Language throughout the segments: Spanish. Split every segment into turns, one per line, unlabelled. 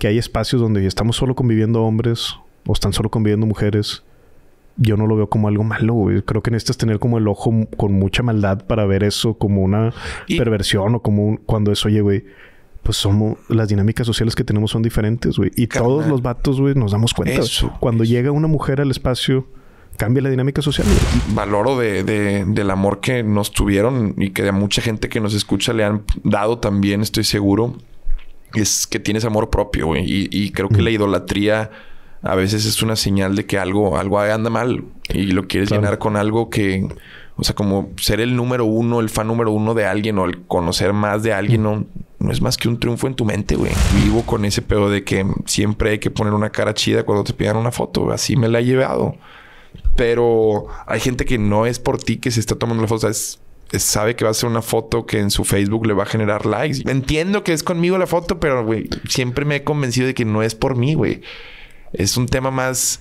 que hay espacios donde estamos solo conviviendo hombres o están solo conviviendo mujeres, yo no lo veo como algo malo, güey. Creo que necesitas tener como el ojo con mucha maldad para ver eso como una perversión o como un, cuando es, oye, güey, pues somos las dinámicas sociales que tenemos son diferentes, güey. Y todos los vatos, güey, nos damos cuenta. Cuando llega una mujer al espacio, cambia la dinámica social.
Valoro de, del amor que nos tuvieron y que a mucha gente que nos escucha le han dado también, estoy seguro. Es que tienes amor propio, güey. Y, creo que la idolatría a veces es una señal de que algo, algo anda mal y lo quieres llenar con algo que, o sea, como ser el número uno, el fan número uno de alguien o el conocer más de alguien, no, no es más que un triunfo en tu mente, güey. Vivo con ese pedo de que siempre hay que poner una cara chida cuando te pidan una foto. Así me la he llevado. Pero hay gente que no es por ti que se está tomando la foto. es, sabe que va a ser una foto que en su Facebook le va a generar likes. Entiendo que es conmigo la foto, pero, güey, siempre me he convencido de que no es por mí, güey. Es un tema más...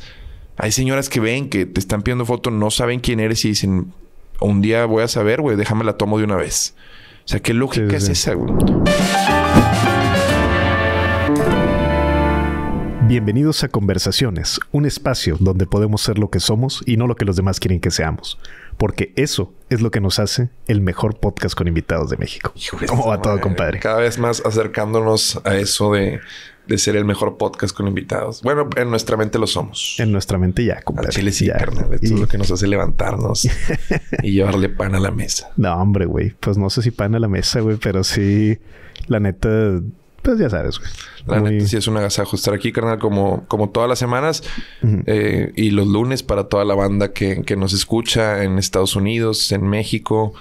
Hay señoras que ven que te están pidiendo foto, no saben quién eres y dicen, un día voy a saber, güey, déjame la tomo de una vez. O sea, ¿qué lógica es esa, güey?
Bienvenidos a Conversaciones, un espacio donde podemos ser lo que somos y no lo que los demás quieren que seamos. Porque eso es lo que nos hace el mejor podcast con invitados de México. ¿Cómo va todo, compadre?
Cada vez más acercándonos a eso de de ser el mejor podcast con invitados. Bueno, en nuestra mente lo somos.
En nuestra mente ya,
compadre. Chile sí, carnal. Esto es lo que nos hace levantarnos y llevarle pan a la mesa.
No, hombre, güey. Pues no sé si pan a la mesa, güey, pero sí, la neta, pues ya sabes, güey.
La neta sí es un agasajo estar aquí, carnal, como, como todas las semanas eh, y los lunes para toda la banda que, que nos escucha en Estados Unidos, en México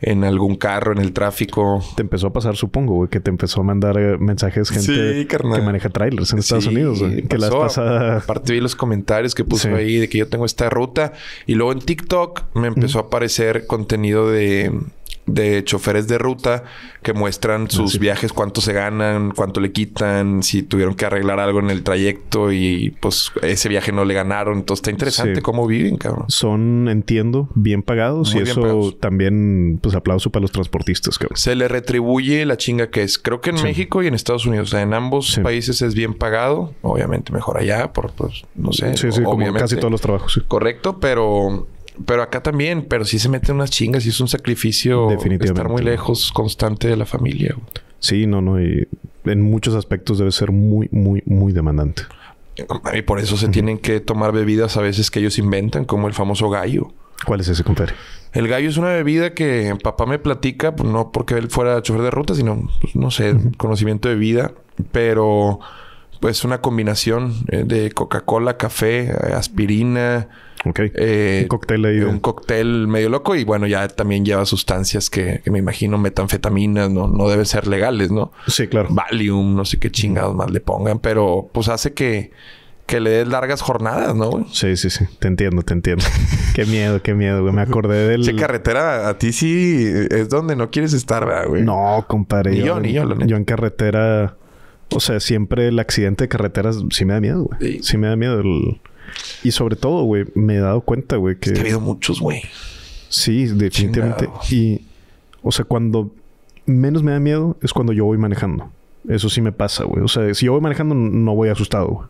en algún carro, en el tráfico.
Te empezó a pasar, supongo, güey, que te empezó a mandar eh, mensajes gente que maneja trailers en Estados Unidos, güey. Que las pasada...
Aparte vi los comentarios que puso ahí de que yo tengo esta ruta. Y luego en TikTok me empezó a aparecer contenido de de choferes de ruta que muestran sus viajes, cuánto se ganan, cuánto le quitan, si tuvieron que arreglar algo en el trayecto y pues ese viaje no le ganaron. Entonces está interesante cómo viven, cabrón.
Son, entiendo, bien pagados y eso también, pues aplauso para los transportistas, cabrón.
Se le retribuye la chinga que es. Creo que en México y en Estados Unidos, o sea, en ambos países es bien pagado. Obviamente mejor allá, por, pues, no sé.
Sí, sí, como casi todos los trabajos.
Correcto, pero pero acá también, pero sí se meten unas chingas y es un sacrificio Definitivamente. estar muy lejos constante de la familia.
Sí, no, no. Y en muchos aspectos debe ser muy, muy, muy demandante.
Y por eso se tienen que tomar bebidas a veces que ellos inventan, como el famoso gallo.
¿Cuál es ese, compadre?
El gallo es una bebida que papá me platica, pues, no porque él fuera chofer de ruta, sino, pues, no sé, conocimiento de vida, pero pues una combinación eh, de Coca-Cola, café, aspirina,
Ok. Eh, un cóctel ahí.
Un cóctel medio loco y bueno, ya también lleva sustancias que, me imagino metanfetaminas, ¿no? No deben ser legales, ¿no?
Sí, claro.
Valium, no sé qué chingados más le pongan, pero pues hace que, que le des largas jornadas, ¿no?
Sí, sí, sí. Te entiendo, te entiendo. qué miedo, qué miedo, güey. Me acordé del...
Che, carretera, a ti sí es donde no quieres estar, ¿verdad, güey?
No, compadre. yo, ni yo, Yo en carretera... O sea, siempre el accidente de carreteras sí me da miedo, güey. Sí. sí me da miedo el... Y sobre todo, güey, me he dado cuenta, güey, que...
ha habido muchos, güey.
Sí, definitivamente. Y, o sea, cuando menos me da miedo es cuando yo voy manejando. Eso sí me pasa, güey. O sea, si yo voy manejando, no voy asustado, güey.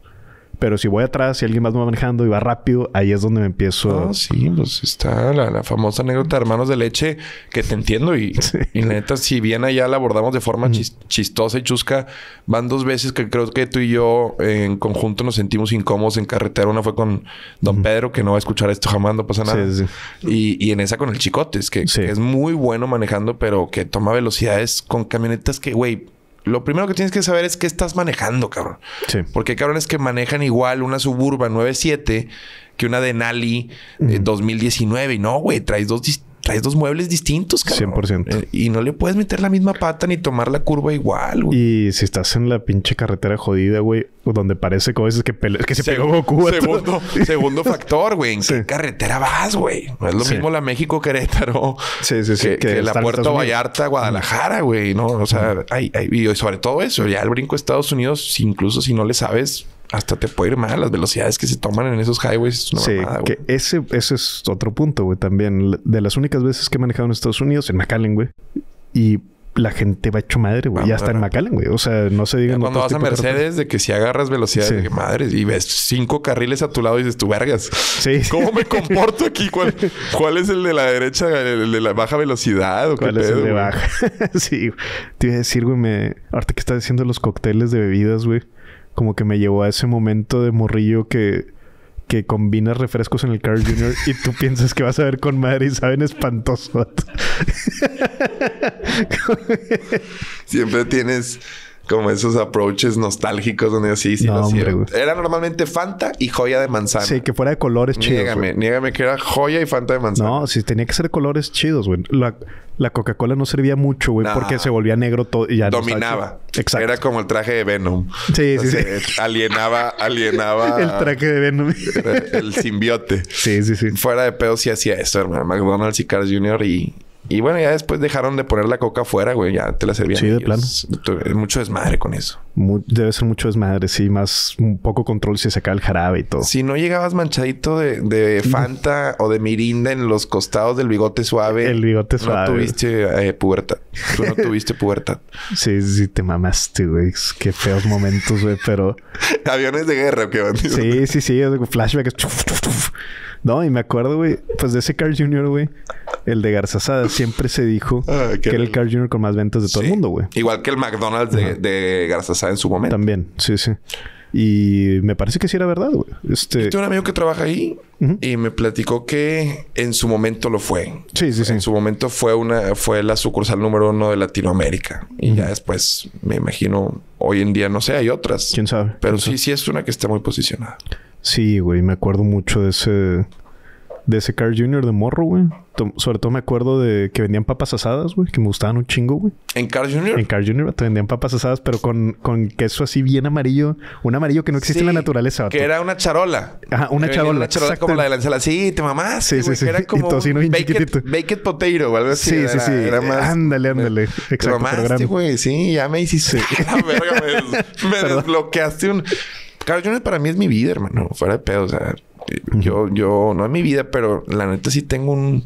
Pero si voy atrás y alguien más me va manejando y va rápido, ahí es donde me empiezo.
Ah, sí, pues está la, famosa anécdota de hermanos de leche que te entiendo. Y, y neta, si bien allá la abordamos de forma chistosa y chusca, van dos veces que creo que tú y yo en conjunto nos sentimos incómodos en carretera. Una fue con Don Pedro, que no va a escuchar esto jamás, no pasa nada. Y, y, en esa con el Chicotes, que, que es muy bueno manejando, pero que toma velocidades con camionetas que, güey, lo primero que tienes que saber es qué estás manejando, cabrón. Sí. Porque hay cabrones que manejan igual una Suburban 97 que una Denali 2019. Y no, güey, traes dos traes dos muebles distintos, cabrón. 100%. Eh, y no le puedes meter la misma pata ni tomar la curva igual,
güey. Y si estás en la pinche carretera jodida, güey, donde parece como veces que, que se pegó Goku.
Segundo, segundo factor, güey. ¿En qué carretera vas, güey? No es lo mismo la México-Querétaro sí, sí, sí. que, la Puerto Vallarta, Guadalajara, güey. No, o sea, hay, hay, y sobre todo eso, ya el brinco de Estados Unidos, incluso si no le sabes, hasta te puede ir mal. Las velocidades que se toman en esos highways
sí, que ese, ese es otro punto, güey. También de las únicas veces que he manejado en Estados Unidos, en McAllen, güey. Y la gente va hecho madre, güey. Ya está en McAllen, güey. O sea, no se digan.
Cuando vas a Mercedes, de que si agarras velocidad, de que madre, y ves cinco carriles a tu lado y dices, tú vergas. Sí. ¿Cómo me comporto aquí? ¿Cuál, ¿Cuál es el de la derecha, el de la baja velocidad? ¿o ¿Cuál es el de baja?
sí. Te iba a decir, güey, me... ahorita que estás diciendo los cócteles de bebidas, güey, como que me llevó a ese momento de morrillo que que combinas refrescos en el Carl Jr. y tú piensas que vas a ver con madre y saben espantoso.
Siempre tienes como esos approaches nostálgicos donde así sí no, Era normalmente Fanta y joya de manzana.
Sí, que fuera de colores chidos.
Niégame, niégame que era joya y Fanta de manzana.
No, sí, tenía que ser colores chidos, güey. La, Coca-Cola no servía mucho, güey, porque se volvía negro todo y ya
Dominaba. Exacto. Era como el traje de Venom.
Sí, sí, sí.
Alienaba, alienaba.
el traje de Venom.
el simbiote.
Sí, sí, sí.
Fuera de pedo sí hacía eso, hermano. McDonald's y Carl Jr. y y bueno, ya después dejaron de poner la coca afuera, güey. Ya te la servían. Sí, de plano. Mucho desmadre con eso.
debe ser mucho desmadre, sí. Más un poco control si se cae el jarabe y todo.
Si no llegabas manchadito de, Fanta o de Mirinda en los costados del bigote suave.
El bigote suave.
No tuviste eh, pubertad. Tú no tuviste pubertad.
sí, sí, te mamaste, güey. Qué feos momentos, güey. Pero...
Aviones de guerra, ¿qué van?
Sí, sí, sí. Flashbacks. No, y me acuerdo, güey, pues de ese Carl Jr., güey, el de Garzasada, siempre se dijo ah, que era el Carl Jr. con más ventas de todo el mundo, güey.
Igual que el McDonald's de, de Garzasada en su momento.
También, sí, sí. Y me parece que sí era verdad, güey. Este...
Yo tengo un amigo que trabaja ahí y me platicó que en su momento lo fue.
Sí, sí, sí.
En su momento fue una, fue la sucursal número uno de Latinoamérica. Y ya después, me imagino, hoy en día no sé, hay otras.
¿Quién sabe?
Pero sí, sí es una que está muy posicionada.
Sí, güey, me acuerdo mucho de ese de ese Carl Jr. de morro, güey. Sobre todo me acuerdo de que vendían papas asadas, güey, que me gustaban un chingo, güey.
¿En Carl Jr.?
En Carl Jr. te vendían papas asadas, pero con, con queso así bien amarillo. Un amarillo que no existe en la naturaleza.
Que era una charola.
Ajá, una charola.
Una charola como la de la ensalada. Sí, te mamás. Sí, sí, sí. era como. Y tocino baked, baked potato o algo así.
Sí, sí, sí. Era más. Ándale, ándale.
Exacto. Te mamaste, güey. Sí, ya me hiciste. la verga, me, me desbloqueaste un. Carl Jr. para mí es mi vida, hermano. Fuera de pedo, o sea. Yo, yo, no es mi vida, pero la neta sí tengo un,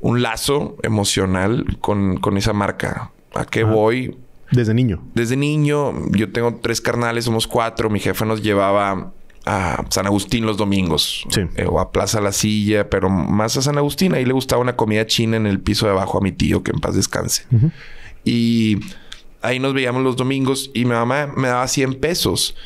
un lazo emocional con, con esa marca. ¿A qué voy?
Desde niño.
Desde niño, yo tengo tres carnales, somos cuatro. Mi jefe nos llevaba a San Agustín los domingos.
Sí.
Eh, o a Plaza La Silla, pero más a San Agustín. Ahí le gustaba una comida china en el piso de abajo a mi tío, que en paz descanse. Y ahí nos veíamos los domingos y mi mamá me daba 100 pesos.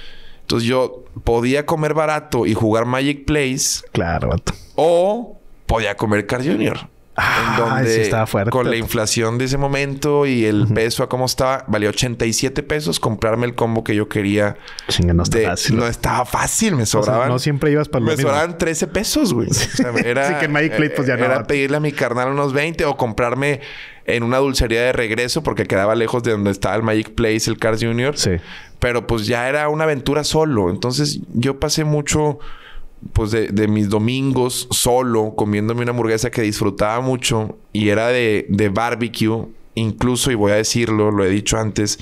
Entonces yo podía comer barato y jugar Magic Place.
Claro,
O podía comer Car Junior.
Ah, en donde estaba fuerte.
con la inflación de ese momento y el peso a cómo estaba, valía 87 pesos comprarme el combo que yo quería.
Chinga, no estaba fácil.
No estaba fácil, me sobraban.
no siempre ibas para
lo Me sobraban 13 pesos, güey. era,
sí, que en Magic Plate pues ya no.
Era pedirle a mi carnal unos 20 o comprarme en una dulcería de regreso porque quedaba lejos de donde estaba el Magic Place, el Cars Junior.
Sí.
Pero pues ya era una aventura solo. Entonces yo pasé mucho pues de, de, mis domingos solo comiéndome una hamburguesa que disfrutaba mucho y era de, de barbecue. Incluso, y voy a decirlo, lo he dicho antes,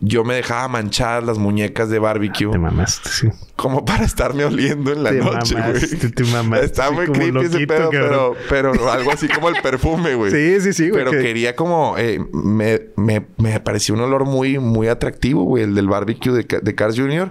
yo me dejaba manchar las muñecas de barbecue.
Te mamaste, sí.
Como para estarme oliendo en la noche, güey.
Te mamaste.
Estaba muy creepy ese pedo, pero, pero algo así como el perfume, güey.
Sí, sí, sí,
güey. Pero quería como... Eh, me, me, me pareció un olor muy, muy atractivo, güey. El del barbecue de, de Cars Jr.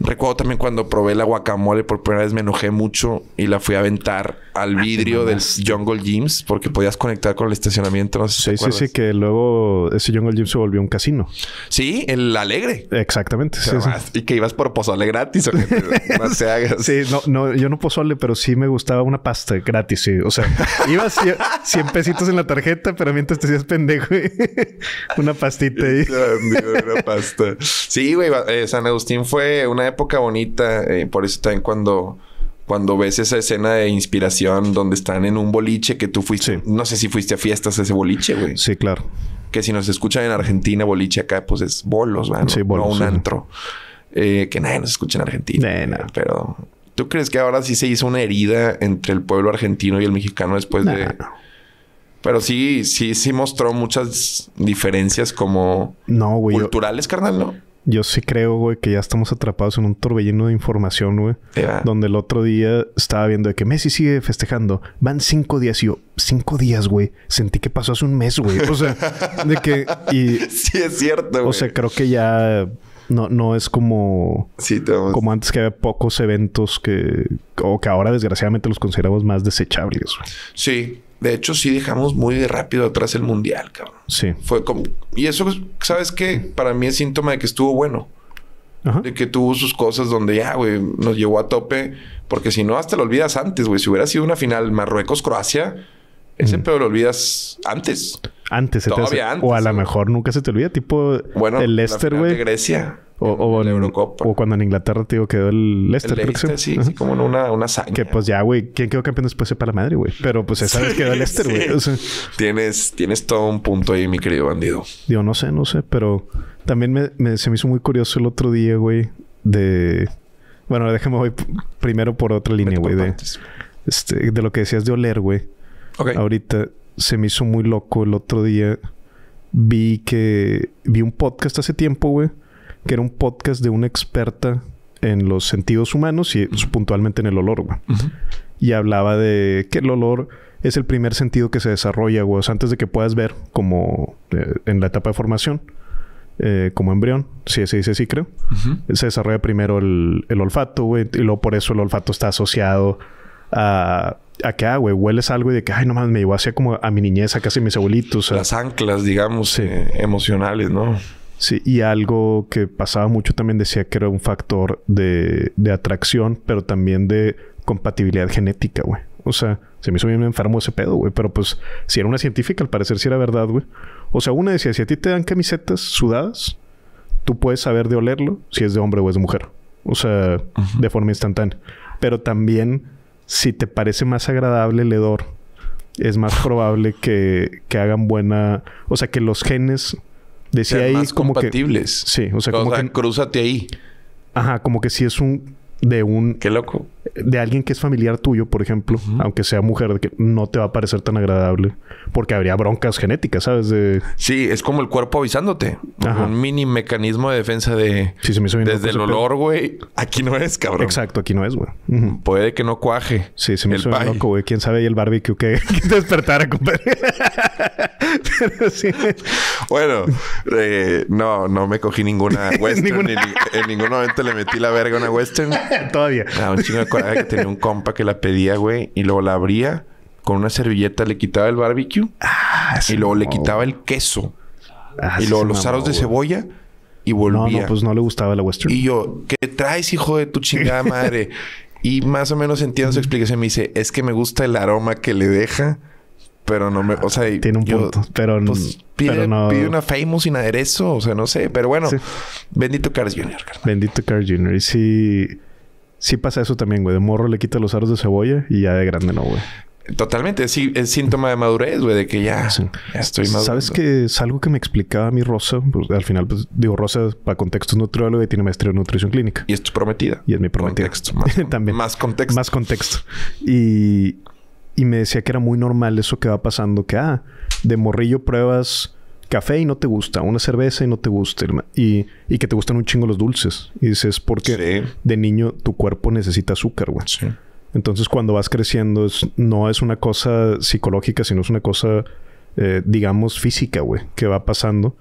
Recuerdo también cuando probé la guacamole por primera vez me enojé mucho y la fui a aventar al ah, vidrio del Jungle Gyms porque podías conectar con el estacionamiento. No sé
sí, sí, sí, que luego ese Jungle Gym se volvió un casino.
Sí, el alegre.
Exactamente. sí,
Y que ibas por pozole gratis o que no se hagas.
Sí, no, no, yo no pozole, pero sí me gustaba una pasta gratis, sí. O sea, ibas 100 pesitos en la tarjeta, pero mientras te hacías pendejo, una pastita ahí.
una pasta. Sí, güey, eh, San Agustín fue una época bonita. Eh, por eso también cuando, cuando ves esa escena de inspiración donde están en un boliche que tú fuiste. No sé si fuiste a fiestas a ese boliche, güey.
Sí, claro.
Que si nos escuchan en Argentina, boliche acá, pues es bolos, ¿verdad? Sí, bolos. No un antro. Eh, que nadie nos escucha en Argentina. Pero, ¿tú crees que ahora sí se hizo una herida entre el pueblo argentino y el mexicano después de. Pero sí, sí, sí mostró muchas diferencias como
no, güey,
culturales, carnal, ¿no?
Yo sí creo, güey, que ya estamos atrapados en un torbellino de información, güey. Donde el otro día estaba viendo de que Messi sigue festejando. Van cinco días y yo, cinco días, güey. Sentí que pasó hace un mes, güey. O sea, de que. Y,
sí, es cierto, güey.
O sea, creo que ya. No, no es como.
Sí.
Como antes que había pocos eventos que. O que ahora, desgraciadamente, los consideramos más desechables, güey.
Sí. De hecho, sí dejamos muy rápido atrás el mundial, cabrón.
Sí.
Fue como. Y eso, ¿sabes qué? Para mí es síntoma de que estuvo bueno. Ajá. De que tuvo sus cosas donde ya, güey, nos llevó a tope. Porque si no, hasta lo olvidas antes, güey. Si hubiera sido una final Marruecos-Croacia, ese pedo lo olvidas antes.
Antes, Todavía antes. O a lo mejor nunca se te olvida, tipo
bueno,
el Leicester, güey.
Grecia.
O, o, la Eurocopa. O cuando en Inglaterra, te digo, quedó el Leicester.
El Leicester, sí, sí, como una, una hazaña.
Que pues ya, güey, ¿quién quedó campeón después? Sepa la madre, güey. Pero pues esa vez quedó el Leicester, güey. O sea,
tienes, tienes todo un punto ahí, mi querido bandido.
Digo, no sé, no sé, pero también me, me, se me hizo muy curioso el otro día, güey, de. Bueno, déjame voy primero por otra línea, güey, de, este, de lo que decías de oler, güey.
Okay.
Ahorita se me hizo muy loco el otro día. Vi que vi un podcast hace tiempo, güey que era un podcast de una experta en los sentidos humanos y puntualmente en el olor, güey. Y hablaba de que el olor es el primer sentido que se desarrolla, güey. O sea, antes de que puedas ver como eh, en la etapa de formación, eh, como embrión, si se dice así, creo. Se desarrolla primero el, olfato, güey. Y luego por eso el olfato está asociado a, a que, ah, güey, hueles algo y de que, ay, nomás me llevó hacia como a mi niñez, a casi mis abuelitos.
Las anclas, digamos, eh, emocionales, ¿no?
Sí, y algo que pasaba mucho también decía que era un factor de, de atracción, pero también de compatibilidad genética, güey. O sea, se me hizo bien enfermo ese pedo, güey. Pero pues, si era una científica, al parecer sí era verdad, güey. O sea, una decía, si a ti te dan camisetas sudadas, tú puedes saber de olerlo si es de hombre o es de mujer. O sea, de forma instantánea. Pero también, si te parece más agradable el hedor, es más probable que, que hagan buena... O sea, que los genes Decía ahí como
compatibles.
que... Sí, o sea, como que...
cruzate ahí.
Ajá, como que si es un... De un...
Qué loco.
De alguien que es familiar tuyo, por ejemplo. Aunque sea mujer, que no te va a parecer tan agradable. Porque habría broncas genéticas, ¿sabes? De...
Sí, es como el cuerpo avisándote. Un mini mecanismo de defensa de...
Sí, se me hizo
Desde el olor, güey. Aquí no es, cabrón.
Exacto, aquí no es, güey.
Puede que no cuaje.
Sí, se me hizo bien loco, güey. ¿Quién sabe ahí el barbecue que, que despertara, compadre?
Bueno, eh, no, no me cogí ninguna western. en ningún momento le metí la verga a una western.
Todavía.
Ah, un chingo de que tenía un compa que la pedía, güey. Y luego la abría con una servilleta, le quitaba el barbecue.
Ah,
y luego le quitaba el queso.
Ah,
y luego los aros de cebolla. Y volvía.
No, no, pues no le gustaba la western.
Y yo, ¿qué traes, hijo de tu chingada madre? y más o menos entiendo su explicación. Me dice, es que me gusta el aroma que le deja pero no me, o sea,
tiene un punto, pero,
pues, pide, no... pide una famous sin aderezo, o sea, no sé, pero bueno, bendito Cars Jr.
Bendito Cars Jr. Y sí, sí pasa eso también, güey. De morro le quita los aros de cebolla y ya de grande no, güey.
Totalmente, sí, es síntoma de madurez, güey, de que ya, ya estoy maduro.
¿Sabes que es algo que me explicaba mi Rosa? Pues, al final, pues, digo, Rosa, para contextos nutriólogo y tiene maestría en nutrición clínica.
Y es tu prometida.
Y es mi prometida.
Contexto, más,
También.
Más contexto.
Más contexto. Y y me decía que era muy normal eso que va pasando, que, ah, de morrillo pruebas café y no te gusta, una cerveza y no te gusta, y, y que te gustan un chingo los dulces. Y dices, porque de niño tu cuerpo necesita azúcar, güey.
Sí.
Entonces cuando vas creciendo es, no es una cosa psicológica, sino es una cosa, eh, digamos, física, güey, que va pasando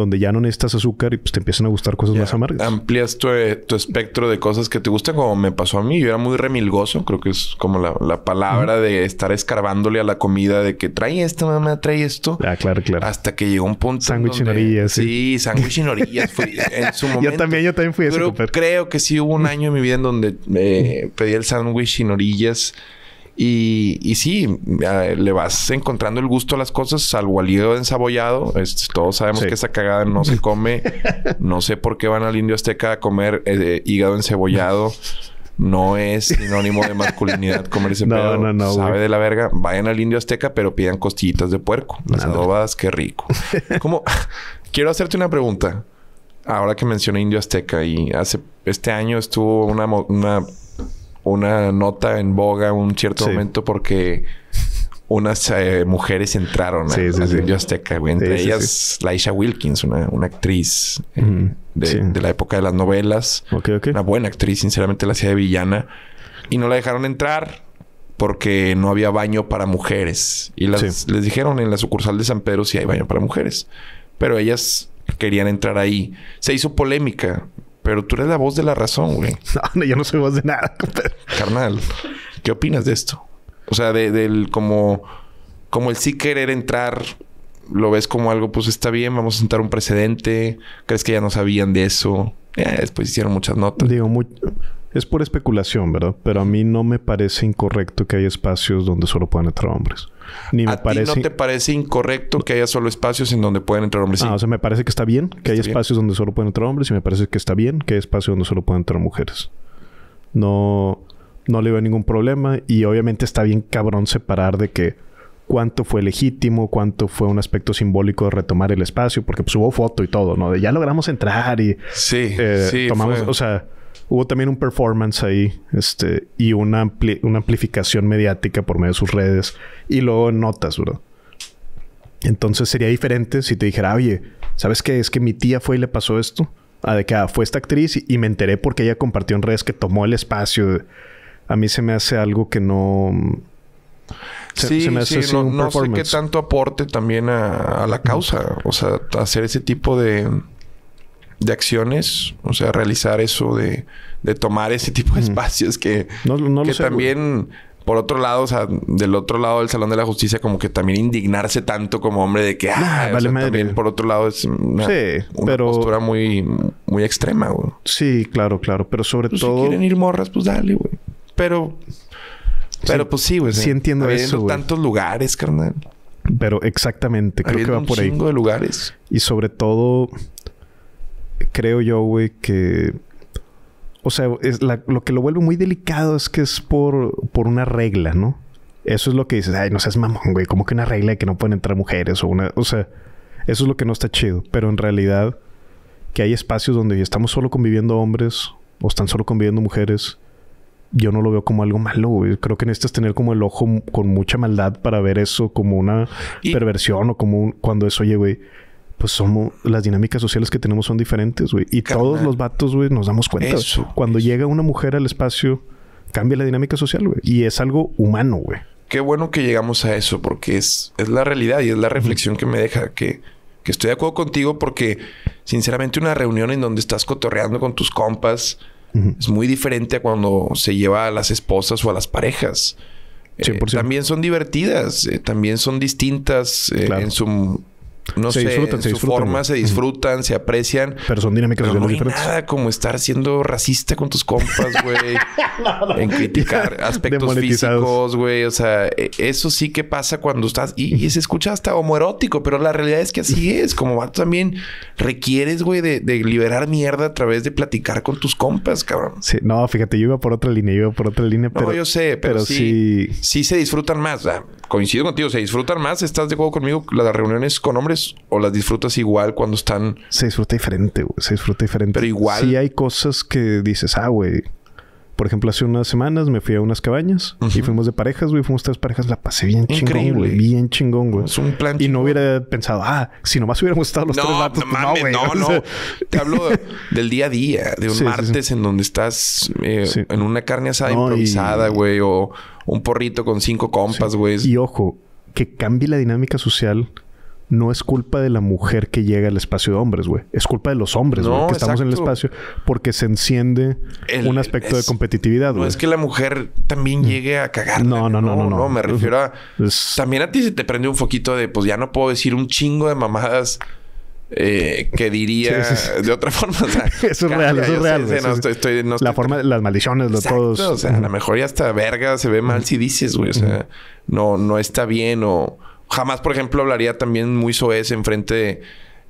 donde ya no necesitas azúcar y pues te empiezan a gustar cosas más amargas.
Amplias tu, eh, tu, espectro de cosas que te gustan, como me pasó a mí. Yo era muy remilgoso, creo que es como la, la palabra de estar escarbándole a la comida, de que trae esto, mamá, trae esto.
Ah, claro, claro.
Hasta que llegó un punto.
Sándwich en orillas.
Sí, sí sándwich en orillas. en su momento.
yo también, yo también fui a
Pero creo que sí hubo un año en mi vida en donde eh, pedí el sándwich sin orillas. Y, y sí, le vas encontrando el gusto a las cosas, salvo al hígado ensabollado. todos sabemos que esa cagada no se come. no sé por qué van al indio azteca a comer eh, hígado encebollado. No es sinónimo de masculinidad comer ese
no, No, no,
Sabe de la verga. Vayan al indio azteca, pero pidan costillitas de puerco. Las adobadas, qué rico. Como... Quiero hacerte una pregunta. Ahora que mencioné indio azteca y hace... Este año estuvo una, una una nota en boga un cierto momento porque unas eh, mujeres entraron a, sí, sí, Azteca, güey. Entre ellas, Laisha Wilkins, una, una actriz eh, de, la época de las novelas. Una buena actriz, sinceramente, la hacía de villana. Y no la dejaron entrar porque no había baño para mujeres. Y les dijeron en la sucursal de San Pedro si hay baño para mujeres. Pero ellas querían entrar ahí. Se hizo polémica. Pero tú eres la voz de la razón, güey.
No, yo no soy voz de nada.
Carnal, ¿qué opinas de esto? O sea, de, del como, como el sí querer entrar, lo ves como algo, pues está bien, vamos a sentar un precedente. ¿Crees que ya no sabían de eso? después hicieron muchas notas.
Digo, es por especulación, ¿verdad? Pero a mí no me parece incorrecto que haya espacios donde solo puedan entrar hombres.
Ni me ¿A parece... ti no te parece incorrecto que haya solo espacios en donde pueden entrar hombres?
Ah, o sea, me parece que está bien que haya espacios donde solo pueden entrar hombres y me parece que está bien que haya espacios donde solo pueden entrar mujeres. No no le veo ningún problema y obviamente está bien cabrón separar de que cuánto fue legítimo, cuánto fue un aspecto simbólico de retomar el espacio, porque pues hubo foto y todo, ¿no? De ya logramos entrar y
sí, eh, sí
tomamos, o sea, hubo también un performance ahí, este, y una, una amplificación mediática por medio de sus redes y luego notas, bro. Entonces sería diferente si te dijera, oye, ¿sabes qué? Es que mi tía fue y le pasó esto. Ah, de que ah, fue esta actriz y, me enteré porque ella compartió en redes que tomó el espacio a mí se me hace algo que no...
sí, me hace sí, no, sé qué tanto aporte también a, la causa. O sea, hacer ese tipo de, de acciones, o sea, realizar eso de, de tomar ese tipo de espacios que, que también, por otro lado, o sea, del otro lado del Salón de la Justicia, como que también indignarse tanto como hombre de que, ah, vale también por otro lado es una, postura muy, muy extrema, güey.
Sí, claro, claro, pero sobre pues todo...
Si quieren ir morras, pues dale, güey. Pero. Pero pues sí, güey.
Sí, entiendo eso.
tantos lugares, carnal.
Pero exactamente, creo que va por ahí.
Un de lugares.
Y sobre todo, creo yo, güey, que. O sea, es lo que lo vuelve muy delicado es que es por, por una regla, ¿no? Eso es lo que dices, ay, no seas mamón, güey, como que una regla de que no pueden entrar mujeres o una. O sea, eso es lo que no está chido. Pero en realidad, que hay espacios donde estamos solo conviviendo hombres o están solo conviviendo mujeres yo no lo veo como algo malo, güey. Creo que necesitas tener como el ojo con mucha maldad para ver eso como una perversión o como un, cuando es, oye, güey, pues somos, las dinámicas sociales que tenemos son diferentes, güey. Y todos los vatos, güey, nos damos cuenta. Cuando llega una mujer al espacio, cambia la dinámica social, güey. Y es algo humano, güey.
Qué bueno que llegamos a eso, porque es, es la realidad y es la reflexión que me deja que, que estoy de acuerdo contigo, porque sinceramente una reunión en donde estás cotorreando con tus compas, es muy diferente a cuando se lleva a las esposas o a las parejas. Eh, también son divertidas, eh, también son distintas eh, en su no sé, disfrutan, su forma se disfrutan, se aprecian.
Pero son dinámicas
pero no hay nada como estar siendo racista con tus compas, güey. en criticar aspectos físicos, güey. O sea, e, eso sí que pasa cuando estás... Y, se escucha hasta homoerótico, pero la realidad es que así es. Como también requieres, güey, de, liberar mierda a través de platicar con tus compas, cabrón.
Sí, no, fíjate, yo iba por otra línea, yo iba por otra línea, pero...
No, yo sé, pero, sí, sí... se disfrutan más. coincido contigo, se disfrutan más. ¿Estás de acuerdo conmigo? Las reuniones con hombres o las disfrutas igual cuando están.
Se disfruta diferente, güey. Se disfruta diferente.
Pero igual.
Sí, hay cosas que dices, ah, güey. Por ejemplo, hace unas semanas me fui a unas cabañas y fuimos de parejas, güey. Fuimos tres parejas. La pasé bien chingón, güey. Bien chingón, güey.
Es un plan.
Y no hubiera pensado, ah, si nomás hubiéramos estado los tres vatos, pues no, güey.
No, no, Te hablo del día a día, de un martes en donde estás eh, en una carne asada improvisada, güey, o un porrito con cinco compas, güey.
Y ojo, que cambie la dinámica social no es culpa de la mujer que llega al espacio de hombres, güey. Es culpa de los hombres, güey, que estamos en el espacio porque se enciende un aspecto de competitividad, güey.
No es que la mujer también mm. llegue a cagar.
No, no, no, no, no.
me refiero a... También a ti se te prende un foquito de, pues ya no puedo decir un chingo de mamadas eh, que diría de otra forma.
eso es real, eso es real. la forma, las maldiciones, de todos.
O sea, a lo mejor ya hasta verga se ve mal si dices, güey. O sea, no, no está bien o Jamás, por ejemplo, hablaría también muy soez en frente de,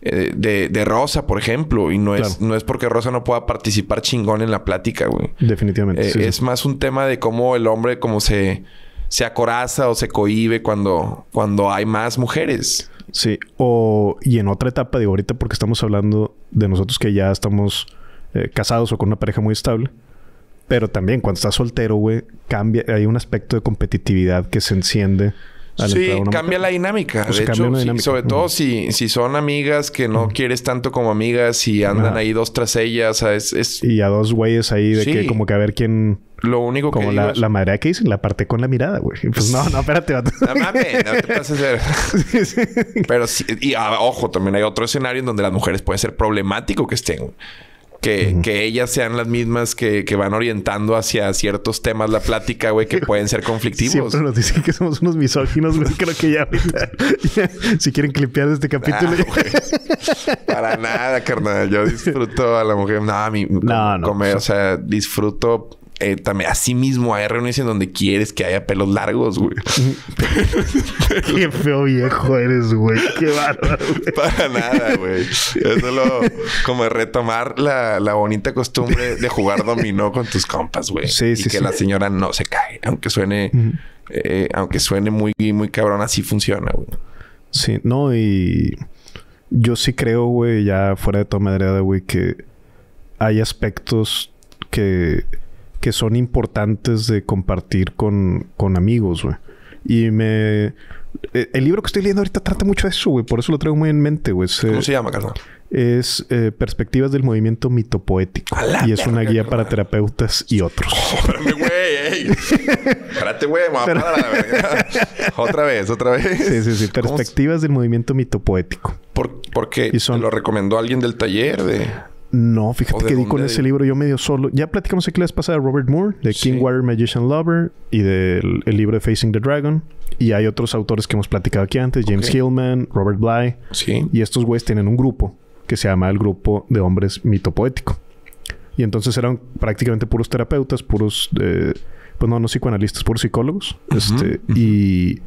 eh, de, Rosa, por ejemplo. Y no es, no es porque Rosa no pueda participar chingón en la plática, güey.
Definitivamente.
Eh, es más un tema de cómo el hombre como se, se acoraza o se cohíbe cuando, cuando hay más mujeres.
Sí. O... Y en otra etapa, digo, ahorita porque estamos hablando de nosotros que ya estamos eh, casados o con una pareja muy estable. Pero también cuando estás soltero, güey, cambia... Hay un aspecto de competitividad que se enciende
sí, cambia la dinámica. de hecho, sobre todo si, si son amigas que no quieres tanto como amigas y andan ahí dos tras ellas. Es,
Y a dos güeyes ahí de que como que a ver quién...
Lo único
como que la, la madre que dicen, la parte con la mirada, güey. Pues no, no, espérate. No mames, no te pases
ver. Pero sí, y ah, ojo, también hay otro escenario en donde las mujeres puede ser problemático que estén que, que ellas sean las mismas que, que, van orientando hacia ciertos temas la plática, güey, que pueden ser conflictivos.
Siempre nos dicen que somos unos misóginos, güey. Creo que ya, si quieren clipear este capítulo.
Ah, Para nada, carnal. Yo disfruto a la mujer. No, mi, no, no, comer, o sea, disfruto eh, también, así mismo hay reuniones en donde quieres que haya pelos largos, güey.
Qué feo viejo eres, güey. Qué bárbaro.
Para nada, güey. Es solo como retomar la, la, bonita costumbre de jugar dominó con tus compas, güey. Sí, y que la señora no se cae. Aunque suene, eh, aunque suene muy, muy cabrón, así funciona, güey.
Sí, no, y yo sí creo, güey, ya fuera de toda madreada, güey, que hay aspectos que que son importantes de compartir con, con amigos, güey. Y me... Eh, el libro que estoy leyendo ahorita trata mucho de eso, güey. Por eso lo traigo muy en mente, güey.
¿Cómo se llama, carnal?
Es eh, Perspectivas del Movimiento Mitopoético. Y es una guía para terapeutas y otros.
espérame, güey. Espérate, güey. Pero... otra vez, otra vez.
Sí, sí, sí. Perspectivas del Movimiento Mitopoético.
¿Por, por qué? Y son... ¿Lo recomendó alguien del taller de...?
No, fíjate que di con ese libro yo medio solo. Ya platicamos aquí la vez pasada de Robert Moore, de King Warrior Magician Lover y del libro de Facing the Dragon. Y hay otros autores que hemos platicado aquí antes, James Hillman, Robert Bly.
Sí.
Y estos güeyes tienen un grupo que se llama el Grupo de Hombres Mito Poético. Y entonces eran prácticamente puros terapeutas, puros, eh, pues no, no psicoanalistas, puros psicólogos. este, Y,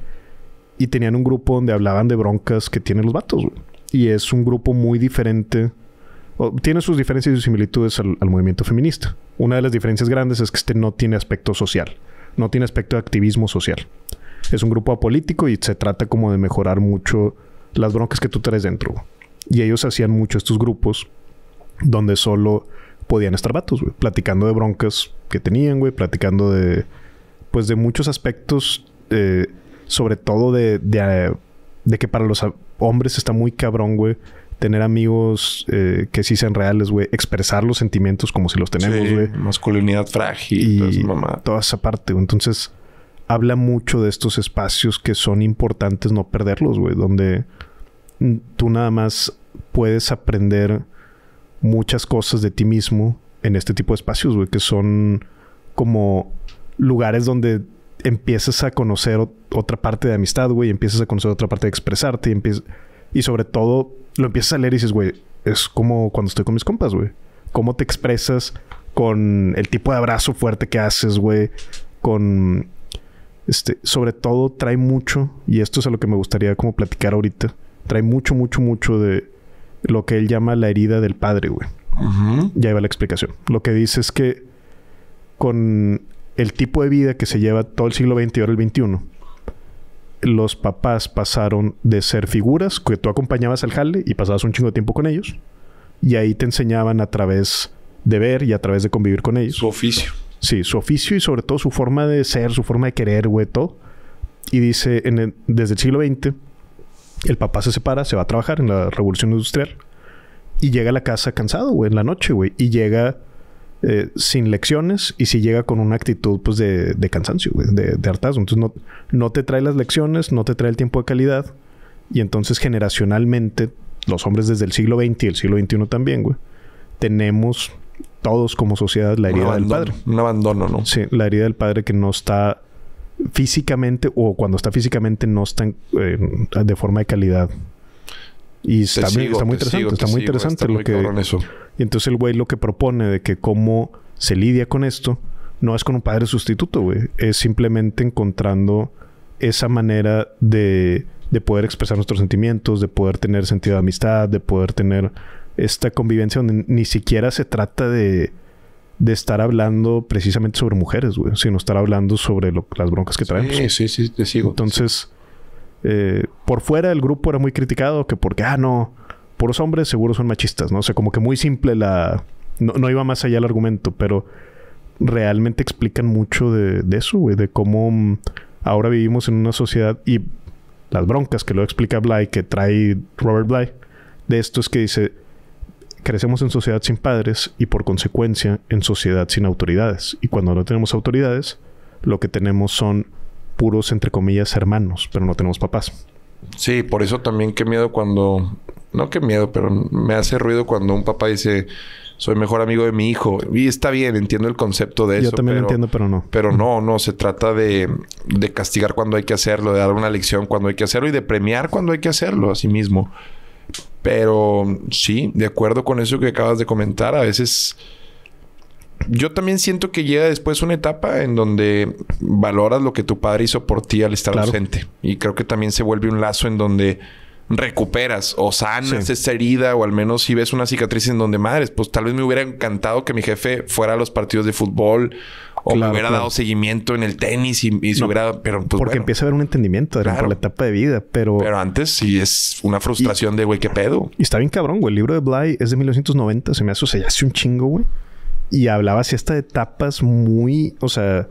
y tenían un grupo donde hablaban de broncas que tienen los vatos. Y es un grupo muy diferente tiene sus diferencias y similitudes al, movimiento feminista. Una de las diferencias grandes es que este no tiene aspecto social, no tiene aspecto de activismo social. Es un grupo apolítico y se trata como de mejorar mucho las broncas que tú traes dentro. Y ellos hacían mucho estos grupos donde solo podían estar vatos, güey, platicando de broncas que tenían, güey, platicando de, pues de muchos aspectos, eh, sobre todo de, de, de que para los hombres está muy cabrón, güey, tener amigos eh, que sí sean reales, güey, expresar los sentimientos como si los tenemos, güey.
masculinidad frágil
y toda esa parte, güey. Entonces, habla mucho de estos espacios que son importantes no perderlos, güey, donde tú nada más puedes aprender muchas cosas de ti mismo en este tipo de espacios, güey, que son como lugares donde empiezas a conocer otra parte de amistad, güey, empiezas a conocer otra parte de expresarte y y sobre todo lo empiezas a leer y dices, güey, es como cuando estoy con mis compas, güey. Cómo te expresas con el tipo de abrazo fuerte que haces, güey. Con... Este, sobre todo trae mucho, y esto es a lo que me gustaría como platicar ahorita, trae mucho, mucho, mucho de lo que él llama la herida del padre, güey. Ya iba la explicación. Lo que dice es que con el tipo de vida que se lleva todo el siglo XX y ahora el XXI, los papás pasaron de ser figuras que tú acompañabas al jale y pasabas un chingo de tiempo con ellos. Y ahí te enseñaban a través de ver y a través de convivir con ellos.
Su oficio.
Sí, su oficio y sobre todo su forma de ser, su forma de querer, güey, todo. Y dice, en desde el siglo XX, el papá se separa, se va a trabajar en la revolución industrial. Y llega a la casa cansado, güey, en la noche, güey. Y llega eh, sin lecciones y si llega con una actitud pues de, cansancio, de, de, hartazgo. Entonces no, no te trae las lecciones, no te trae el tiempo de calidad y entonces generacionalmente los hombres desde el siglo XX y el siglo XXI también, güey, tenemos todos como sociedad la herida del padre.
Un abandono, ¿no?
Sí, la herida del padre que no está físicamente o cuando está físicamente no está de forma de calidad. Y está, muy interesante, está muy interesante lo que... Eso. Y entonces el güey lo que propone de que cómo se lidia con esto no es con un padre sustituto, güey. Es simplemente encontrando esa manera de, de poder expresar nuestros sentimientos, de poder tener sentido de amistad, de poder tener esta convivencia donde ni siquiera se trata de, de estar hablando precisamente sobre mujeres, güey, sino estar hablando sobre las broncas que traemos.
Sí, sí, sí, te sigo.
Entonces, eh, por fuera el grupo era muy criticado que porque, ah, no, puros hombres seguro son machistas, ¿no? O sea, como que muy simple la... No, iba más allá el argumento, pero realmente explican mucho de, eso, güey, de cómo mm, ahora vivimos en una sociedad y las broncas que lo explica Bly, que trae Robert Bly, de esto es que dice, crecemos en sociedad sin padres y por consecuencia en sociedad sin autoridades. Y cuando no tenemos autoridades, lo que tenemos son puros, entre comillas, hermanos, pero no tenemos papás.
Sí, por eso también qué miedo cuando... No qué miedo, pero me hace ruido cuando un papá dice soy mejor amigo de mi hijo. Y está bien, entiendo el concepto de eso.
Yo también lo entiendo, pero no.
Pero no, no, se trata de, de, castigar cuando hay que hacerlo, de dar una lección cuando hay que hacerlo y de premiar cuando hay que hacerlo, así mismo. Pero sí, de acuerdo con eso que acabas de comentar, a veces yo también siento que llega después una etapa en donde valoras lo que tu padre hizo por ti al estar ausente. Y creo que también se vuelve un lazo en donde recuperas o sanas esa herida o al menos si ves una cicatriz en donde madres, pues tal vez me hubiera encantado que mi jefe fuera a los partidos de fútbol o me hubiera dado seguimiento en el tenis y, se hubiera... Pero,
pues, porque empieza a haber un entendimiento de la etapa de vida, pero...
Pero antes sí es una frustración de, güey, ¿qué pedo?
Y está bien cabrón, güey. El libro de Bly es de 1990. Se me hace, o sea, ya hace un chingo, güey. Y hablaba así hasta de etapas muy... O sea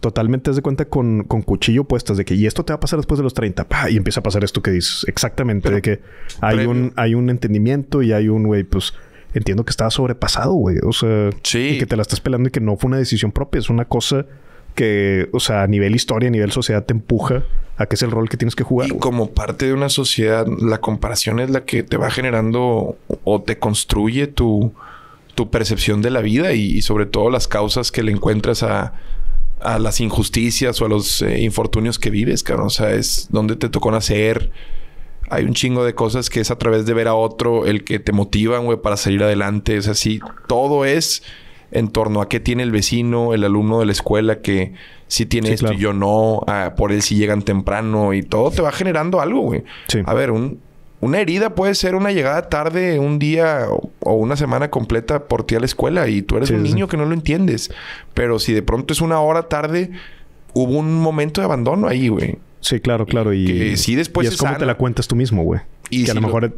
totalmente de cuenta con, con, cuchillo puestas de que y esto te va a pasar después de los 30 y empieza a pasar esto que dices exactamente de que hay un hay un entendimiento y hay un güey pues entiendo que estaba sobrepasado güey o sea y que te la estás pelando y que no fue una decisión propia es una cosa que o sea a nivel historia a nivel sociedad te empuja a que es el rol que tienes que jugar
y como parte de una sociedad la comparación es la que te va generando o te construye tu tu percepción de la vida y sobre todo las causas que le encuentras a a las injusticias o a los eh, infortunios que vives, cabrón. O sea, es donde te tocó nacer. Hay un chingo de cosas que es a través de ver a otro el que te motivan, güey, para salir adelante. Es así. Todo es en torno a qué tiene el vecino, el alumno de la escuela que si tiene esto y yo no, por él si llegan temprano y todo te va generando algo, güey. A ver, un, una herida puede ser una llegada tarde, un día o, una semana completa por ti a la escuela y tú eres un niño que no lo entiendes. Pero si de pronto es una hora tarde, hubo un momento de abandono ahí, güey.
Sí, claro, claro. Y,
sí después
y es como te la cuentas tú mismo, güey. Y que a lo mejor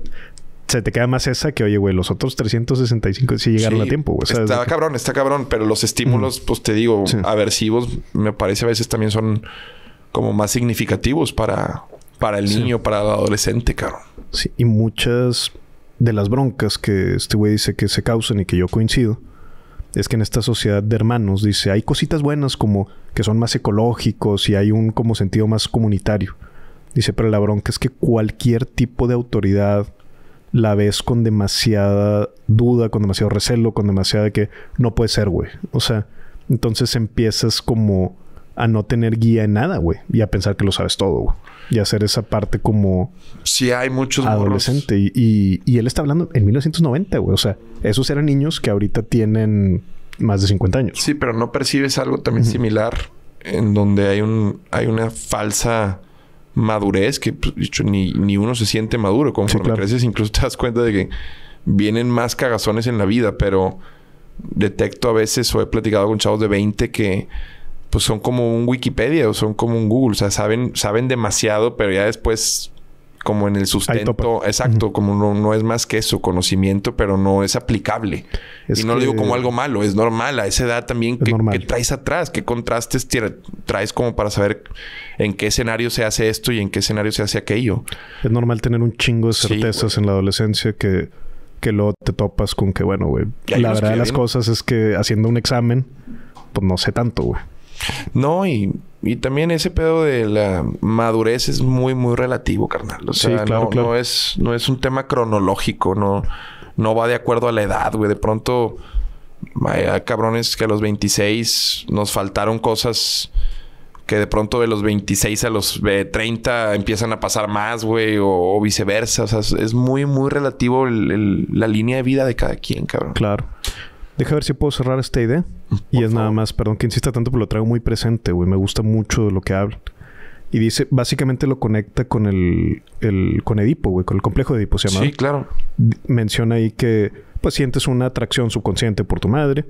se te queda más esa que, oye, güey, los otros 365 sí llegaron a tiempo, güey.
Está cabrón, está cabrón. Pero los estímulos, pues te digo, aversivos, me parece a veces también son como más significativos para, para el niño, para el adolescente, cabrón.
Sí, y muchas de las broncas que este güey dice que se causan y que yo coincido, es que en esta sociedad de hermanos, dice, hay cositas buenas como que son más ecológicos y hay un como sentido más comunitario. Dice, pero la bronca es que cualquier tipo de autoridad la ves con demasiada duda, con demasiado recelo, con demasiada que no puede ser, güey. O sea, entonces empiezas como a no tener guía en nada, güey. Y a pensar que lo sabes todo, güey. Y hacer esa parte como...
Sí, hay muchos
Adolescente. Y, y, él está hablando en 1990, güey. O sea, esos eran niños que ahorita tienen más de 50 años.
Sí, pero no percibes algo también similar en donde hay un... Hay una falsa madurez que, pues, dicho, ni, ni uno se siente maduro. Conforme creces, incluso te das cuenta de que vienen más cagazones en la vida, pero detecto a veces o he platicado con chavos de 20 que pues son como un Wikipedia o son como un Google. O sea, saben, saben demasiado, pero ya después, como en el sustento, exacto, como no, no, es más que eso, conocimiento, pero no es aplicable. y no lo digo como algo malo, es normal. A esa edad también, que, traes atrás? ¿Qué contrastes traes como para saber en qué escenario se hace esto y en qué escenario se hace aquello?
Es normal tener un chingo de certezas en la adolescencia que que luego te topas con que, bueno, güey, la verdad de las cosas es que haciendo un examen, pues no sé tanto, güey.
No, y, y, también ese pedo de la madurez es muy, muy relativo, carnal. O sea, no, no, es, no es un tema cronológico, no, no va de acuerdo a la edad, güey. De pronto, hay cabrones que a los 26 nos faltaron cosas que de pronto de los 26 a los 30 empiezan a pasar más, güey, o, viceversa. O sea, es muy, muy relativo la línea de vida de cada quien, cabrón.
Claro. Deja ver si puedo cerrar esta idea. y es nada más, perdón que insista tanto, pero lo traigo muy presente, güey. Me gusta mucho lo que habla. Y dice, básicamente lo conecta con el, el con Edipo, güey, con el complejo de Edipo se llama.
Sí, claro.
Menciona ahí que pues sientes una atracción subconsciente por tu madre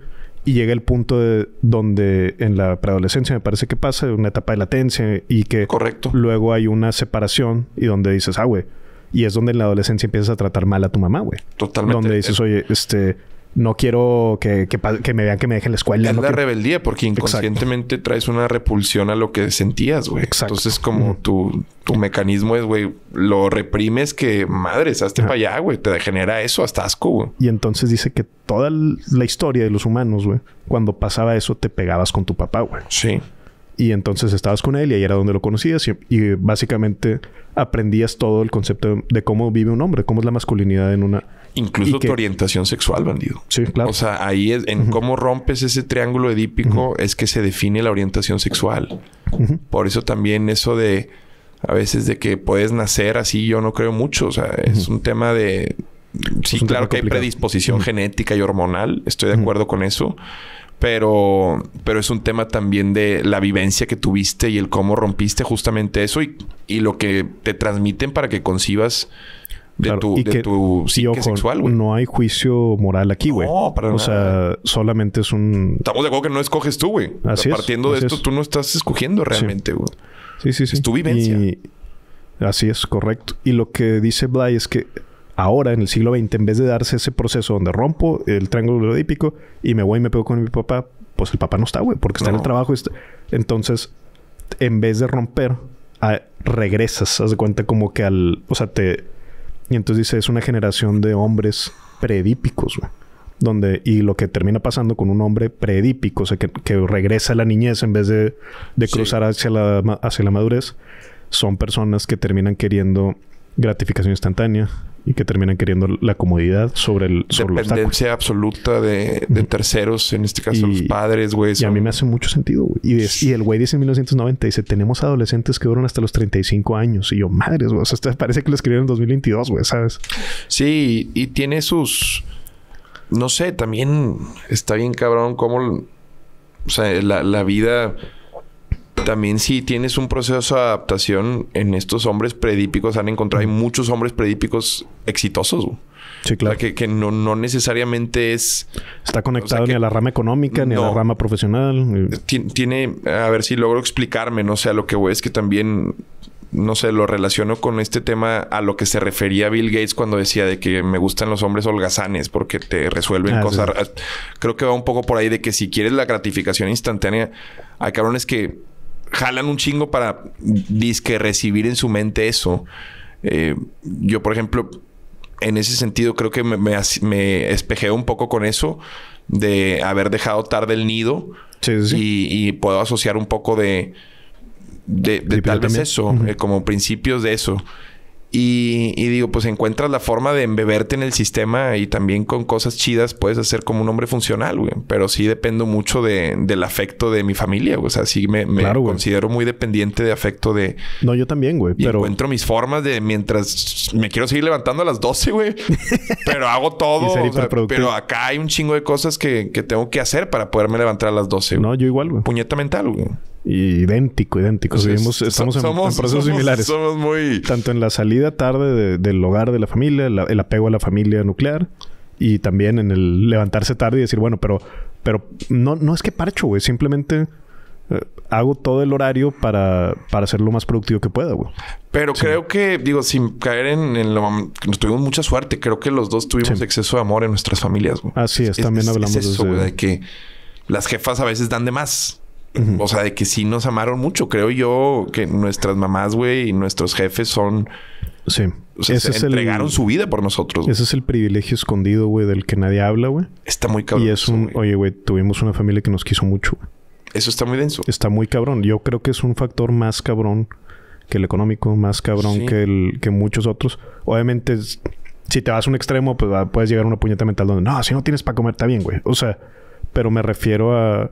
y llega el punto de donde en la preadolescencia me parece que pasa una etapa de latencia y que
Correcto.
luego hay una separación y donde dices, ah, güey, y es donde en la adolescencia empiezas a tratar mal a tu mamá, güey.
Totalmente.
Donde dices, oye, este, no quiero que, me vean que me dejen la escuela.
Es
la
rebeldía, porque inconscientemente traes una repulsión a lo que sentías, güey. Entonces, como tu, tu, mecanismo es, güey, lo reprimes que, madre, hazte para allá, güey. Te genera eso hasta asco, güey.
Y entonces dice que toda la historia de los humanos, güey, cuando pasaba eso, te pegabas con tu papá, güey.
Sí.
Y entonces estabas con él y ahí era donde lo conocías y, básicamente aprendías todo el concepto de, cómo vive un hombre, cómo es la masculinidad en una...
Incluso tu orientación sexual, bandido.
Sí, claro.
O sea, ahí es, en cómo rompes ese triángulo edípico es que se define la orientación sexual. Por eso también eso de a veces de que puedes nacer así, yo no creo mucho. O sea, es un tema de... Sí, claro que hay predisposición genética y hormonal. Estoy de acuerdo con eso pero, pero es un tema también de la vivencia que tuviste y el cómo rompiste justamente eso y, y lo que te transmiten para que concibas de tu, de tu psique sexual, güey.
No hay juicio moral aquí, güey. No, para O sea, solamente es un...
Estamos de acuerdo que no escoges tú, güey. Así Partiendo de esto, tú no estás escogiendo realmente, güey.
Sí. sí, sí,
Es tu vivencia. Y...
Así es, correcto. Y lo que dice Bly es que ahora, en el siglo XX, en vez de darse ese proceso donde rompo el triángulo edípico y me voy y me pego con mi papá, pues el papá no está, güey, porque está en el trabajo. Entonces, en vez de romper, regresas, haz de cuenta como que al... O sea, te... Y entonces dice, es una generación de hombres preedípicos, güey. Donde, y lo que termina pasando con un hombre preedípico, o sea, que, regresa a la niñez en vez de, cruzar hacia, la, hacia la madurez, son personas que terminan queriendo gratificación instantánea, y que terminan queriendo la comodidad sobre el
sobre dependencia absoluta de, terceros, en este caso los padres, güey.
Y a mí me hace mucho sentido, güey. Y, el güey dice en 1990, dice, tenemos adolescentes que duran hasta los 35 años. Y yo, madres, güey. O sea, parece que lo escribieron en 2022, güey, ¿sabes?
Sí, y tiene sus... No sé, también está bien cabrón cómo... O sea, la, la vida también si tienes un proceso de adaptación en estos hombres predípicos, han encontrado, hay muchos hombres predípicos exitosos.
Sí, claro.
que, no, no, necesariamente es...
Está conectado ni a la rama económica, ni a la rama profesional.
Tiene, a ver si logro explicarme, no sé, a lo que voy es que también, no sé, lo relaciono con este tema a lo que se refería Bill Gates cuando decía de que me gustan los hombres holgazanes porque te resuelven ah, cosas. Creo que va un poco por ahí de que si quieres la gratificación instantánea, hay cabrones que jalan un chingo para disque recibir en su mente eso. Eh, yo, por ejemplo, en ese sentido creo que me, me, espejeo un poco con eso de haber dejado tarde el nido Y, puedo asociar un poco de, de, tal vez eso, eh, como principios de eso. Y, digo, pues encuentras la forma de embeberte en el sistema y también con cosas chidas puedes hacer como un hombre funcional, güey. Pero sí dependo mucho de, del afecto de mi familia, güey. O sea, sí me, considero muy dependiente de afecto de...
No, yo también, güey. Pero...
encuentro mis formas de mientras me quiero seguir levantando a las 12, güey. pero hago todo. pero acá hay un chingo de cosas que, que, tengo que hacer para poderme levantar a las 12.
No, yo igual, güey.
Puñeta mental, güey
idéntico, idéntico. estamos en, procesos similares.
Somos muy...
Tanto en la salida tarde del hogar de la familia, el apego a la familia nuclear y también en el levantarse tarde y decir, bueno, pero, pero no, no es que parcho, güey. Simplemente eh, hago todo el horario para, para ser lo más productivo que pueda, güey.
Pero creo que, digo, sin caer en, lo... Nos tuvimos mucha suerte. Creo que los dos tuvimos exceso de amor en nuestras familias, güey.
Así es, también hablamos
de eso. de que las jefas a veces dan de más. O sea, de que sí nos amaron mucho. Creo yo que nuestras mamás, güey, y nuestros jefes son...
Sí.
O sea, se entregaron su vida por nosotros.
Ese es el privilegio escondido, güey, del que nadie habla, güey.
Está muy cabrón.
Y es un... Oye, güey, tuvimos una familia que nos quiso mucho.
Eso está muy denso.
Está muy cabrón. Yo creo que es un factor más cabrón que el económico, más cabrón que, el, que muchos otros. Obviamente, si te vas a un extremo, pues puedes llegar a una puñeta mental donde, no, si no tienes para comer, está bien, güey. O sea, pero me refiero a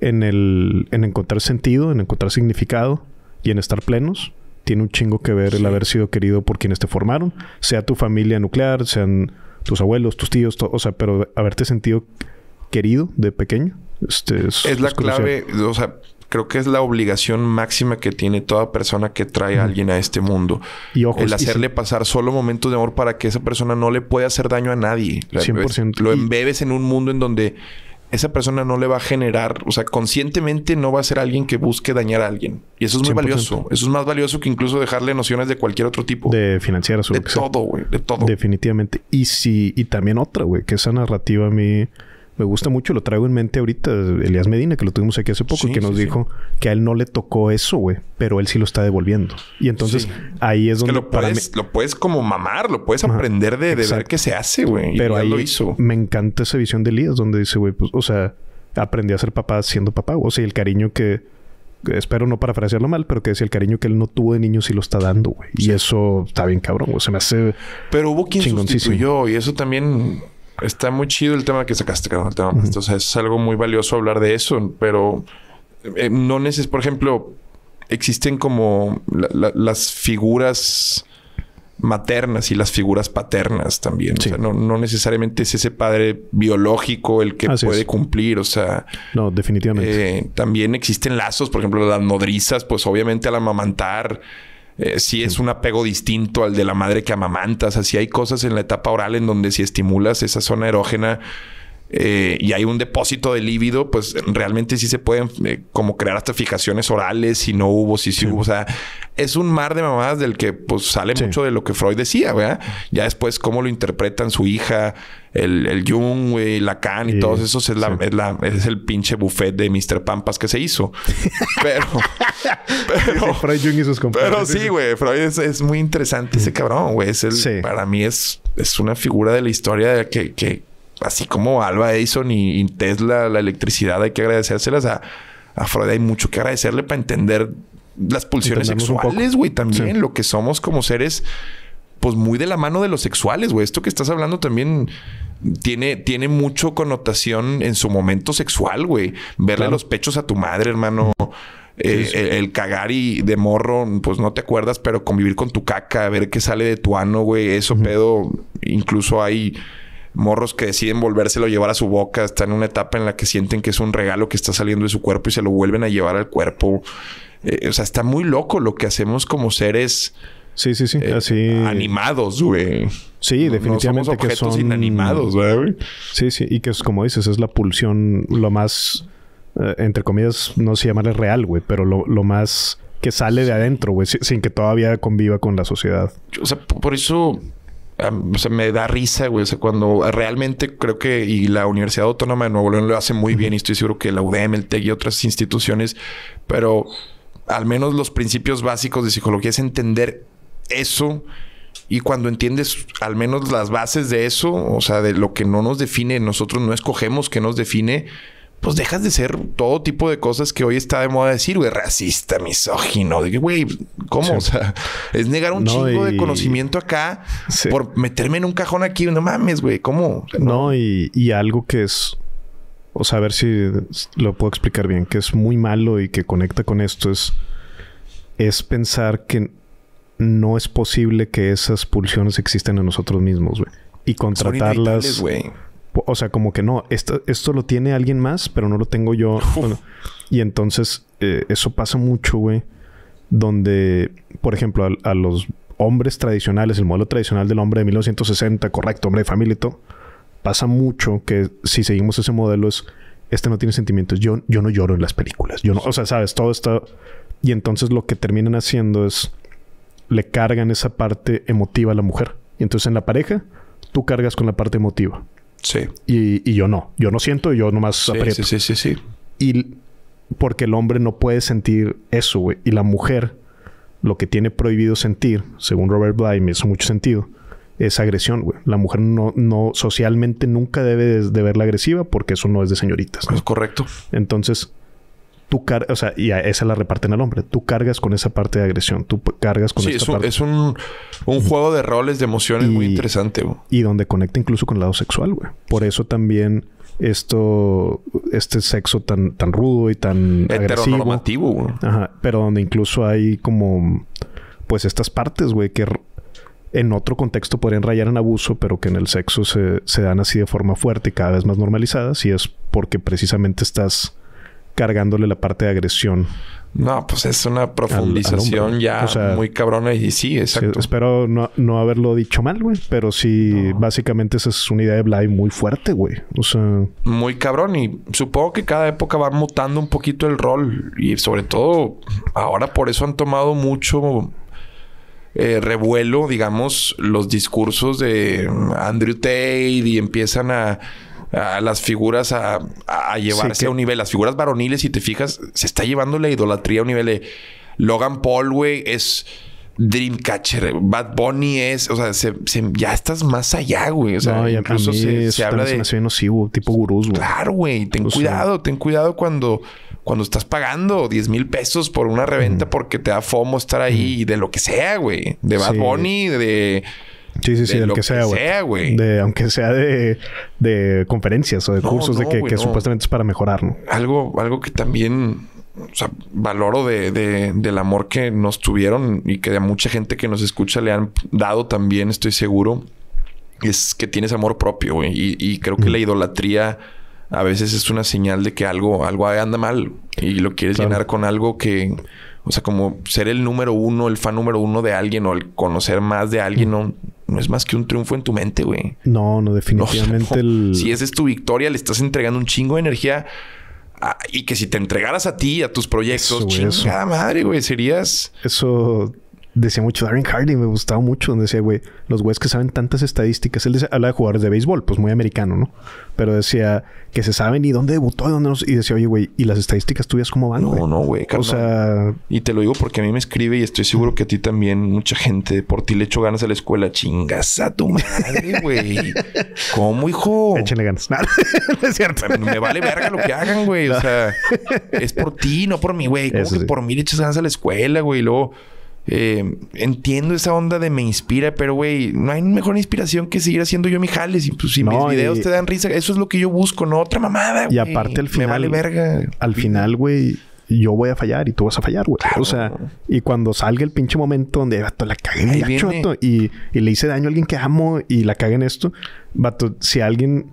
en, el, en encontrar sentido, en encontrar significado y en estar plenos. Tiene un chingo que ver el haber sido querido por quienes te formaron, sea tu familia nuclear, sean tus abuelos, tus tíos, o sea, pero haberte sentido querido de pequeño. Este,
es, la clave, o sea, creo que es la obligación máxima que tiene toda persona que trae a alguien a este mundo. Y el hacerle pasar solo momentos de amor para que esa persona no le pueda hacer daño a nadie. 100%. Lo embebes en un mundo en donde esa persona no le va a generar, o sea, conscientemente no va a ser alguien que busque dañar a alguien. Y eso es muy valioso. Eso es más valioso que incluso dejarle nociones de cualquier otro tipo.
De financieras
o De todo, güey. De todo.
Definitivamente. Y sí, y también otra, güey, que esa narrativa a mí me gusta mucho, lo traigo en mente ahorita, Elías Medina, que lo tuvimos aquí hace poco, que nos dijo que a él no le tocó eso, güey, pero él sí lo está devolviendo. Y entonces ahí es donde...
lo, puedes, lo puedes como mamar, lo puedes aprender de, ver qué se hace, güey.
Pero ahí lo hizo. Me encanta esa visión de Elías, donde dice, güey, pues, o sea, aprendí a ser papá siendo papá, o sea, el cariño que espero no parafrasearlo mal, pero que decía el cariño que él no tuvo de niño sí lo está dando, güey. Y eso está bien cabrón, güey. Se me hace.
Pero hubo quien sustituyó y eso también Está muy chido el tema que sacaste, cabrón. O sea, es algo muy valioso hablar de eso, pero eh, no neces por ejemplo, existen como las figuras maternas y las figuras paternas también. O sea, no, necesariamente es ese padre biológico el que puede cumplir. O sea.
No, definitivamente.
Eh, también existen lazos, por ejemplo, las nodrizas, pues obviamente al amamantar eh, si es un apego distinto al de la madre que amamantas. Así hay cosas en la etapa oral en donde si estimulas esa zona erógena eh, y hay un depósito de líbido, pues realmente sí se pueden eh, como crear hasta fijaciones orales si no hubo, si sí, hubo. O sea, es un mar de mamadas del que pues sale mucho de lo que Freud decía, ¿verdad? Ya después cómo lo interpretan su hija, el, el Jung, güey, Lacan y todos esos es, la, es, la, es, el pinche buffet de Mr. Pampas que se hizo. pero... pero
Freud, Jung y sus
compañeros. Pero sí, güey. Freud es, muy interesante ese cabrón, güey. Es el... Para mí es, es una figura de la historia de que, que así como Alba Edison y, Tesla, la electricidad, hay que agradecérselas a, a Freud. Hay mucho que agradecerle para entender las pulsiones sexuales, güey, también lo que somos como seres, pues muy de la mano de los sexuales, güey. Esto que estás hablando también tiene, tiene mucho connotación en su momento sexual, güey. Verle los pechos a tu madre, hermano. Eh, el, cagar y de morro, pues no te acuerdas, pero convivir con tu caca, ver qué sale de tu ano, güey, eso pedo. Incluso hay morros que deciden volvérselo a llevar a su boca, están en una etapa en la que sienten que es un regalo que está saliendo de su cuerpo y se lo vuelven a llevar al cuerpo. Eh, o sea, está muy loco lo que hacemos como seres.
Sí, sí, sí.
Eh,
así.
Animados, güey.
Sí, definitivamente
que son inanimados, güey.
Sí, sí. Y que es como dices, es la pulsión lo más. Eh, entre comillas, no se llamarle real, güey, pero lo, lo más que sale de adentro, güey, sin que todavía conviva con la sociedad.
O sea, por eso o sea, me da risa, güey. O sea, cuando realmente creo que y la Universidad Autónoma de Nuevo León lo hace muy bien y estoy seguro que la UDM, el TEC y otras instituciones, pero al menos los principios básicos de psicología es entender eso y cuando entiendes al menos las bases de eso, o sea, de lo que no nos define, nosotros no escogemos que nos define, pues dejas de ser todo tipo de cosas que hoy está de moda decir, güey, racista, misógino. Güey, ¿cómo? O sea, es negar un chingo de conocimiento acá por meterme en un cajón aquí. No mames, güey, ¿cómo?
no, y, y, algo que es, o sea, a ver si lo puedo explicar bien, que es muy malo y que conecta con esto es, es pensar que no es posible que esas pulsiones existan en nosotros mismos, güey. Y contratarlas. güey o sea, como que no, esto, esto lo tiene alguien más, pero no lo tengo yo. y entonces eh, eso pasa mucho, güey. Donde, por ejemplo, a, los hombres tradicionales, el modelo tradicional del hombre de 1960, correcto, hombre de familia y todo, pasa mucho que si seguimos ese modelo es, este no tiene sentimientos, yo, yo no lloro en las películas, yo no, o sea, sabes, todo está... Y entonces lo que terminan haciendo es, le cargan esa parte emotiva a la mujer. Y entonces en la pareja, tú cargas con la parte emotiva.
Sí.
Y, yo no. Yo no siento, yo nomás
sí, aprieto. Sí, sí, sí, sí.
Y porque el hombre no puede sentir eso, güey. Y la mujer, lo que tiene prohibido sentir, según Robert Bly, me hizo mucho sentido, es agresión, güey. La mujer no, no socialmente nunca debe de, verla agresiva porque eso no es de señoritas.
Es correcto.
Entonces, tú cargas, o sea, y a esa la reparten al hombre. Tú cargas con esa parte de agresión, tú cargas con
sí, es un,
parte.
es un, un juego de roles, de emociones muy interesante.
Y donde conecta incluso con el lado sexual, güey. Por eso también esto, este sexo tan, tan rudo y tan
heteronormativo, güey.
Ajá, pero donde incluso hay como, pues estas partes, güey, que en otro contexto podrían rayar en abuso, pero que en el sexo se, se dan así de forma fuerte y cada vez más normalizadas, y es porque precisamente estás cargándole la parte de agresión.
No, pues es una profundización ya muy cabrona y sí, exacto.
espero no, haberlo dicho mal, güey, pero sí, básicamente esa es una idea de Bly muy fuerte, güey. O sea...
Muy cabrón y supongo que cada época va mutando un poquito el rol y sobre todo ahora por eso han tomado mucho eh, revuelo, digamos, los discursos de Andrew Tate y empiezan a a las figuras a, llevarse a un nivel. Las figuras varoniles, si te fijas, se está llevando la idolatría a un nivel de Logan Paul, güey, es Dreamcatcher. Bad Bunny es, o sea, ya estás más allá, güey. O sea, incluso se, habla de.
nocivo, tipo gurús,
güey. Claro, güey. Ten cuidado, ten cuidado cuando, cuando estás pagando 10 mil pesos por una reventa porque te da fomo estar ahí, de lo que sea, güey. De Bad Bunny, de
Sí, sí, sí, del que, sea, güey. De, aunque sea de, de conferencias o de cursos de que, supuestamente es para mejorar, ¿no?
Algo, algo que también o sea, valoro de, de, del amor que nos tuvieron y que a mucha gente que nos escucha le han dado también, estoy seguro, es que tienes amor propio, güey. Y, creo que la idolatría a veces es una señal de que algo, algo anda mal y lo quieres llenar con algo que, o sea, como ser el número uno, el fan número uno de alguien o el conocer más de alguien, no, no es más que un triunfo en tu mente, güey.
No, no, definitivamente. el...
Si esa es tu victoria, le estás entregando un chingo de energía. y que si te entregaras a ti, a tus proyectos, chingada madre, güey, serías.
Eso decía mucho Darren Hardy, me gustaba mucho, donde decía, güey, los güeyes que saben tantas estadísticas. Él decía, habla de jugadores de béisbol, pues muy americano, ¿no? Pero decía que se saben y dónde debutó y dónde no. Y decía, oye, güey, ¿y las estadísticas tuyas cómo van?
No, no, güey.
O sea.
Y te lo digo porque a mí me escribe y estoy seguro que a ti también, mucha gente, por ti le echo ganas a la escuela. Chingas a tu madre, güey. ¿Cómo, hijo?
Échenle ganas. Nada,
es cierto. Me, vale verga lo que hagan, güey. O sea, es por ti, no por mí, güey. ¿Cómo que por mí le echas ganas a la escuela, güey? Y luego eh, entiendo esa onda de me inspira, pero güey, no hay mejor inspiración que seguir haciendo yo mi jales. Y pues si mis videos te dan risa, eso es lo que yo busco, no otra mamada.
Y aparte al final. Me vale verga. Al final, güey, yo voy a fallar y tú vas a fallar, güey. O sea, y cuando salga el pinche momento donde vato la cagué y, y le hice daño a alguien que amo y la cagué en esto, vato, si alguien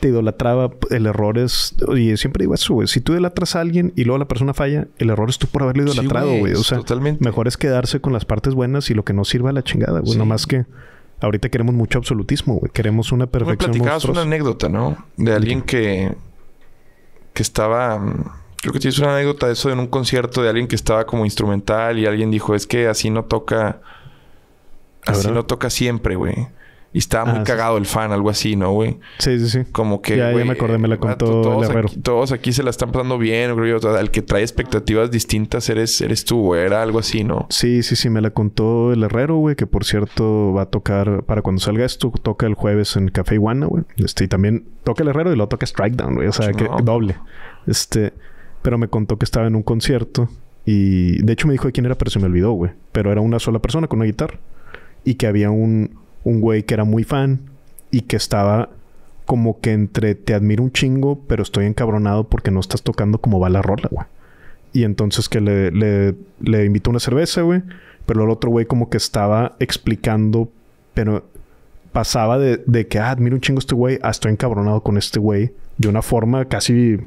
te idolatraba, el error es, y siempre digo eso, güey, si tú idolatras a alguien y luego la persona falla, el error es tú por haberle idolatrado, güey. o sea, totalmente. mejor es quedarse con las partes buenas y lo que no sirva a la chingada, güey. No más que ahorita queremos mucho absolutismo, güey. Queremos una perfección.
Me platicabas una anécdota, ¿no? De alguien que, que estaba... Creo que tienes una anécdota de eso en un concierto de alguien que estaba como instrumental y alguien dijo, es que así no toca... Así no toca siempre, güey. Y estaba muy ah, cagado el fan, algo así, ¿no, güey?
Sí, sí, sí.
Como que.
Ya, ya me acordé, me la contó
todos
el herrero.
Aquí, todos aquí se la están pasando bien, creo yo. el que trae expectativas distintas eres, eres tú, güey. Era algo así, ¿no?
Sí, sí, sí. Me la contó el herrero, güey. Que por cierto va a tocar, para cuando salga esto, toca el jueves en Café Iguana, güey. Este, y también toca el herrero y lo toca Strike Down, güey. O sea, que doble. Este. Pero me contó que estaba en un concierto. Y de hecho me dijo de quién era, pero se me olvidó, güey. Pero era una sola persona con una guitarra. Y que había un, un güey que era muy fan y que estaba como que entre te admiro un chingo, pero estoy encabronado porque no estás tocando como va la rola, güey. Y entonces que le, le, le invitó una cerveza, güey. Pero el otro güey como que estaba explicando, pero pasaba de, de que, ah, admiro un chingo a este güey, a estoy encabronado con este güey. De una forma casi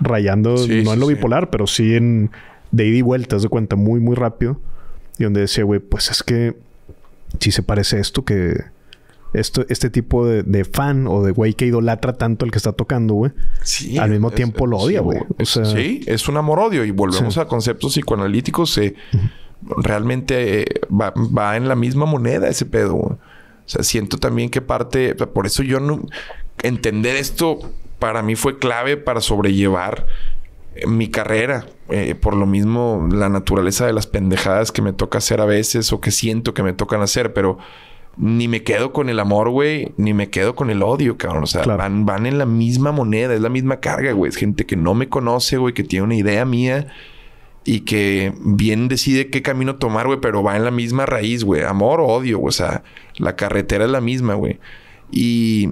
rayando, no en lo bipolar, pero sí en de ida y vuelta, de cuenta, muy, muy rápido. Y donde decía, güey, pues es que si se parece esto que esto, este tipo de, fan o de güey que idolatra tanto el que está tocando, güey. Sí. Al mismo tiempo lo odia, güey.
sí, es un amor-odio. Y volvemos a conceptos psicoanalíticos. realmente eh, va, en la misma moneda ese pedo, O sea, siento también que parte... Por eso yo no... Entender esto para mí fue clave para sobrellevar eh, mi carrera. Eh, por lo mismo, la naturaleza de las pendejadas que me toca hacer a veces o que siento que me tocan hacer, pero ni me quedo con el amor, güey, ni me quedo con el odio, cabrón. O sea, van, van en la misma moneda, es la misma carga, güey. Es gente que no me conoce, güey, que tiene una idea mía y que bien decide qué camino tomar, güey, pero va en la misma raíz, güey. Amor o odio, güey. O sea, la carretera es la misma, güey. Y,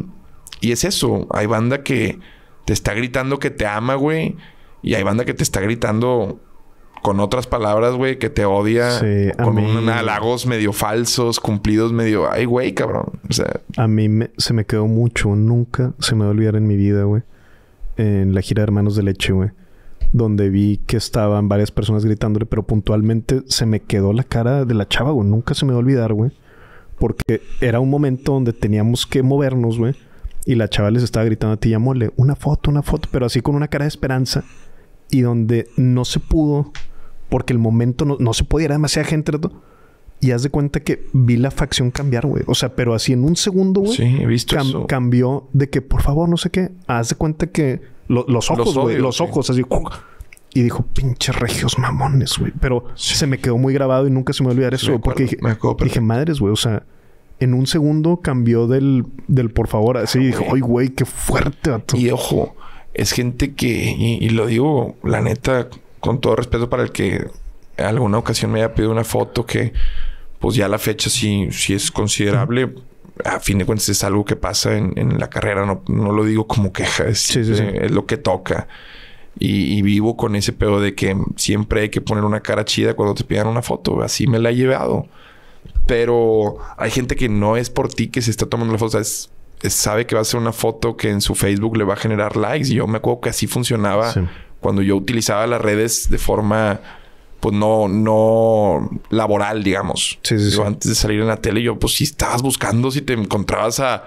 y es eso. Hay banda que te está gritando que te ama, güey. Y hay banda que te está gritando con otras palabras, güey, que te odia. con un halagos medio falsos, cumplidos medio... Ay, güey, cabrón. O sea...
A mí se me quedó mucho. Nunca se me va a olvidar en mi vida, güey. En la gira de Hermanos de Leche, güey. donde vi que estaban varias personas gritándole, pero puntualmente se me quedó la cara de la chava, güey. Nunca se me va a olvidar, güey. Porque era un momento donde teníamos que movernos, güey. Y la chava les estaba gritando a ti, mole, una foto, una foto, pero así con una cara de esperanza. Y donde no se pudo, porque el momento no, no se podía, era demasiada gente. Y haz de cuenta que vi la facción cambiar, güey. O sea, pero así en un segundo, güey.
Sí, he visto eso.
Cambió de que, por favor, no sé qué. Haz de cuenta que los ojos, güey. Los, ojos, así. Y dijo, pinches regios mamones, güey. Pero se me quedó muy grabado y nunca se me va a olvidar eso. porque dije, dije, madres, güey. O sea, en un segundo cambió del, del por favor. Así y dijo, ay, güey, qué fuerte, vato.
Y ojo, es gente que, y, lo digo, la neta, con todo respeto para el que alguna ocasión me haya pedido una foto que, pues ya la fecha sí, sí es considerable. A fin de cuentas es algo que pasa en, la carrera. No, no, lo digo como queja, es, es lo que toca. Y, vivo con ese pedo de que siempre hay que poner una cara chida cuando te pidan una foto. Así me la he llevado. Pero hay gente que no es por ti que se está tomando la foto. Es, sabe que va a ser una foto que en su Facebook le va a generar likes. Y yo me acuerdo que así funcionaba cuando yo utilizaba las redes de forma pues no, no laboral, digamos. Sí, sí, Antes de salir en la tele, yo, pues si estabas buscando, si te encontrabas a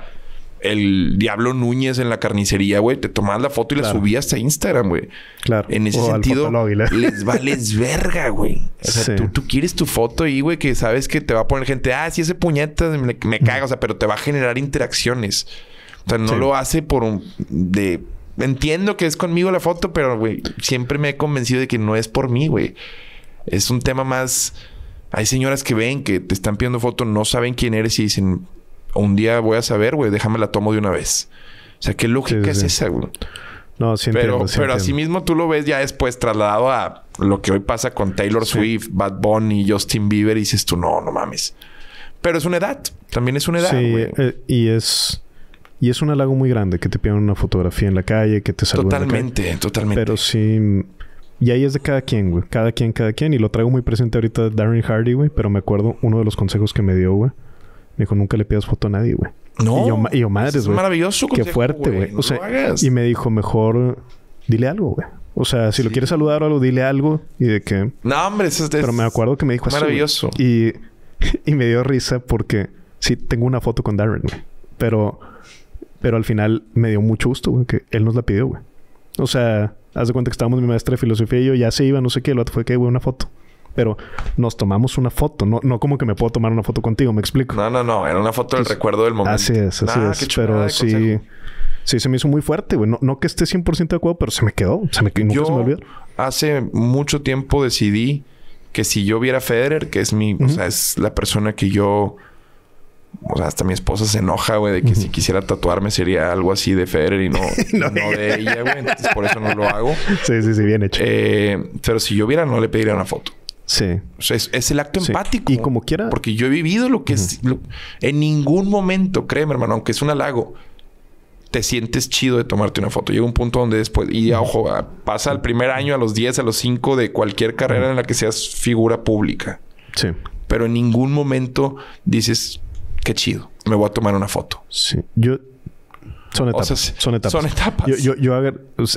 el Diablo Núñez en la carnicería, güey, te tomabas la foto y la subías a Instagram, güey. Claro. En ese sentido, les vales verga, güey. O sea, tú, quieres tu foto ahí, güey, que sabes que te va a poner gente, ah, sí, ese puñeta me, me caga, o sea, pero te va a generar interacciones. O sea, no lo hace por un. de. Entiendo que es conmigo la foto, pero, güey, siempre me he convencido de que no es por mí, güey. Es un tema más. Hay señoras que ven que te están pidiendo foto, no saben quién eres y dicen, un día voy a saber, güey, déjame la tomo de una vez. O sea, ¿qué lógica es esa, güey? No, sí entiendo, Pero, pero así mismo tú lo ves ya después trasladado a lo que hoy pasa con Taylor Swift, Bad Bunny, Justin Bieber y dices tú, no, no mames. Pero es una edad. También es una edad, Sí,
eh, y es... Y es un halago muy grande que te pidan una fotografía en la calle, que te saluden
Totalmente, totalmente.
Pero sí... Y ahí es de cada quien, güey. Cada quien, cada quien. Y lo traigo muy presente ahorita Darren Hardy, güey. Pero me acuerdo uno de los consejos que me dio, güey. Me dijo, nunca le pidas foto a nadie, güey. No. Y yo, y yo madres, güey. Es maravilloso. Qué fuerte, güey. o sea, y me dijo, mejor dile algo, güey. O sea, si lo quieres saludar o algo, dile algo. Y de que...
No, hombre. Eso
es... Pero me acuerdo que me dijo
así, Maravilloso.
Y, y me dio risa porque... Sí, tengo una foto con Darren, güey. Pero... Pero al final me dio mucho gusto, güey. Que él nos la pidió, güey. O sea... Haz de cuenta que estábamos mi maestra de filosofía y yo ya se iba, no sé qué. El otro fue que, güey, una foto pero nos tomamos una foto, no, no como que me puedo tomar una foto contigo, me explico.
No, no, no, era una foto del recuerdo del momento.
Así es, así ah, es. Pero sí, sí se me hizo muy fuerte, güey. No, no, que esté 100% de acuerdo, pero se me quedó, se me, nunca
yo
se me olvidó.
Hace mucho tiempo decidí que si yo viera a Federer, que es mi, o sea, es la persona que yo o sea, hasta mi esposa se enoja, güey, de que si quisiera tatuarme sería algo así de Federer y no, no, de ella, güey. Entonces por eso no lo hago.
Sí, sí, sí, bien hecho.
Eh, pero si yo viera, no le pediría una foto.
Sí.
O sea, es, el acto empático.
Y como quiera.
Porque yo he vivido lo que es. en ningún momento, créeme, hermano, aunque es un halago, te sientes chido de tomarte una foto. Llega un punto donde después. Y ojo, pasa el primer año, a los 10, a los 5 de cualquier carrera en la que seas figura pública.
Sí.
Pero en ningún momento dices, qué chido, me voy a tomar una foto.
Sí. Yo son etapas. son etapas.
Son etapas.
Yo, yo, yo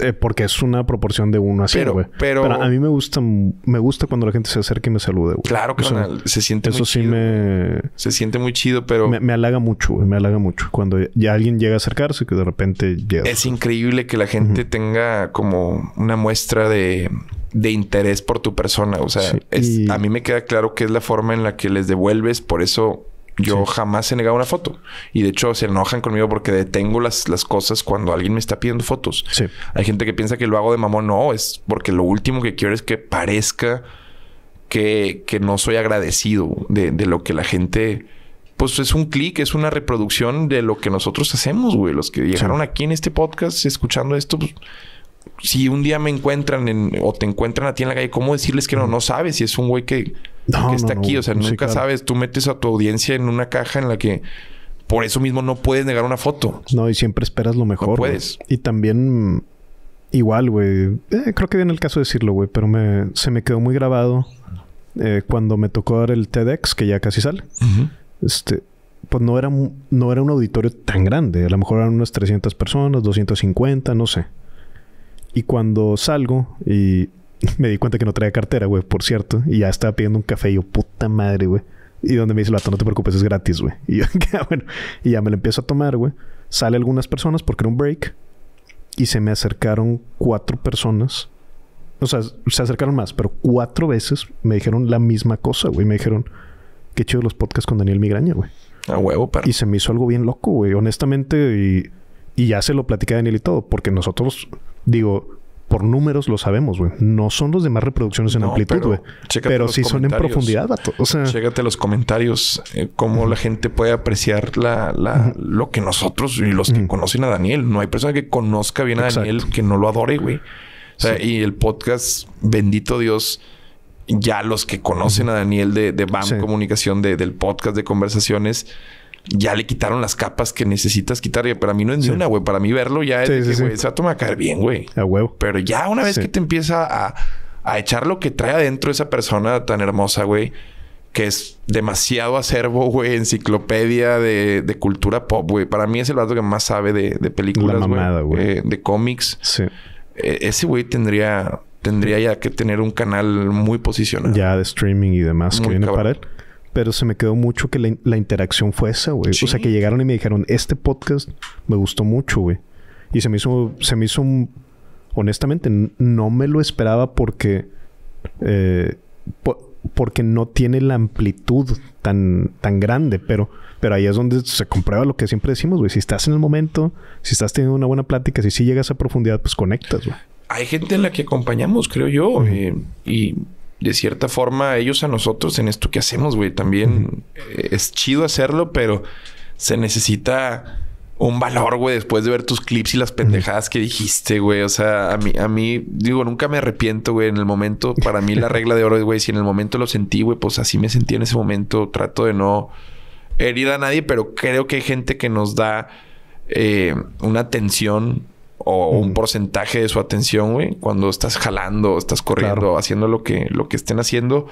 eh, porque es una proporción de uno a cien, güey. Pero, pero, a mí me gusta, me gusta cuando la gente se acerca y me salude, güey.
Claro que se siente
eso muy sí me...
Se siente muy chido, pero...
Me, halaga mucho, güey. Me halaga mucho. Cuando ya alguien llega a acercarse que de repente llega.
Es increíble que la gente tenga como una muestra de de interés por tu persona. O sea, es, a mí me queda claro que es la forma en la que les devuelves. Por eso yo jamás he negado una foto. Y de hecho se enojan conmigo porque detengo las, las cosas cuando alguien me está pidiendo fotos.
Sí.
Hay gente que piensa que lo hago de mamón. No, es porque lo último que quiero es que parezca que, que no soy agradecido de, de, lo que la gente... Pues es un clic, es una reproducción de lo que nosotros hacemos, güey. Los que llegaron aquí en este podcast escuchando esto, pues, si un día me encuentran en, o te encuentran a ti en la calle, ¿cómo decirles que no? No sabes si es un güey que que está aquí. O sea, nunca sabes. Tú metes a tu audiencia en una caja en la que por eso mismo no puedes negar una foto.
No, y siempre esperas lo mejor. No
puedes.
Y también, igual, güey. Eh, creo que viene el caso de decirlo, güey, pero me, se me quedó muy grabado eh, cuando me tocó dar el TEDx, que ya casi sale. Este. Pues no era, no era un auditorio tan grande. A lo mejor eran unas 300 personas, 250, no sé. Y cuando salgo y me di cuenta que no traía cartera, güey, por cierto, y ya estaba pidiendo un café y yo, puta madre, güey. Y donde me dice el vato, no te preocupes, es gratis, güey. Y yo, ah, bueno, y ya me lo empiezo a tomar, güey. Sale algunas personas porque era un break. Y se me acercaron cuatro personas. O sea, se acercaron más, pero cuatro veces me dijeron la misma cosa, güey. Me dijeron, qué chido los podcasts con Daniel Migraña, güey.
A huevo, pero.
Y se me hizo algo bien loco, güey. Honestamente, y, y ya se lo platicé a Daniel y todo. Porque nosotros, digo, por números lo sabemos, güey. No son los demás reproducciones en amplitud, güey. Pero, sí son en profundidad, vato. O sea...
Chécate los comentarios, eh, cómo la gente puede apreciar la, la lo que nosotros y los que conocen a Daniel. No hay persona que conozca bien a Daniel que no lo adore, güey. O sea, y el podcast, bendito Dios, ya los que conocen a Daniel de, de BAM Comunicación, de, del podcast de conversaciones, ya le quitaron las capas que necesitas quitar. Pero a mí no es una, güey. Para mí verlo ya es de que, güey, se va a caer bien, güey.
A huevo.
Pero ya una vez que te empieza a, a, echar lo que trae adentro esa persona tan hermosa, güey, que es demasiado acervo, güey, enciclopedia de, de cultura pop, güey. Para mí es el vato que más sabe de, de películas, güey. Eh, de cómics.
Sí.
E, ese güey tendría, tendría ya que tener un canal muy posicionado.
Ya de streaming y demás que viene para él. Pero se me quedó mucho que la, interacción fue esa, güey. O sea, que llegaron y me dijeron, este podcast me gustó mucho, güey. Y se me hizo, se me hizo un... Honestamente, no me lo esperaba porque... Eh, porque no tiene la amplitud tan, tan grande, pero, pero ahí es donde se comprueba lo que siempre decimos, güey. Si estás en el momento, si estás teniendo una buena plática, si sí llegas a profundidad, pues conectas, güey.
Hay gente en la que acompañamos, creo yo, eh, y de cierta forma ellos a nosotros en esto que hacemos, güey. También eh, es chido hacerlo, pero se necesita un valor, güey, después de ver tus clips y las pendejadas que dijiste, güey. O sea, a mí, a mí, digo, nunca me arrepiento, güey. En el momento, para mí la regla de oro es, güey, si en el momento lo sentí, güey, pues así me sentí en ese momento. Trato de no herir a nadie, pero creo que hay gente que nos da eh, una atención o un porcentaje de su atención, güey, cuando estás jalando, estás corriendo, haciendo lo que, lo que estén haciendo,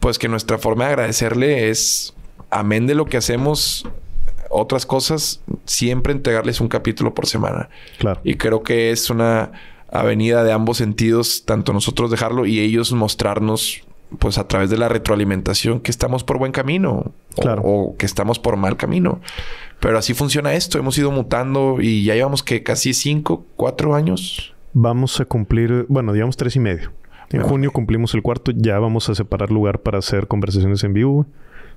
pues que nuestra forma de agradecerle es, amén de lo que hacemos, otras cosas, siempre entregarles un capítulo por semana.
Claro.
Y creo que es una avenida de ambos sentidos, tanto nosotros dejarlo y ellos mostrarnos, pues a través de la retroalimentación, que estamos por buen camino
claro.
o que estamos por mal camino. Pero así funciona esto. Hemos ido mutando y ya llevamos que casi cinco, cuatro años.
Vamos a cumplir, bueno, digamos tres y medio. En junio cumplimos el cuarto. Ya vamos a separar lugar para hacer conversaciones en vivo.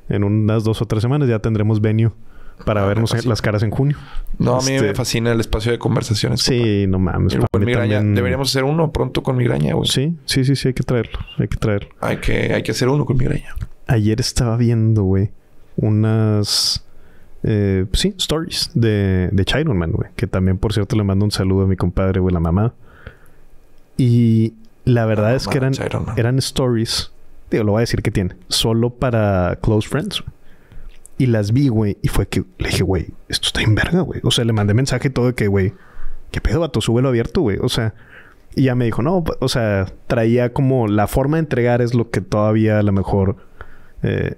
En unas dos o tres semanas ya tendremos venue para ah, vernos las caras en junio.
No, a mí me este, fascina el espacio de conversaciones.
Sí, no mames.
Deberíamos hacer uno pronto con migraña, güey.
Sí, sí, sí, sí, hay que traerlo. Hay que traerlo.
Hay que, hay que hacer uno con migraña.
Ayer estaba viendo, güey, unas eh, sí, stories de, de Chiron Man, güey. Que también, por cierto, le mando un saludo a mi compadre, güey, la mamá. Y la verdad es que eran, eran stories. Digo, lo voy a decir que tiene. Solo para close friends. Y las vi, güey. Y fue que le dije, güey, esto está en verga, güey. O sea, le mandé mensaje todo de que, güey, ¿qué pedo, vato? Súbelo abierto, güey. O sea, y ya me dijo, no, o sea, traía como la forma de entregar es lo que todavía a lo mejor eh,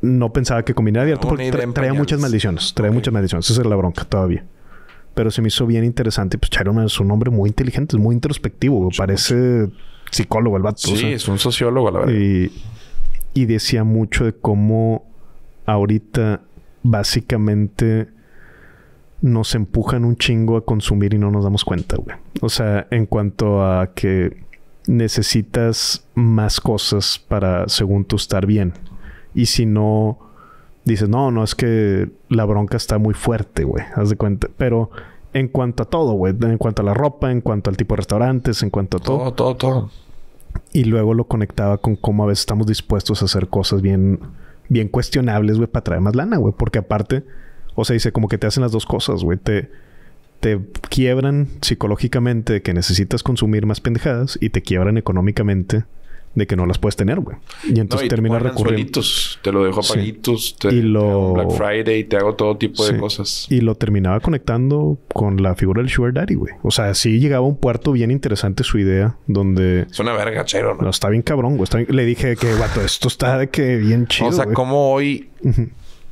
no pensaba que combinara abierto porque traía muchas maldiciones. Traía muchas maldiciones. Esa es la bronca todavía. Pero se me hizo bien interesante. Pues Chiron es un hombre muy inteligente, es muy introspectivo. Parece psicólogo el vato.
Sí, es un sociólogo, la verdad.
Y, y decía mucho de cómo ahorita básicamente nos empujan un chingo a consumir y no nos damos cuenta, güey. O sea, en cuanto a que necesitas más cosas para, según tú, estar bien. Y si no, dices, no, no, es que la bronca está muy fuerte, güey. Haz de cuenta. Pero en cuanto a todo, güey. En cuanto a la ropa, en cuanto al tipo de restaurantes, en cuanto a todo.
Todo, todo, todo.
Y luego lo conectaba con cómo a veces estamos dispuestos a hacer cosas bien, bien cuestionables, güey, para traer más lana, güey. Porque aparte, o sea, dice como que te hacen las dos cosas, güey. Te, te quiebran psicológicamente que necesitas consumir más pendejadas y te quiebran económicamente de que no las puedes tener, güey. Y entonces termina recurriendo.
Te lo dejo paguitos. Te, y lo... Black Friday, te hago todo tipo de cosas.
Y lo terminaba conectando con la figura del Sugar Daddy, güey. O sea, sí llegaba a un puerto bien interesante su idea, donde.
Es una verga, chero,
¿no? está bien cabrón, güey. Le dije que, guato, esto está de que bien chido. O sea,
como hoy.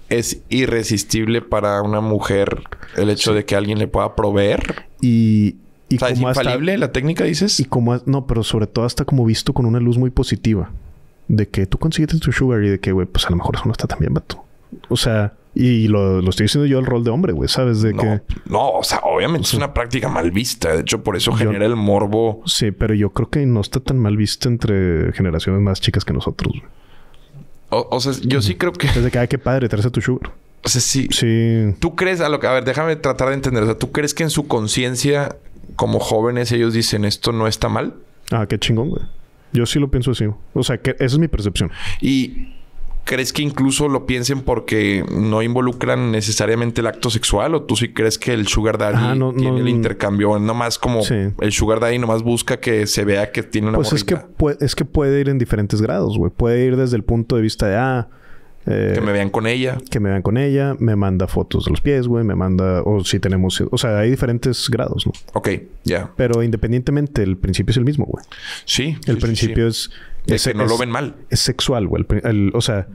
Es irresistible para una mujer el hecho de que alguien le pueda proveer.
Y
Y o sea, ¿es infalible la técnica, dices?
Y como... No, pero sobre todo está como visto con una luz muy positiva. De que tú consigues tu sugar y de que, güey, pues a lo mejor eso no está tan bien, vato. O sea... Y lo, lo, estoy diciendo yo el rol de hombre, güey, ¿sabes? De
no,
que...
No, o sea, obviamente es una práctica mal vista. De hecho, por eso genera el morbo.
Sí, pero yo creo que no está tan mal vista entre generaciones más chicas que nosotros, güey.
O, o, sea, yo sí creo que...
Desde que, ay, qué padre, traes a tu sugar.
O sea, sí.
Sí.
¿Tú crees a lo que... A ver, déjame tratar de entender. O sea, ¿tú crees que en su conciencia, como jóvenes, ellos dicen esto no está mal?
Ah, qué chingón, güey. Yo sí lo pienso así. O sea, que esa es mi percepción.
Y ¿Crees que incluso lo piensen porque no involucran necesariamente el acto sexual? ¿O tú sí crees que el sugar daddy
Ah, no,
tiene
no,
el intercambio? Nomás como
Sí.
el sugar daddy nomás busca que se vea que tiene una
Pues es que, es que puede ir en diferentes grados, güey. Puede ir desde el punto de vista de, ah, eh,
Que me vean con ella.
que me vean con ella, me manda fotos de los pies, güey, me manda, o si tenemos, o sea, hay diferentes grados, ¿no?
Ok, ya.
Pero independientemente, el principio es el mismo, güey.
Sí.
El
sí, sí,
principio
sí.
es...
De
es-
que no
es-
lo ven mal.
Es sexual, güey. El pri- el- o sea,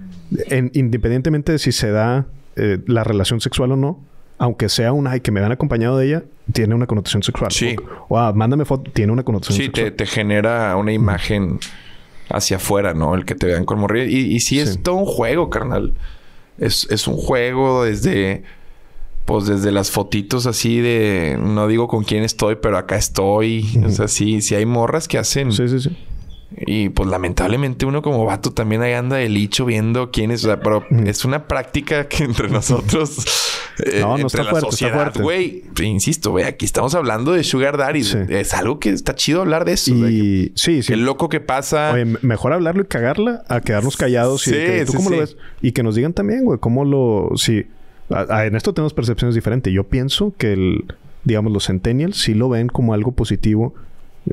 en- independientemente de si se da eh, la relación sexual o no, aunque sea una, ay, que me van acompañado de ella, tiene una connotación sexual.
Sí.
O, ah, mándame foto, tiene una connotación
Sí, te,
sexual.
te genera una imagen hacia afuera, ¿no? El que te vean con morrilla. Y, y sí es
Sí.
todo un juego, carnal. Es, es un juego desde... Pues desde las fotitos así de... No digo con quién estoy, pero acá estoy. O sea, sí, sí hay morras que hacen...
Sí, sí, sí.
Y pues lamentablemente uno como vato también ahí anda de licho viendo quién es. O sea, pero es una práctica que entre nosotros... eh,
No, no
entre
está
la
fuerte, está
sociedad, güey. Insisto, güey, aquí estamos hablando de sugar daddy.
Sí.
Es algo que está chido hablar de eso. que-
Y sí, sí.
Qué loco que pasa.
Oye, mejor hablarlo y cagarla a quedarnos callados. y
Sí,
de que, ¿Tú
sí,
cómo lo ves? Y que nos digan también, güey, cómo lo... Si... a- a- en esto tenemos percepciones diferentes. Yo pienso que el... Digamos, los centennials sí lo ven como algo positivo.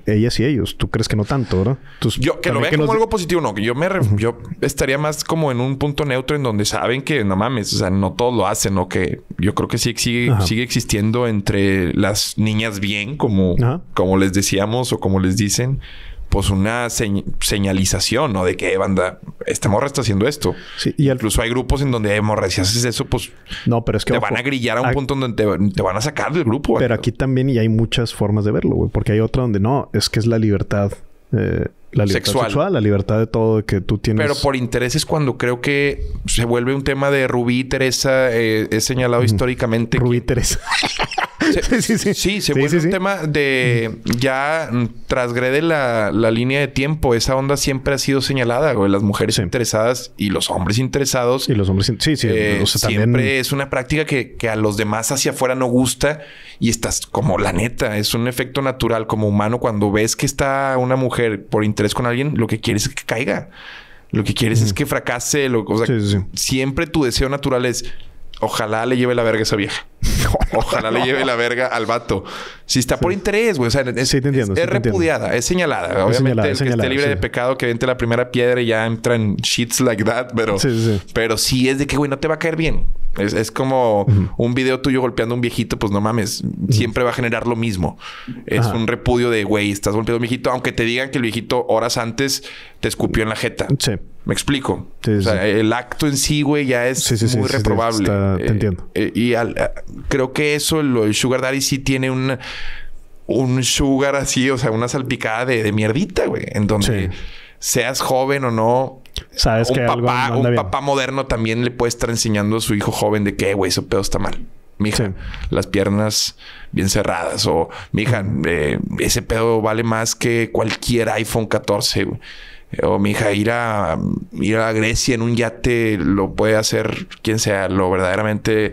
Ellas y ellos. Tú crees que no tanto, ¿verdad? Entonces,
yo, que lo vean como
nos-
algo positivo, no. Que yo me ref- yo estaría más como en un punto neutro en donde saben que no mames, o sea, no todos lo hacen, o que yo creo que sí sigue,
Ajá.
sigue existiendo entre las niñas bien, como,
Ajá.
como les decíamos o como les dicen, pues una señ- señalización, ¿no? De que, "Eh, banda, esta morra está haciendo esto.
Sí, y
Incluso hay grupos en donde, morra, si haces eso, pues
No, pero es que...
te
ojo,
van a grillar a un
a-
punto donde te, te van a sacar del grupo.
Pero aquí también y hay muchas formas de verlo, güey. Porque hay otra donde no, es que es la libertad. eh, la libertad
Sexual.
sexual. la libertad de todo, que tú tienes...
Pero por intereses cuando creo que se vuelve un tema de Rubí y Teresa, eh, he señalado históricamente
Rubí
que
Teresa.
se,
sí, sí.
sí, se
Sí,
vuelve
sí,
un tema de ya trasgrede la, la línea de tiempo. Esa onda siempre ha sido señalada, güey. Las mujeres interesadas y los hombres interesados.
Y los hombres... Sí, sí.
eh,
o sea,
siempre es una práctica que, que a los demás hacia afuera no gusta y estás como la neta, es un efecto natural como humano cuando ves que está una mujer por interés con alguien, lo que quieres es que caiga. Lo que quieres es que fracase. Lo, o sea,
Sí, sí, sí.
siempre tu deseo natural es ojalá le lleve la verga a esa vieja. Ojalá le lleve la verga al vato. Si está por interés, güey. O sea, es,
Sí, te entiendo,
es-
sí
es
te entiendo.
repudiada, es señalada. Obviamente,
señalada,
el
es
que esté libre de pecado, que vente la primera piedra y ya entra en shits like that. Pero,
Sí,
pero sí es de que, güey, no te va a caer bien. Es, es como un video tuyo golpeando a un viejito, pues no mames, siempre va a generar lo mismo. Es
Ajá.
un repudio de, güey, estás golpeando a un viejito, aunque te digan que el viejito horas antes te escupió en la jeta.
Sí.
¿Me explico?
Sí,
o sea,
sí.
el acto en sí, güey, ya es
Sí,
muy
sí, sí,
reprobable.
está- te entiendo.
eh, y al- eh, creo que eso, lo, el Sugar Daddy sí tiene un, un sugar así, o sea, una salpicada de, de mierdita, güey. En donde seas joven o no,
Sabes
un
que
papá, un
bien.
papá moderno también le puede estar enseñando a su hijo joven de que, güey, ese pedo está mal. Mija,
Sí.
las piernas bien cerradas. O, mija, eh, ese pedo vale más que cualquier iPhone 14, güey. O, mija, ir a, ir a Grecia en un yate lo puede hacer quien sea. Lo verdaderamente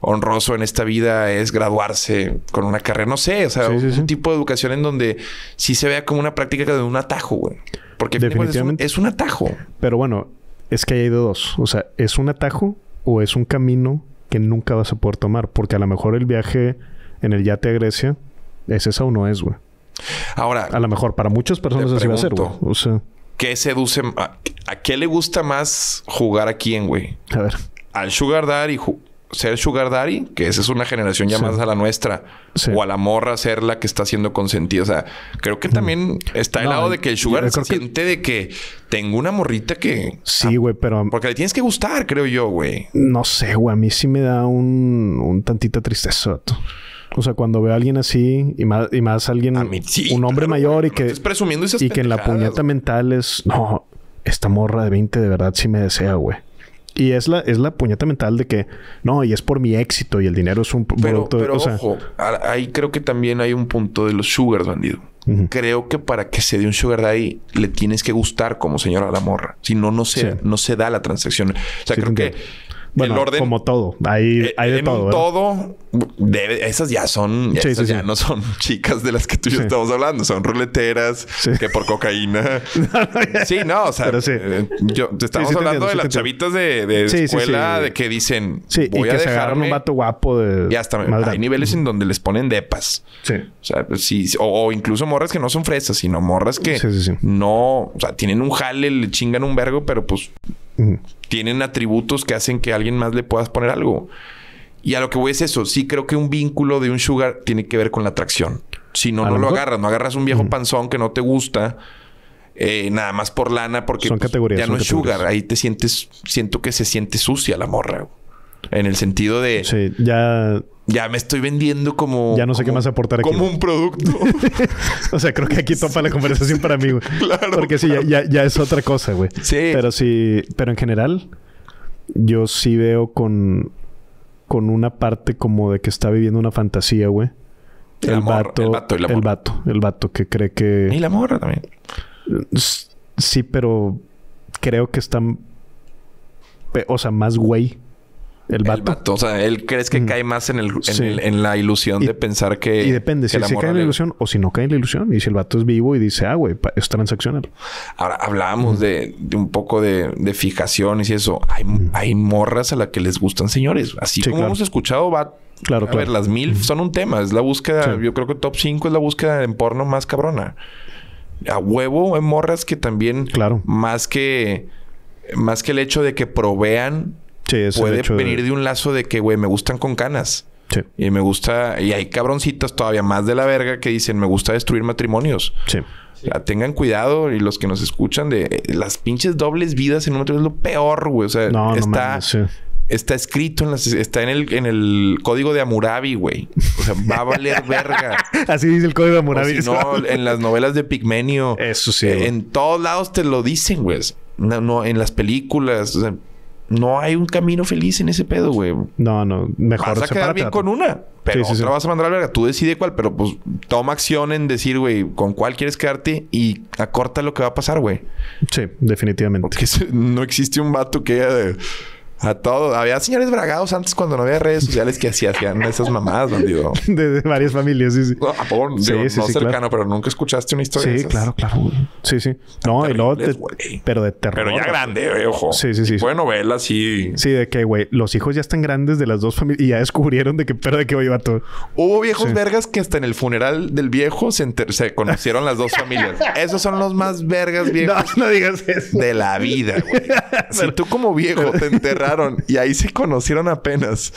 honroso en esta vida es graduarse con una carrera. No sé, o sea,
Sí, sí,
un
sí.
tipo de educación en donde sí se vea como una práctica de un atajo, güey. Porque es un-
Definitivamente.
es un atajo.
Pero bueno, es que hay de dos. O sea, ¿es un atajo o es un camino que nunca vas a poder tomar? Porque a lo mejor el viaje en el yate a Grecia es esa o no es, güey.
Ahora,
A lo mejor para muchas personas así va a ser, güey. O sea,
¿qué seduce? ¿A, a qué le gusta más jugar a quién, güey?
a ver.
¿Al Sugar Daddy? ¿Ser Sugar Daddy? Que esa es una generación ya
Sí.
más a la nuestra.
Sí.
O a la morra ser la que está siendo consentida. O sea, creo que también está el
No,
lado de que el Sugar se
que-
siente de que tengo una morrita que...
Sí, güey, pero
Porque le tienes que gustar, creo yo, güey.
no sé, güey. A mí sí me da un, un tantita tristeza. O sea, cuando veo a alguien así y más, y más alguien,
A mí sí,
un hombre
claro,
mayor y
no
que,
presumiendo esas
y que en la puñeta mental es, no, esta morra de 20 de verdad sí me desea, güey. Y es la, es la puñeta mental de que, no, y es por mi éxito y el dinero es un
Pero,
producto.
pero
o sea,
ojo, ahí creo que también hay un punto de los sugars, bandido. Creo que para que se dé un sugar daddy le tienes que gustar como señora a la morra. Si no, no se,
Sí.
no se da la transacción. O sea,
Sí,
creo que.
Bueno,
el orden...
como todo. Ahí
eh,
hay de
en
todo.
un todo, debe- esas ya son,
Sí,
esas
sí,
ya
sí.
no son chicas de las que tú y yo estamos hablando, son ruleteras, que por cocaína. sí, no, o sea,
Pero
eh, yo, te estamos hablando
entiendo,
de las chavitas de, de escuela de que dicen,
Sí,
voy
y que
a
se
dejarme.
un vato guapo de.
Y hasta hay niveles en donde les ponen depas.
Sí.
O sea, sí, o, o incluso morras que no son fresas, sino morras que no, o sea, tienen un jale, le chingan un vergo, pero pues. Tienen atributos que hacen que a alguien más le puedas poner algo. Y a lo que voy es eso. Sí creo que un vínculo de un sugar tiene que ver con la atracción. Si no,
A
no
lo
agarras. No agarras un viejo panzón que no te gusta. eh, nada más por lana porque
Son
pues,
categorías,
ya no es
categorías.
sugar. Ahí te sientes... Siento que se siente sucia la morra. En el sentido de...
Sí, ya.
Ya me estoy vendiendo como...
Ya no sé qué más aportar aquí,
Como un producto.
O sea, creo que aquí topa la conversación para mí, güey.
Claro.
Porque sí, ya, ya, ya es otra cosa, güey.
Sí.
Pero sí, pero en general, yo sí veo con, con una parte como de que está viviendo una fantasía, güey.
El el vato y la
el vato, el vato que cree que
y la morra también.
Sí, pero creo que está, pe- o sea, más güey el
El
vato.
vato. O sea, él crees que
Mm.
cae más en, el, en,
Sí.
el- en la ilusión
Y-
de pensar que...
Y depende
que
si
la
se cae en la ilusión o si no cae en la ilusión. Y si el vato es vivo y dice, ah, güey, es transaccional.
Ahora, hablábamos de, de un poco de, de fijaciones y eso. Hay, hay morras a las que les gustan señores. Así
Sí,
como
claro.
hemos escuchado, va...
Claro,
a
claro.
ver, las mil son un tema. Es la búsqueda...
Sí.
Yo creo que top 5 es la búsqueda en porno más cabrona. A huevo hay morras que también...
Claro.
Más que... Más que el hecho de que provean...
Sí,
puede
hecho
venir de un lazo de que, güey, me gustan con canas.
Sí,
Y me gusta... Y hay cabroncitas todavía más de la verga que dicen... Me gusta destruir matrimonios.
sí.
Sea, tengan cuidado y los que nos escuchan de eh, las pinches dobles vidas en un matrimonio es lo peor, güey. O sea,
No, no
está,
sí.
está escrito en las, está en el, en el código de Hammurabi, güey. O sea, va a valer verga.
Así dice el código de
O
Hammurabi.
si no, en las novelas de Pigmenio.
Eso sí,
eh, en todos lados te lo dicen, güey. No, no, en las películas. O sea, no hay un camino feliz en ese pedo, güey.
No, no. Mejor
Vas a quedar bien con una. Pero
Sí, sí,
otra
sí.
vas a mandar a la verga. Tú decide cuál. Pero pues toma acción en decir, güey, con cuál quieres quedarte y acorta lo que va a pasar, güey.
Sí, definitivamente.
Porque no existe un vato que haya de- a todo. Había señores bragados antes cuando no había redes sociales que así hacían esas mamadas, bandido.
De, de varias familias, sí, sí.
No, a poco,
Sí,
digo,
sí,
no
sí,
cercano,
claro.
pero nunca escuchaste una historia de
Sí,
esas?
claro, claro. Sí, sí. No, y luego...
güey.
pero de terror.
Pero ya grande, güey, ojo.
Sí, sí, sí.
Fue novela, sí.
Sí, de que, güey, los hijos ya están grandes de las dos familias y ya descubrieron de que, pero de que, oye, vato.
Hubo viejos vergas que hasta en el funeral del viejo se, se conocieron las dos familias. Esos son los más vergas
No,
viejos
no digas eso.
de la vida, güey. Si tú como viejo te y ahí se conocieron apenas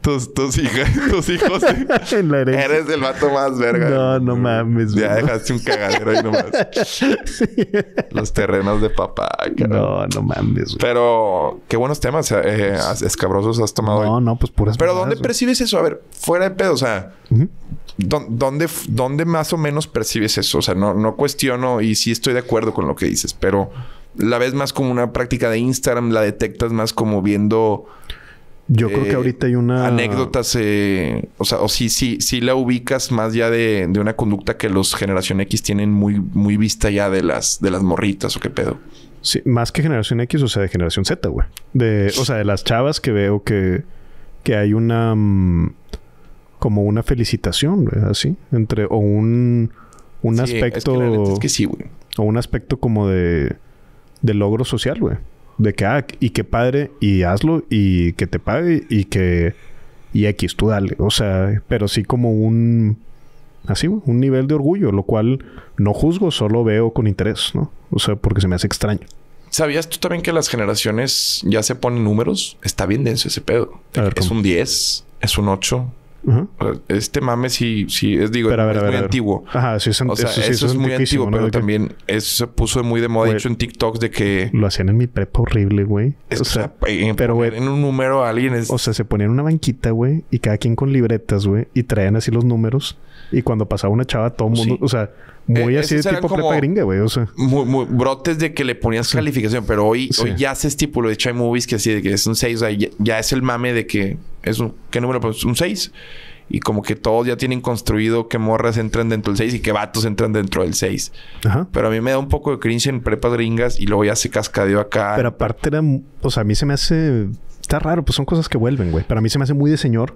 tus, tus hijas, tus hijos,
En
eres el vato más verga.
No, no mames,
Ya dejaste un cagadero ahí nomás. Los terrenos de papá, cabrón.
No, no mames, güey.
Pero qué buenos temas eh, escabrosos has tomado hoy.
No, no, pues puras
Pero ¿dónde percibes eso? A ver, fuera de pedo, o sea,
Ujú.
¿dó- ¿dónde, dónde más o menos percibes eso? O sea, no, no cuestiono y sí estoy de acuerdo con lo que dices, pero la ves más como una práctica de Instagram, la detectas más como viendo
Yo creo que
eh,
ahorita hay una...
anécdotas, eh, o sea, o sí, sí, sí la ubicas más ya de, de una conducta que los generación X tienen muy, muy vista ya de las, de las morritas o qué pedo.
Sí, más que generación X, o sea, de generación Z, güey. De, o sea, de las chavas que veo que, que hay una mm, como una felicitación, güey, así, entre, o un, un
Sí,
aspecto,
Es que, la neta es que sí, güey.
o un aspecto como de, de logro social, güey. De que, ah, y que padre, y hazlo, y que te pague, y que, y X, tú dale. O sea, pero sí como un, así, güey, un nivel de orgullo, lo cual no juzgo, solo veo con interés, ¿no? O sea, porque se me hace extraño.
¿Sabías tú también que las generaciones ya se ponen números? Está bien denso ese pedo.
Ver,
es
¿cómo?
un 10, es un 8, Este mame sí, sí, es digo, es muy antiguo. Ajá, sí, es, o sea, eso, es, muy antiguo, pero también eso se puso muy de moda. de hecho, en TikToks de que...
Lo hacían en mi prepa horrible, güey. O sea,
pero güey... En un número a alguien es...
O sea, se ponían una banquita, güey. Y cada quien con libretas, güey. Y traían así los números. Y cuando pasaba una chava, todo el mundo... O sea... Muy eh, así de tipo prepa gringa, güey. O sea.
Muy, muy, brotes de que le ponías calificación. Pero hoy, hoy ya se estipuló. De hecho, hay movies que así de que es un 6. O sea, ya, es el mame de que es un... ¿Qué número? Pues un 6. Y como que todos ya tienen construido que morras entran dentro del 6 y que vatos entran dentro del 6. Ajá. Pero a mí me da un poco de cringe en prepas gringas y luego ya se cascadeó acá.
Pero aparte era... O sea, a mí se me hace... Está raro. Pues son cosas que vuelven, güey. Pero a mí se me hace muy de señor.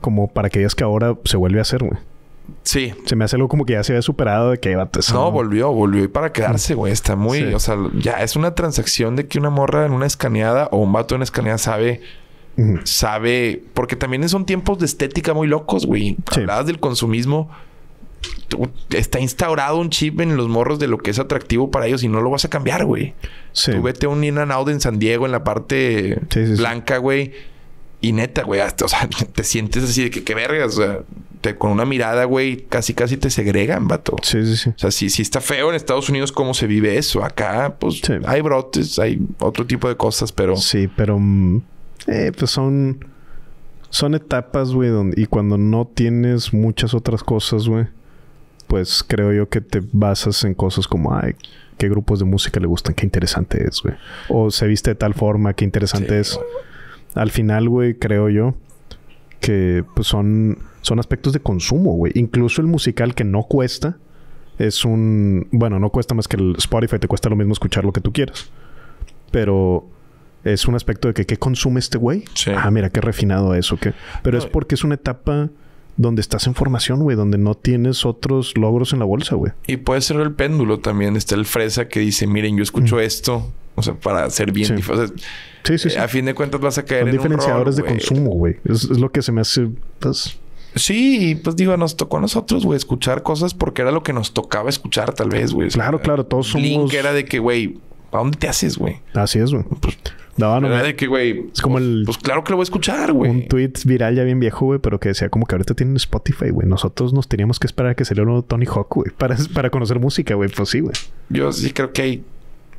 Como para que digas que ahora se vuelve a hacer, güey.
Sí.
Se me hace algo como que ya se había superado de que iba
a No, volvió, volvió y para quedarse, güey. Está muy, o sea, ya es una transacción de que una morra en una escaneada o un vato en una escaneada sabe, sabe, porque también son tiempos de estética muy locos, güey. Hablabas del consumismo. está instaurado un chip en los morros de lo que es atractivo para ellos y no lo vas a cambiar, güey. Sí. Tú vete a un In and Out en San Diego en la parte blanca, güey. Y neta, güey, hasta, o sea, te sientes así de que qué vergas, o sea, con una mirada, güey, casi casi te segregan, vato.
Sí, sí, sí.
O sea, sí, sí está feo en Estados Unidos cómo se vive eso. Acá, pues, hay brotes, hay otro tipo de cosas, pero...
Sí, pero... Mm, eh, pues son... Son etapas, güey, donde... Y cuando no tienes muchas otras cosas, güey, pues creo yo que te basas en cosas como, ay, qué grupos de música le gustan, qué interesante es, güey. O se viste de tal forma, qué interesante es. Al final, güey, creo yo que pues son son aspectos de consumo, güey. Incluso el musical que no cuesta es un... Bueno, no cuesta más que el Spotify, te cuesta lo mismo escuchar lo que tú quieras. Pero es un aspecto de que ¿qué consume este güey? Sí. Ah, mira, qué refinado eso. Pero es porque es una etapa donde estás en formación, güey, donde no tienes otros logros en la bolsa, güey.
Y puede ser el péndulo también. Está el fresa que dice, miren, yo escucho esto, o sea, para ser bien. Sí. sí, sí, A fin de cuentas vas a caer
Son diferenciadores de consumo, güey. Es, es, lo que se me hace, pues,
Sí, pues digo, nos tocó a nosotros, güey, escuchar cosas porque era lo que nos tocaba escuchar, tal vez, güey.
Claro, claro, todos somos.
Link era de que, güey, ¿a dónde te haces, güey?
Así es, güey. Pues,
no, no, era de que, güey. Es como pues, el. Pues claro que lo voy a escuchar, güey.
Un tweet viral ya bien viejo, güey, pero que decía como que ahorita tienen Spotify, güey. Nosotros nos teníamos que esperar a que saliera uno Tony Hawk, güey, para, para conocer música, güey. Pues sí, güey.
Yo sí creo que hay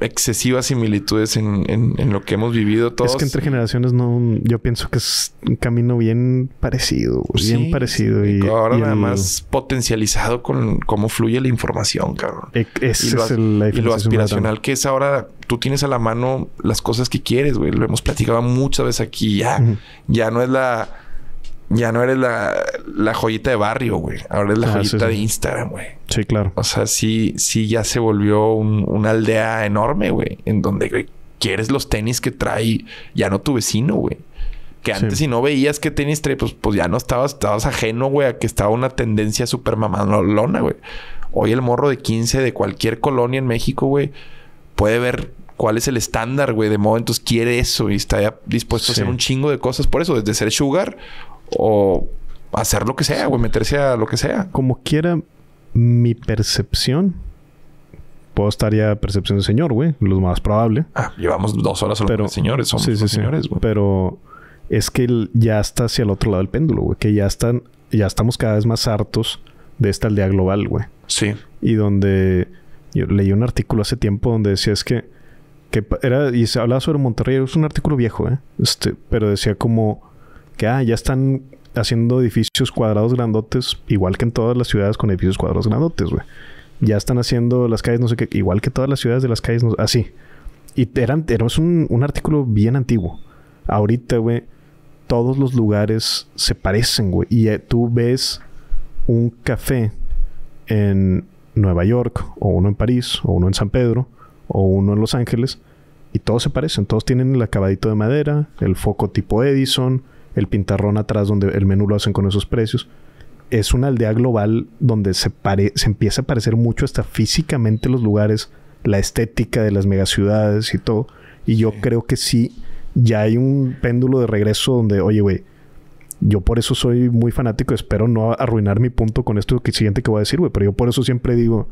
excesivas similitudes en, en, lo que hemos vivido todos.
Es que entre generaciones no... Yo pienso que es un camino bien parecido. bien parecido. Y,
ahora nada más potencializado con cómo fluye la información, cabrón. E, y, lo, y lo aspiracional que es ahora... Tú tienes a la mano las cosas que quieres, güey. Lo hemos platicado muchas veces aquí. Ya, ya no es la ya no eres la, la joyita de barrio, güey. Ahora es la ah, joyita de Instagram, güey.
Sí, claro.
O sea, sí, sí ya se volvió una aldea enorme, güey. En donde, güey, quieres los tenis que trae ya no tu vecino, güey. Que antes si no veías que tenis trae, pues, pues ya no estabas, estabas ajeno, güey, a que estaba una tendencia súper mamalona, güey. Hoy el morro de 15 de cualquier colonia en México, güey, puede ver cuál es el estándar, güey, de modo. Entonces quiere eso y está ya dispuesto a hacer un chingo de cosas por eso, desde ser sugar o hacer lo que sea, güey, meterse a lo que sea.
Como quiera, mi percepción. Puedo estar ya percepción de señor, güey. Lo más probable.
Ah, llevamos dos horas hablando de señores. Somos sí, sí, señores,
güey. Pero es que ya está hacia el otro lado del péndulo, güey. Que ya están... Ya estamos cada vez más hartos de esta aldea global, güey.
Sí.
Y donde... Yo leí un artículo hace tiempo donde decía es que... Que era... Y se hablaba sobre Monterrey. Es un artículo viejo, ¿eh? Este... Pero decía como que ah, ya están haciendo edificios cuadrados grandotes, igual que en todas las ciudades con edificios cuadrados grandotes, güey. Ya están haciendo las calles, no sé qué, igual que todas las ciudades de las calles, así. Y eran, era un, un artículo bien antiguo. Ahorita, güey, todos los lugares se parecen, güey. Y eh, tú ves un café en Nueva York, o uno en París, o uno en San Pedro, o uno en Los Ángeles, y todos se parecen. Todos tienen el acabadito de madera, el foco tipo Edison, el pintarrón atrás donde el menú lo hacen con esos precios. Es una aldea global donde se, se empieza a parecer mucho hasta físicamente los lugares, la estética de las megaciudades y todo. Y yo creo que sí, ya hay un péndulo de regreso donde, oye, güey, yo por eso soy muy fanático, espero no arruinar mi punto con esto que siguiente que voy a decir, güey, pero yo por eso siempre digo,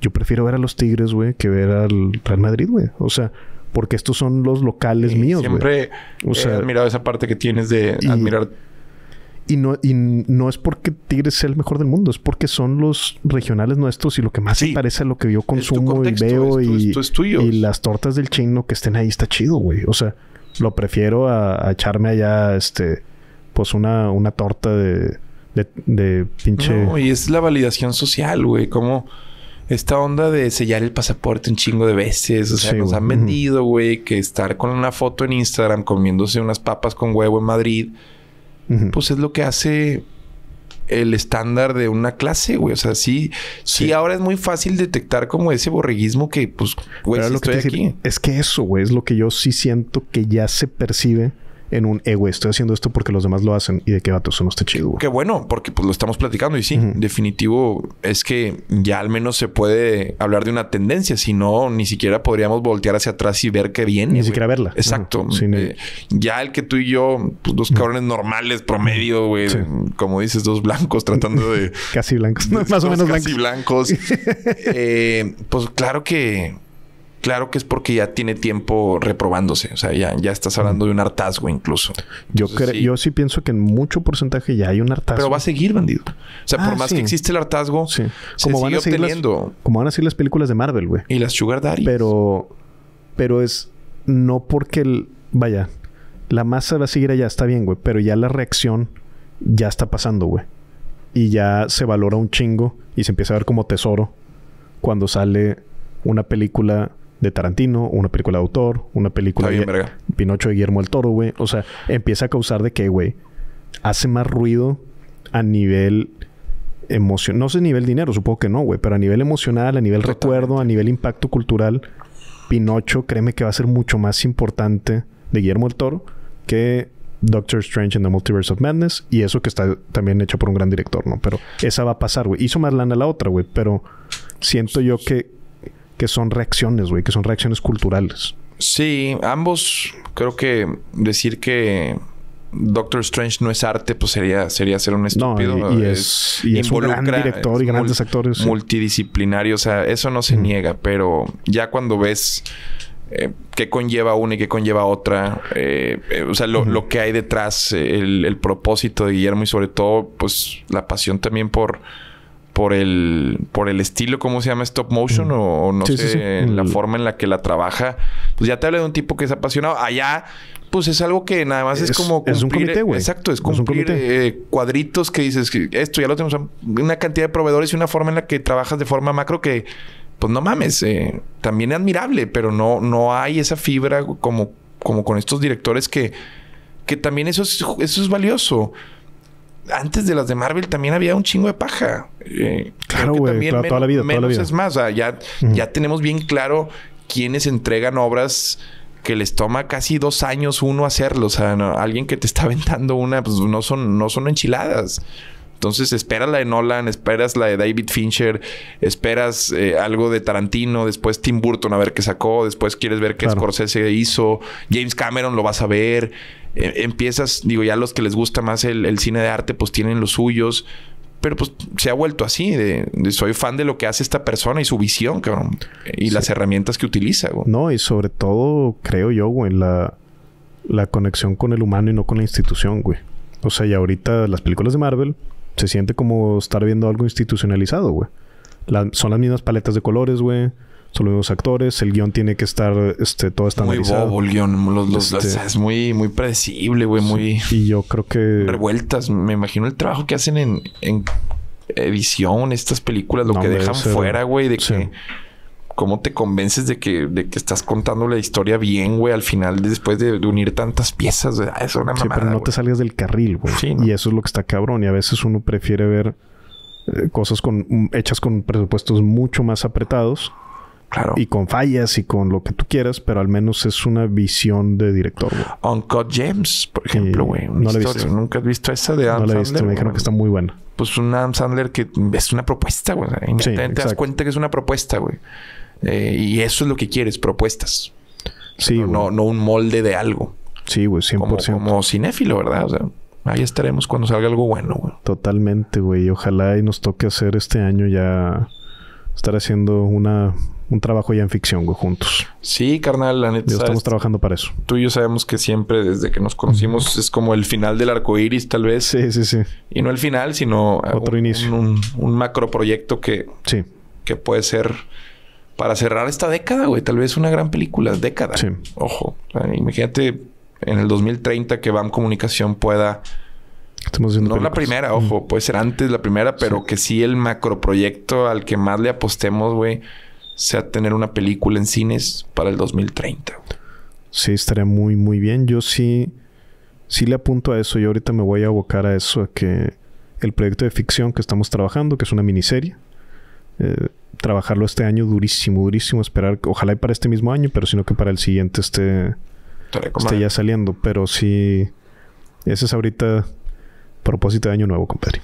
yo prefiero ver a los Tigres, güey, que ver al Real Madrid, güey. O sea, porque estos son los locales míos,
Siempre o sea, he admirado esa parte que tienes de admirar.
Y no, y no es porque Tigres sea el mejor del mundo, es porque son los regionales nuestros y lo que más se parece a lo que yo consumo y veo y, y las tortas del chino que estén ahí está chido, güey. O sea, lo prefiero a, echarme allá, este, pues una, una torta de, de, de pinche.
No, y es la validación social, güey. Como esta onda de sellar el pasaporte un chingo de veces. O sea, nos han vendido, güey, que estar con una foto en Instagram comiéndose unas papas con huevo en Madrid pues es lo que hace el estándar de una clase, güey. O sea, sí, sí, ahora es muy fácil detectar como ese borreguismo que, pues, güey, estoy aquí.
es que eso, güey, es lo que yo sí siento que ya se percibe en un, güey, estoy haciendo esto porque los demás lo hacen y de qué vato eso no está chido.
Qué bueno, porque pues lo estamos platicando y sí, definitivo es que ya al menos se puede hablar de una tendencia, si no, ni siquiera podríamos voltear hacia atrás y ver qué viene.
Ni siquiera verla.
Exacto. Eh, ya el que tú y yo, pues dos cabrones normales, promedio, güey, como dices, dos blancos tratando de...
casi blancos, más o menos
blancos. Casi blancos. Eh, pues claro que claro que es porque ya tiene tiempo reprobándose. O sea, ya, ya estás hablando de un hartazgo incluso.
Yo, sí. yo sí pienso que en mucho porcentaje ya hay un hartazgo.
Pero va a seguir, bandido. O sea, por ah, más que existe el hartazgo, sí. como van a obteniendo.
como van a ser las películas de Marvel, güey.
Y las Sugar Daddy.
Pero, pero es no porque el, vaya, la masa va a seguir allá, está bien, güey. Pero ya la reacción ya está pasando, güey. Y ya se valora un chingo y se empieza a ver como tesoro cuando sale una película de Tarantino, una película de autor, una película de Pinocho de Guillermo del Toro, güey. O sea, empieza a causar de que, güey, hace más ruido a nivel emocional. No sé nivel dinero, supongo que no, güey, pero a nivel emocional, a nivel recuerdo, a nivel impacto cultural, Pinocho, créeme que va a ser mucho más importante de Guillermo del Toro que Doctor Strange in the Multiverse of Madness y eso que está también hecho por un gran director, ¿no? Pero esa va a pasar, güey. Hizo más lana la otra, güey, pero siento yo que que son reacciones, güey, que son reacciones culturales.
Sí, ambos creo que decir que Doctor Strange no es arte, pues sería, sería ser un estúpido.
No, y, es, un gran director y grandes actores.
Multidisciplinario, o sea, eso no se niega, pero ya cuando ves eh, qué conlleva una y qué conlleva otra, eh, eh, o sea, lo, que hay detrás, el, el propósito de Guillermo y sobre todo, pues la pasión también por por el, por el estilo, ¿cómo se llama? Stop motion o, no sé, la forma en la que la trabaja. Pues ya te habla de un tipo que es apasionado. Allá, pues es algo que nada más es, como
cumplir, es un comité, güey.
Exacto, es cumplir eh, cuadritos que dices que esto ya lo tenemos. Una cantidad de proveedores y una forma en la que trabajas de forma macro que, pues no mames, eh, también es admirable, pero no, no hay esa fibra como, como con estos directores que, que también eso es, eso es valioso antes de las de Marvel también había un chingo de paja.
Eh, claro, güey, toda, la vida, toda la vida.
es más, o sea, ya, ya tenemos bien claro quiénes entregan obras que les toma casi dos años uno hacerlo. O sea, alguien que te está aventando una, pues no son, no son enchiladas. Entonces esperas la de Nolan, esperas la de David Fincher, esperas eh, algo de Tarantino, después Tim Burton a ver qué sacó, después quieres ver qué Scorsese hizo, James Cameron lo vas a ver. Eh, empiezas, digo, ya los que les gusta más el, cine de arte, pues tienen los suyos. Pero pues se ha vuelto así, de, soy fan de lo que hace esta persona y su visión, cabrón. Y las herramientas que utiliza, güey.
No, y sobre todo, creo yo, güey, la, la conexión con el humano y no con la institución, güey. O sea, y ahorita las películas de Marvel se siente como estar viendo algo institucionalizado, güey. son las mismas paletas de colores, güey son los mismos actores, el guion tiene que estar este, todo estandarizado.
Muy bobo el guion, este, es muy, muy predecible, güey, muy...
Y yo creo que...
Revueltas, me imagino el trabajo que hacen en, en edición, estas películas, lo que dejan fuera, güey, de que... ¿Cómo te convences de que, de que estás contando la historia bien, güey? Al final, después de, unir tantas piezas, güey. Eso es una mamada, Sí, pero
no te salgas del carril, güey. Y eso es lo que está cabrón. Y a veces uno prefiere ver eh, cosas con, hechas con presupuestos mucho más apretados y con fallas y con lo que tú quieras, pero al menos es una visión de director,
güey. Uncut James, por ejemplo, güey. No la he visto. ¿Nunca has visto esa de Adam No la he visto.
Me dijeron que está muy buena.
Pues un Adam Sandler que es una propuesta, güey. Sí, te das cuenta que es una propuesta, güey. Eh, y eso es lo que quieres, propuestas. Sí, no, no, un molde de algo.
Sí, güey, 100%.
Como, como cinéfilo, ¿verdad? O sea, ahí estaremos cuando salga algo bueno, güey.
Totalmente, güey. Ojalá y nos toque hacer este año ya estar haciendo una, un trabajo ya en ficción, güey, juntos.
Sí, carnal, la neta.
Ya estamos trabajando para eso.
Tú y yo sabemos que siempre, desde que nos conocimos, es como el final del arco iris, tal vez.
Sí, sí, sí.
Y no el final, sino
Otro
un,
inicio.
Un, un macro proyecto que,
Sí,
que puede ser para cerrar esta década, güey. Tal vez una gran película, década.
Sí.
Ojo. Imagínate en el 2030 que BAM Comunicación pueda.
estamos
No la primera, ojo, puede ser antes la primera, pero que sí el macroproyecto al que más le apostemos, güey, sea tener una película en cines para el 2030. güey.
Sí, estaría muy, muy bien. Yo sí, sí le apunto a eso. Yo ahorita me voy a abocar a eso, a que el proyecto de ficción que estamos trabajando, que es una miniserie, eh, trabajarlo este año durísimo, durísimo. Esperar, ojalá y para este mismo año, pero sino que para el siguiente esté, ya saliendo. Pero sí, ese es ahorita propósito de año nuevo, compadre.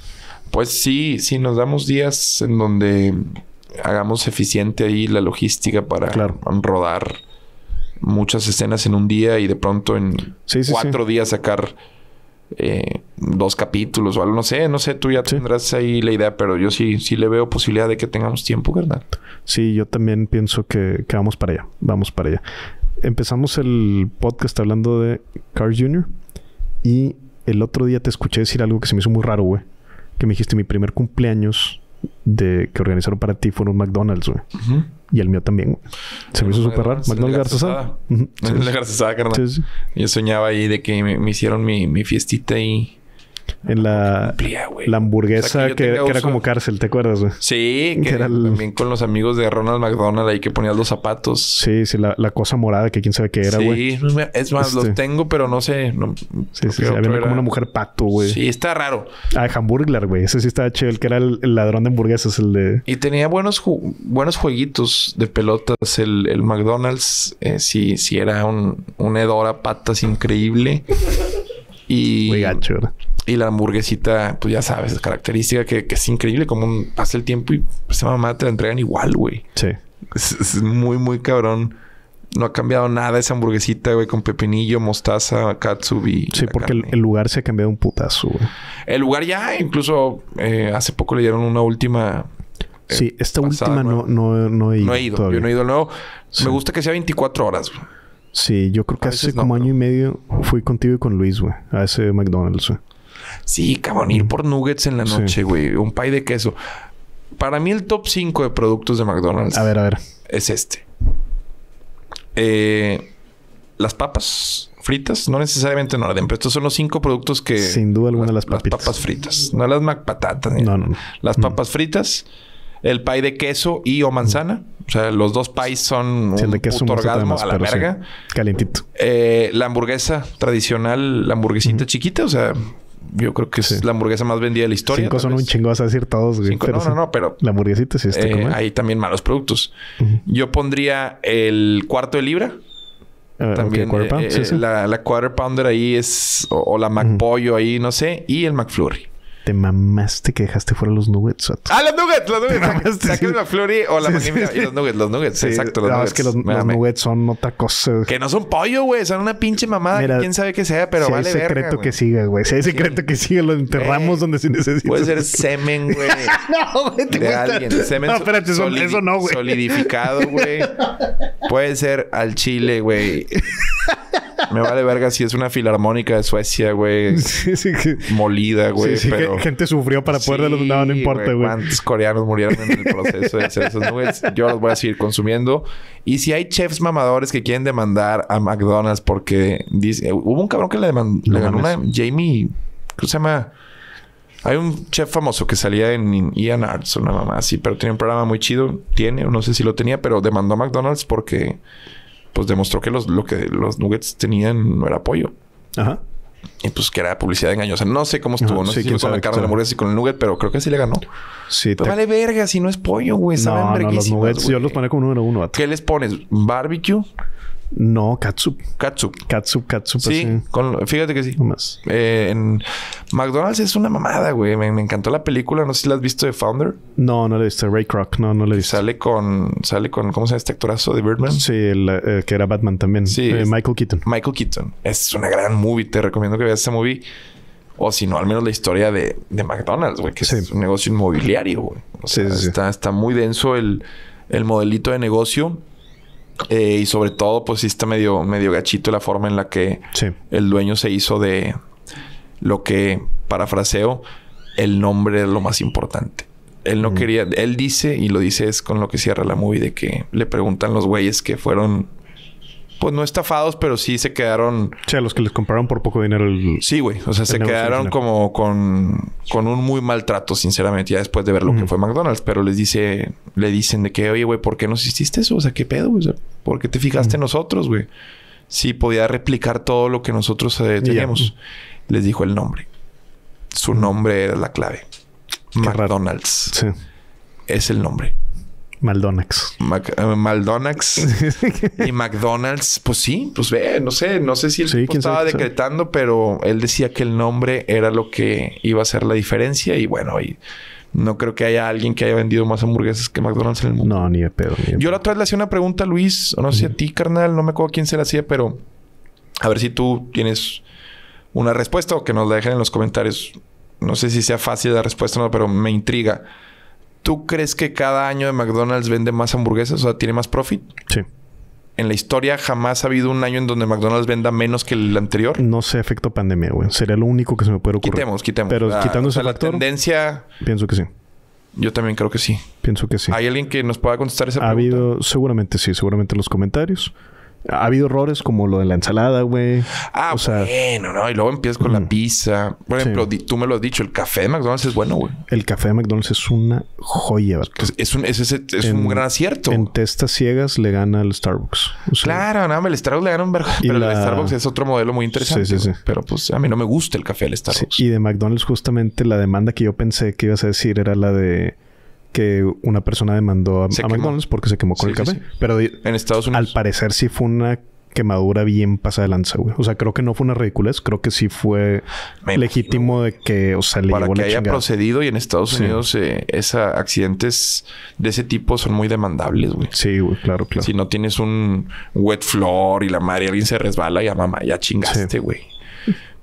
Pues sí, sí, nos damos días en donde hagamos eficiente ahí la logística para
Claro.
rodar muchas escenas en un día y de pronto en
Sí, sí,
cuatro días sacar eh, dos capítulos o algo. No sé, no sé, tú ya
Sí.
tendrás ahí la idea, pero yo sí, sí le veo posibilidad de que tengamos tiempo, ¿verdad?
Sí, yo también pienso que, que vamos para allá. Vamos para allá. Empezamos el podcast hablando de Cars Jr. Y el otro día te escuché decir algo que se me hizo muy raro, güey. Que me dijiste mi primer cumpleaños de que organizaron para ti fue en un McDonald's, güey. Y el mío también, güey. Se me hizo súper raro. McDonald's Garzazada. Ujú. Sí,
La garzazada, carnal.
sí, sí.
Yo soñaba ahí de que me, me hicieron mi, mi fiestita y...
En la,
Cumplía,
la hamburguesa
O sea, que
era como cárcel, ¿te acuerdas, güey?
Sí,
Que
que
era el-
también con los amigos de Ronald McDonald ahí que ponías los zapatos.
Sí, sí, la, la cosa morada que quién sabe qué era, güey.
Sí, es más,
Este-
los tengo, pero no sé. No,
Sí, sí, sí. Había como una mujer pato, güey.
Sí, está raro.
Ah, Hamburglar, güey. Ese sí estaba chido. El que era el, el ladrón de hamburguesas, el de...
Y tenía buenos, ju- buenos jueguitos de pelotas. El, el McDonald's, eh, sí, sí era un, un Edora patas increíble. Y,
Muy gacho, ¿verdad?
Y la hamburguesita, pues ya sabes, característica que, que es increíble. Como un- pasa el tiempo y esa mamá te la entregan igual, güey.
Sí.
Es, es muy, muy cabrón. No ha cambiado nada esa hamburguesita, güey, con pepinillo, mostaza, katsu y...
Sí, porque el, lugar se ha cambiado un putazo, güey.
El lugar ya, incluso eh, hace poco le dieron una última. eh,
Sí, esta
pasada,
última no, no, no he ido.
No he ido,
todavía.
yo no he ido al nuevo.
Sí.
Me gusta que sea 24 horas. güey.
Sí, yo creo que hace
no,
como
pero-
año y medio fui contigo y con Luis, güey. A ese McDonald's, güey.
Sí, cabrón, ir por nuggets en la noche, güey. Un pie de queso. Para mí el top 5 de productos de McDonald's
A ver, a ver.
es este. Eh, las papas fritas, no necesariamente en orden, pero estos son los cinco productos que...
Sin duda alguna las papitas.
papas fritas. No las macpatatas.
No, no, no.
Las
Mm.
papas fritas, el pie de queso y o manzana. O sea, los dos pies son
Sí, el
un
de queso
puto orgasmo
además,
a la
sí.
verga.
Calientito.
Eh, la hamburguesa tradicional, la hamburguesita chiquita, o sea, yo creo que es
Sí.
la hamburguesa más vendida de la historia.
Cinco son un chingo, vas a decir todos, güey.
Cinco-
pero
no, no, no, pero
La hamburguesita sí está
eh, hay también malos productos. Yo pondría el cuarto de libra.
Ah,
También
quarter pound,
eh,
sí, sí.
La, la quarter pounder ahí es... O, o la McPollo ahí, no sé. Y el McFlurry.
Te mamaste que dejaste fuera los nuggets.
Ah, los nuggets, los nuggets.
mamaste, sí.
el McFlurry o la
Sí.
Y los nuggets, los nuggets. Exacto, los
no,
nuggets.
es que los, nuggets son otra cosa.
Que no son pollo, güey. Son una pinche mamada.
Mira,
quién sabe qué sea, pero
si
vale
hay
verga,
secreto
güey.
que siga, güey. Si hay secreto que siga, lo enterramos
Eh,
donde se necesita.
Puede ser semen, güey.
No, güey,
de alguien. Semen
No, espérate, eso no, güey.
Solidificado, güey. Puede ser al chile, güey. Me vale verga si es una filarmónica de Suecia, güey.
Sí, sí, que...
Molida, güey.
sí, sí,
pero...
que gente sufrió para poder darlos. No, no
Sí,
importa, güey.
¿Cuántos coreanos murieron en el proceso de hacer esos nuggets? Yo los voy a seguir consumiendo. Y si hay chefs mamadores que quieren demandar a McDonald's porque dice... Hubo un cabrón que le, demandó...
No
le ganó una... Jamie... ¿Cómo se llama? Hay un chef famoso que salía en Ian Arts, una mamá así, pero tiene un programa muy chido. Tiene, no sé si lo tenía, pero demandó a McDonald's porque pues demostró que los, lo que los nuggets tenían no era pollo.
Ajá.
Y pues que era publicidad engañosa. No sé cómo estuvo.
Ajá,
no
sí,
sé si con la carne de hamburguesa y con el nugget, pero creo que sí le ganó.
Sí,
Pero
te-
vale verga si no es pollo, güey. Saben
No, no, los nuggets yo los ponía como número uno, vato.
¿Qué les pones? ¿Barbecue?
No, catsup.
Katsu.
Catsup, catsup,
Sí,
así.
con- fíjate que sí.
Nomás.
Eh, en McDonald's es una mamada, güey. Me, me encantó la película. No sé si la has visto de Founder.
No, no le he visto. Ray Kroc. No, no le he visto.
Sale con... Sale con... ¿Cómo se llama este actorazo de Birdman?
Sí, el, eh, que era Batman también.
Sí,
Eh, Michael Keaton.
Michael Keaton. Es una gran movie. Te recomiendo que veas esa movie. O si no, al menos la historia de, de McDonald's, güey, que es un negocio inmobiliario, güey. O sea, está, está muy denso el, el modelito de negocio. Eh, y sobre todo, pues sí está medio, medio gachito la forma en la que el dueño se hizo de lo que, parafraseo, el nombre es lo más importante. Él no quería, él dice, y lo dice es con lo que cierra la movie, de que le preguntan los güeyes que fueron pues no estafados, pero sí se quedaron.
O sea, los que les compraron por poco dinero el.
Sí, güey. O sea, se quedaron como con, con un muy mal trato, sinceramente, ya después de ver lo que fue McDonald's. Pero les dice, le dicen de que, oye, güey, ¿por qué nos hiciste eso? O sea, ¿qué pedo? O sea, ¿por qué te fijaste en nosotros, güey? Sí, podía replicar todo lo que nosotros eh, teníamos. Les dijo el nombre. Su nombre era la clave. McDonald's. Sí. Es el nombre.
Maldonax.
Eh, Maldonax y McDonald's, pues sí, pues ve, no sé, no sé si él estaba decretando, pero él decía que el nombre era lo que iba a hacer la diferencia y bueno, y no creo que haya alguien que haya vendido más hamburguesas que McDonald's en el mundo.
No, ni de pedo.
Yo la otra vez le hacía una pregunta a Luis, o no sé a ti, carnal, no me acuerdo quién se la hacía, pero a ver si tú tienes una respuesta o que nos la dejen en los comentarios. No sé si sea fácil la respuesta o no, pero me intriga. ¿Tú crees que cada año de McDonald's vende más hamburguesas? O sea, ¿tiene más profit?
Sí.
¿En la historia jamás ha habido un año en donde McDonald's venda menos que el anterior?
No sé efecto pandemia, güey. Sería lo único que se me puede ocurrir.
Quitemos, quitemos.
Pero quitando ese
la tendencia...
Pienso que sí.
Yo también creo que sí.
Pienso que sí.
¿Hay alguien que nos pueda contestar esa pregunta?
Ha habido... Seguramente sí. Seguramente en los comentarios. Ha habido errores como lo de la ensalada, güey.
Ah, o sea, bueno, ¿no? Y luego empiezas con la pizza. Por ejemplo, tú me lo has dicho, el café de McDonald's es bueno, güey.
El café de McDonald's es una joya,
Es, un, es, un gran acierto.
En testas ciegas le gana al Starbucks.
claro, no, el Starbucks le gana un vergo. Pero el Starbucks es otro modelo muy interesante. Sí, sí, sí. Pero pues a mí no me gusta el café del Starbucks.
y de McDonald's justamente la demanda que yo pensé que ibas a decir era la de que una persona demandó a, McDonald's porque se quemó con el café. Pero
en Estados Unidos.
Al parecer sí fue una quemadura bien pasada de lanza, güey. O sea, creo que no fue una ridiculez. Creo que sí fue legítimo de que, o sea, le
Para que haya procedido y en Estados Unidos eh, esa, accidentes de ese tipo son muy demandables, güey.
Sí, güey. Claro, claro.
Si no tienes un wet floor y la madre alguien se resbala, ya mamá, ya chingaste, güey.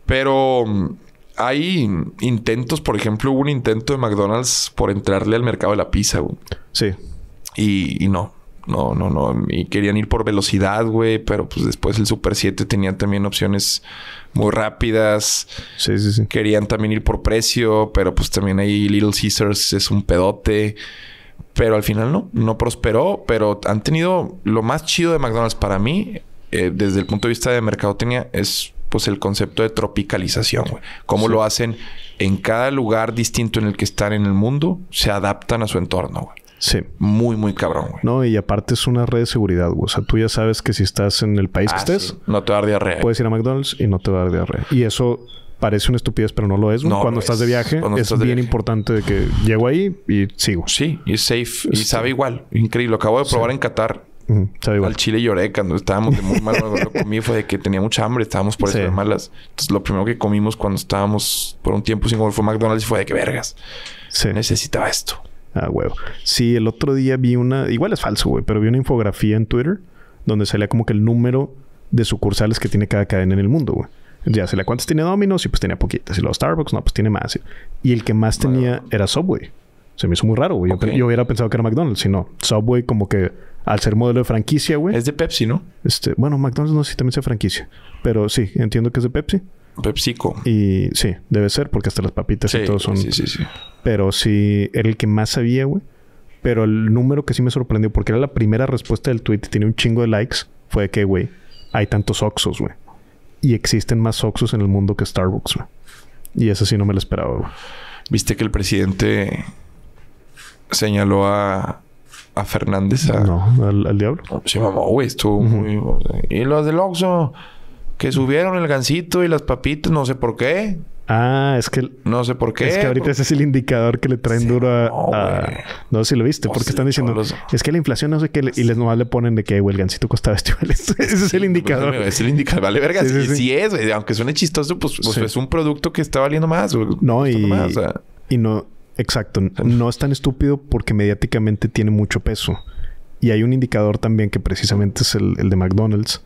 Pero mm, hay intentos, por ejemplo, hubo un intento de McDonald's por entrarle al mercado de la pizza, güey.
Sí.
y no, no, no, no. Y querían ir por velocidad, güey. Pero pues después el Super 7 tenía también opciones muy rápidas.
Sí, sí, sí.
Querían también ir por precio. Pero pues también ahí Little Caesars es un pedote. Pero al final no, no prosperó. Pero han tenido lo más chido de McDonald's para mí, eh, desde el punto de vista de mercadotecnia, es pues el concepto de tropicalización, güey. Cómo lo hacen en cada lugar distinto en el que están en el mundo, se adaptan a su entorno, güey.
Sí.
Muy, muy cabrón, güey.
No, y aparte es una red de seguridad, güey. O sea, tú ya sabes que si estás en el país que ah, estés...
No te va a dar diarrea.
Puedes ir a McDonald's y no te va a dar diarrea. Y eso parece una estupidez, pero no lo es. No Cuando estás de viaje, es bien importante de que llego ahí y sigo.
Sí, y es safe. Y este, sabe igual. Increíble. Lo acabo de probar en Qatar. Sabe igual. Al chile lloré cuando estábamos de muy mal. lo comí fue de que tenía mucha hambre. Estábamos por eso de malas. Entonces, lo primero que comimos cuando estábamos por un tiempo sin comer fue McDonald's y fue de que vergas. Sí. Necesitaba esto.
Ah, huevo. Sí, el otro día vi una... Igual es falso, güey. Pero vi una infografía en Twitter donde salía como que el número de sucursales que tiene cada cadena en el mundo, güey. Ya se le cuántas tiene Domino's y pues tenía poquitas. Y los Starbucks, no, pues tiene más. Y el que más tenía era Subway. Se me hizo muy raro, güey. Yo, hubiera pensado que era McDonald's. Si no, Subway como que al ser modelo de franquicia, güey.
Es de Pepsi, ¿no?
Este, bueno, McDonald's no sé si también sea franquicia. Pero sí, entiendo que es de Pepsi.
PepsiCo.
Y sí, debe ser porque hasta las papitas y todo son.
Sí, sí, sí.
Pero sí, era el que más sabía, güey. Pero el número que sí me sorprendió, porque era la primera respuesta del tweet y tiene un chingo de likes, fue que, güey, hay tantos Oxos, güey. Y existen más Oxos en el mundo que Starbucks, güey. Y eso sí no me lo esperaba, güey.
¿Viste que el presidente señaló a, a Fernández?
No, al, diablo.
Sí, mamá, güey, estuvo muy... Y los del Oxxo que subieron el gancito y las papitas, no sé por qué.
Ah, es que...
No sé por qué.
Es que ahorita ese es el indicador que le traen duro a... No, sé si lo viste. porque están diciendo... Es que la inflación no sé qué... Y les nomás le ponen de que, güey, el gancito costaba este... ese es el indicador.
es el indicador. Vale, verga. Sí, sí, es, güey. Aunque suene chistoso, pues, pues es un producto que está valiendo más.
No, y... Y no... Exacto. No es tan estúpido porque mediáticamente tiene mucho peso. Y hay un indicador también que precisamente es el, el de McDonald's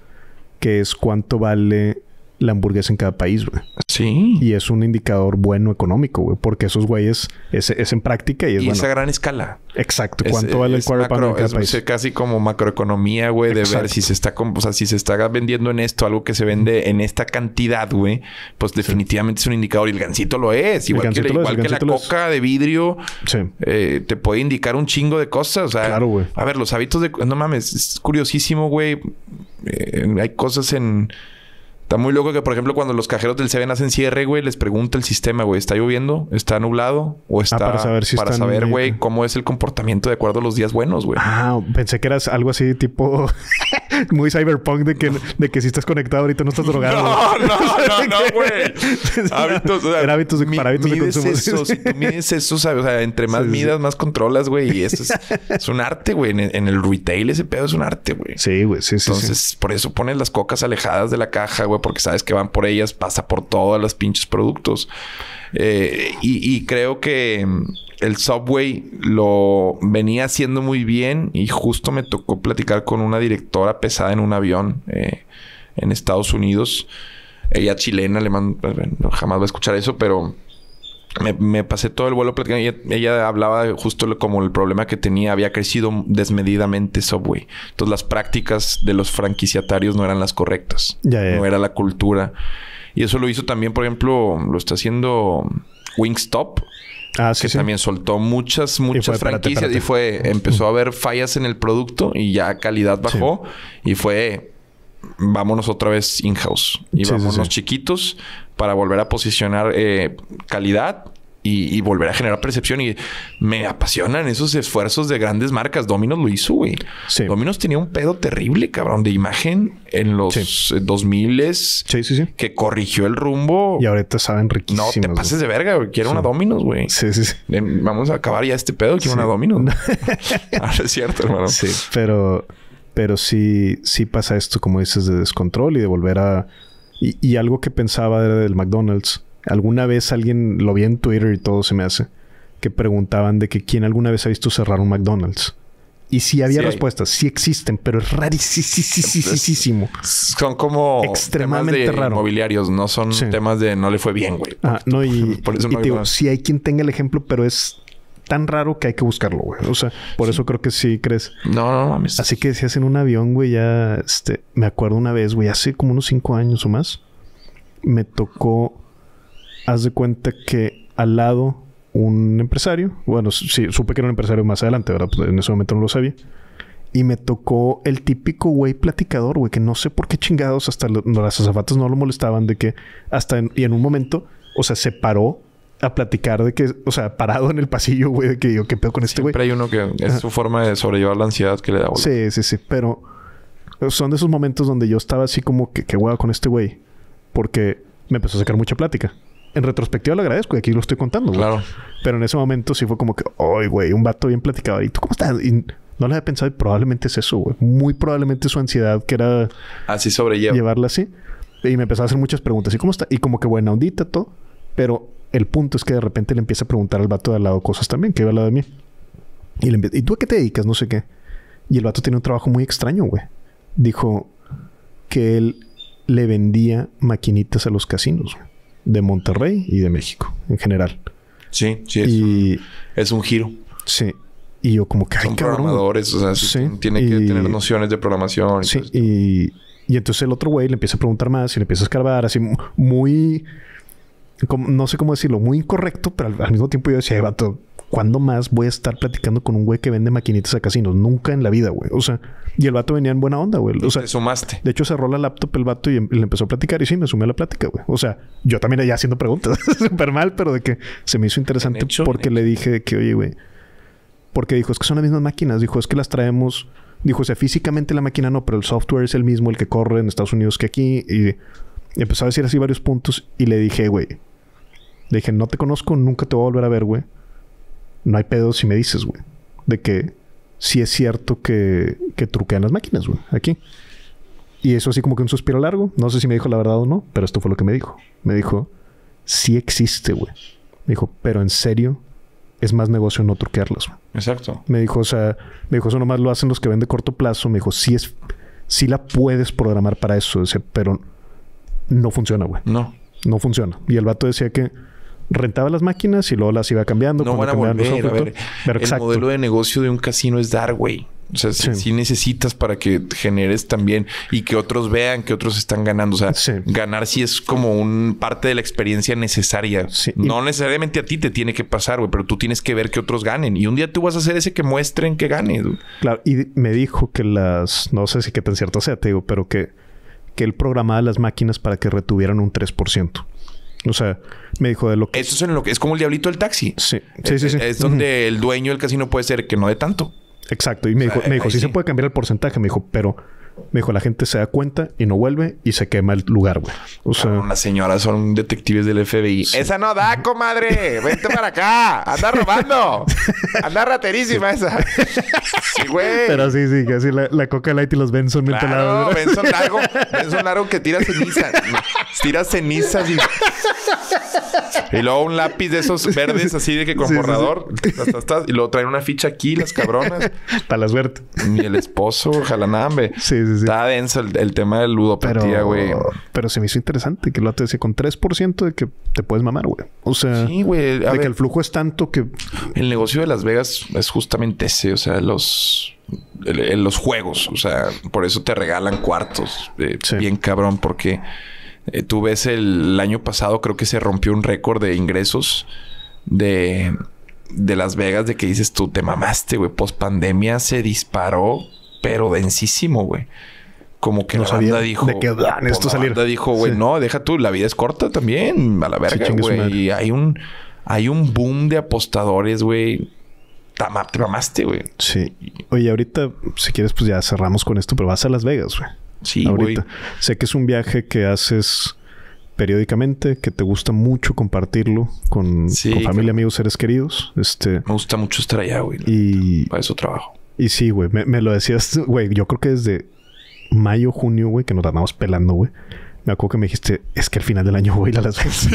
que es cuánto vale la hamburguesa en cada país, güey.
Sí.
Y es un indicador bueno económico, güey. Porque esos güeyes es, es en práctica y es
y
bueno.
esa gran escala.
Exacto.
Es-
¿Cuánto vale el
es
quarter pounder en
macro-
cada
es
país?
casi como macroeconomía, güey, de ver si se está, o sea, si se está vendiendo en esto, algo que se vende en esta cantidad, güey, pues definitivamente es un indicador. Y el gancito lo es. Igual, que,
es, el
la
es.
coca de vidrio.
Sí.
eh, te puede indicar un chingo de cosas. O sea,
Claro, güey.
A ver, los hábitos de... No mames, es curiosísimo, güey. Eh, hay cosas en... Está muy loco que, por ejemplo, cuando los cajeros del Seven hacen cierre, güey, les pregunta el sistema, güey, ¿está lloviendo? ¿Está nublado? ¿O está...?
Ah, para saber si
Para saber, güey, cómo es el comportamiento de acuerdo a los días buenos, güey.
Ah, pensé que eras algo así tipo muy cyberpunk de que, de que si estás conectado ahorita no estás drogado.
No, no, no, no, güey. Hábitos, o sea,
Era hábitos de-
mi-
para hábitos de consumo.
Eso, si tú mides eso, ¿sabes? O sea, entre más
Sí,
midas, más controlas, güey. Y eso es, es un arte, güey. En, en el retail ese pedo es un arte, güey.
Sí, güey, sí, sí, sí.
Entonces, por eso pones las cocas alejadas de la caja, güey, porque sabes que van por ellas, pasa por todos los pinches productos. Eh, y, creo que mm, el Subway lo venía haciendo muy bien y justo me tocó platicar con una directora pesada en un avión eh, en Estados Unidos. Ella chilena, le mando, pues, jamás va a escuchar eso, pero me, me pasé todo el vuelo platicando. Ella, ella hablaba justo lo- como el problema que tenía. Había crecido desmedidamente Subway. Entonces las prácticas de los franquiciatarios no eran las correctas.
Ya, ya.
No era la cultura. Y eso lo hizo también, por ejemplo, lo está haciendo Wingstop.
ah, sí,
que
sí.
también soltó muchas, muchas
fue,
franquicias.
espérate.
Y fue... Empezó a haber fallas en el producto y ya calidad bajó. Y fue... Vámonos otra vez in-house. Y
Sí,
vámonos
sí.
chiquitos para volver a posicionar eh, calidad y, y volver a generar percepción. Y me apasionan esos esfuerzos de grandes marcas. Dominos lo hizo, güey.
Sí.
Dominos tenía un pedo terrible, cabrón, de imagen en los
Sí.
eh, 2000
Sí, sí, sí.
que corrigió el rumbo.
Y ahorita saben
no
riquísimos.
te pases de verga, güey. Quiero una Dominos, güey.
Sí, sí, sí.
Eh, Vamos a acabar ya este pedo. Quiero una Dominos. Ahora es cierto, hermano.
Sí, pero, pero sí, sí pasa esto, como dices, de descontrol y de volver a. Y, y algo que pensaba era del McDonald's. Alguna vez alguien lo vi en Twitter y todo se me hace. Que preguntaban de que quién alguna vez ha visto cerrar un McDonald's. Y sí había
Sí hay.
respuestas, sí existen, pero es rarísimo.
Son como
Extremadamente
temas de
raro.
inmobiliarios, no son
Sí.
temas de no le fue bien, güey.
Ah, no, y,
Por eso
y digo, sí hay quien tenga el ejemplo, pero es tan raro que hay que buscarlo, güey. O sea, por eso creo que sí crees.
No, no mames.
Así que decías en un avión, güey, ya, este, me acuerdo una vez, güey, hace como unos cinco años o más, me tocó, haz de cuenta que al lado un empresario, bueno, sí, supe que era un empresario más adelante, ¿verdad? Pues en ese momento no lo sabía. Y me tocó el típico güey platicador, güey, que no sé por qué chingados hasta lo- no, las azafatas no lo molestaban de que hasta en, y en un momento, o sea, se paró a platicar de que, o sea, parado en el pasillo, güey, de que yo, ¿qué pedo con este güey?
Siempre hay uno que es su forma de sobrellevar la ansiedad que le da. bola.
Sí, sí, sí. Pero son de esos momentos donde yo estaba así como que, qué hueva con este güey. Porque me empezó a sacar mucha plática. En retrospectiva lo agradezco y aquí lo estoy contando. güey.
Claro.
Pero en ese momento sí fue como que, ay, güey, un vato bien platicado. ¿Y tú cómo estás? Y no lo había pensado y probablemente es eso, güey. Muy probablemente su ansiedad que era
Así sobrelleva.
llevarla así. Y me empezó a hacer muchas preguntas. ¿Y cómo está? Y como que buena ondita, todo. Pero el punto es que de repente le empieza a preguntar al vato de al lado cosas también, que iba al lado de mí. Y le ¿y tú a qué te dedicas? No sé qué. Y el vato tiene un trabajo muy extraño, güey. Dijo que él le vendía maquinitas a los casinos güey, de Monterrey y de México en general.
Sí, sí. Es, un, es un giro.
sí. Y yo como que,
Son
cabrón. güey".
programadores. O sea, sí,
Sí,
tiene que tener nociones de programación. y
Sí, y, y entonces el otro güey le empieza a preguntar más y le empieza a escarbar así mu- muy, como- no sé cómo decirlo, muy incorrecto, pero al, al mismo tiempo yo decía, "Ay, vato, ¿cuándo más voy a estar platicando con un güey que vende maquinitas a casinos? Nunca en la vida, güey. O sea, y el vato venía en buena onda, güey. O sea,
te sumaste.
de hecho cerró la laptop el vato y, em- le empezó a platicar y sí, me sumé a la plática, güey. O sea, yo también allá haciendo preguntas, súper mal, pero de que se me hizo interesante
hecho,
porque le dije que, oye, güey, porque dijo, es que son las mismas máquinas. Dijo, es que las traemos. Dijo, o sea, físicamente la máquina no, pero el software es el mismo, el que corre en Estados Unidos que aquí. Y empezó a decir así varios puntos. Y le dije, güey, le dije, no te conozco, nunca te voy a volver a ver, güey. No hay pedo si me dices, güey. De que sí es cierto que, que truquean las máquinas, güey, aquí. Y eso así como que un suspiro largo. No sé si me dijo la verdad o no, pero esto fue lo que me dijo. Me dijo, sí existe, güey. Me dijo, pero en serio, es más negocio no truquearlas, güey.
Exacto.
Me dijo, o sea, me dijo, eso nomás lo hacen los que ven de corto plazo. Me dijo, sí es, sí la puedes programar para eso, dice, pero no funciona, güey.
No.
No funciona. Y el vato decía que rentaba las máquinas y luego las iba cambiando.
No van a volver. A ver, Pero el modelo de negocio de un casino es dar, güey. O sea, sí. necesitas para que generes también y que otros vean que otros están ganando. O sea, ganar sí es como un parte de la experiencia necesaria. No necesariamente a ti te tiene que pasar, güey, pero tú tienes que ver que otros ganen. Y un día tú vas a hacer ese que muestren que ganes.
Claro, y me dijo que las, no sé si qué tan cierto sea, te digo, pero que, que él programaba las máquinas para que retuvieran un 3%. O sea, me dijo de lo que...
Eso es en lo que es como el diablito del taxi.
Sí, sí, sí.
Es, donde el dueño del casino puede ser que no de tanto.
Exacto. Y me dijo, me dijo, sí, se puede cambiar el porcentaje. Me dijo, pero me dijo, la gente se da cuenta y no vuelve y se quema el lugar, güey. O sea...
las señoras son detectives del FBI. Esa no da, comadre. Vente para acá. Anda robando. Anda raterísima esa. Sí, güey.
Pero sí, sí, casi la, la Coca Light y los Benson
claro, Benson largo. Benson largo que tira cenizas. Tira cenizas y... Y luego un lápiz de esos verdes así de que con borrador. Y luego traen una ficha aquí, las cabronas.
Para la suerte.
Y el esposo, ojalá nada, Sí, sí, sí. Está denso el, tema de ludopatía, güey.
Pero, se me hizo interesante que lo te decía con 3% de que te puedes mamar, güey. O sea, sí, güey. de que el flujo es tanto que.
El negocio de Las Vegas es justamente ese. O sea, los. los juegos. O sea, por eso te regalan cuartos. Eh, bien cabrón, porque eh, tú ves el, año pasado, creo que se rompió un récord de ingresos de, de Las Vegas, de que dices tú, te mamaste, güey. Post pandemia se disparó, pero densísimo, güey. Como que la banda dijo.
De que esto
salir. La banda dijo, güey, no, deja tú, la vida es corta también, a la verga, güey. y hay un, hay un boom de apostadores, güey. Te mamaste, güey.
Sí. Oye, ahorita, si quieres, pues ya cerramos con esto, pero vas a Las Vegas, güey.
Sí, ahorita.
Sé que es un viaje que haces periódicamente, que te gusta mucho compartirlo con, familia, amigos, seres queridos. Este,
me gusta mucho estar allá, güey.
Y
para eso trabajo.
Y sí, güey, me, lo decías, güey, yo creo que desde mayo, junio, güey, que nos andamos pelando, güey. Me acuerdo que me dijiste, es que al final del año voy a ir a Las Vegas.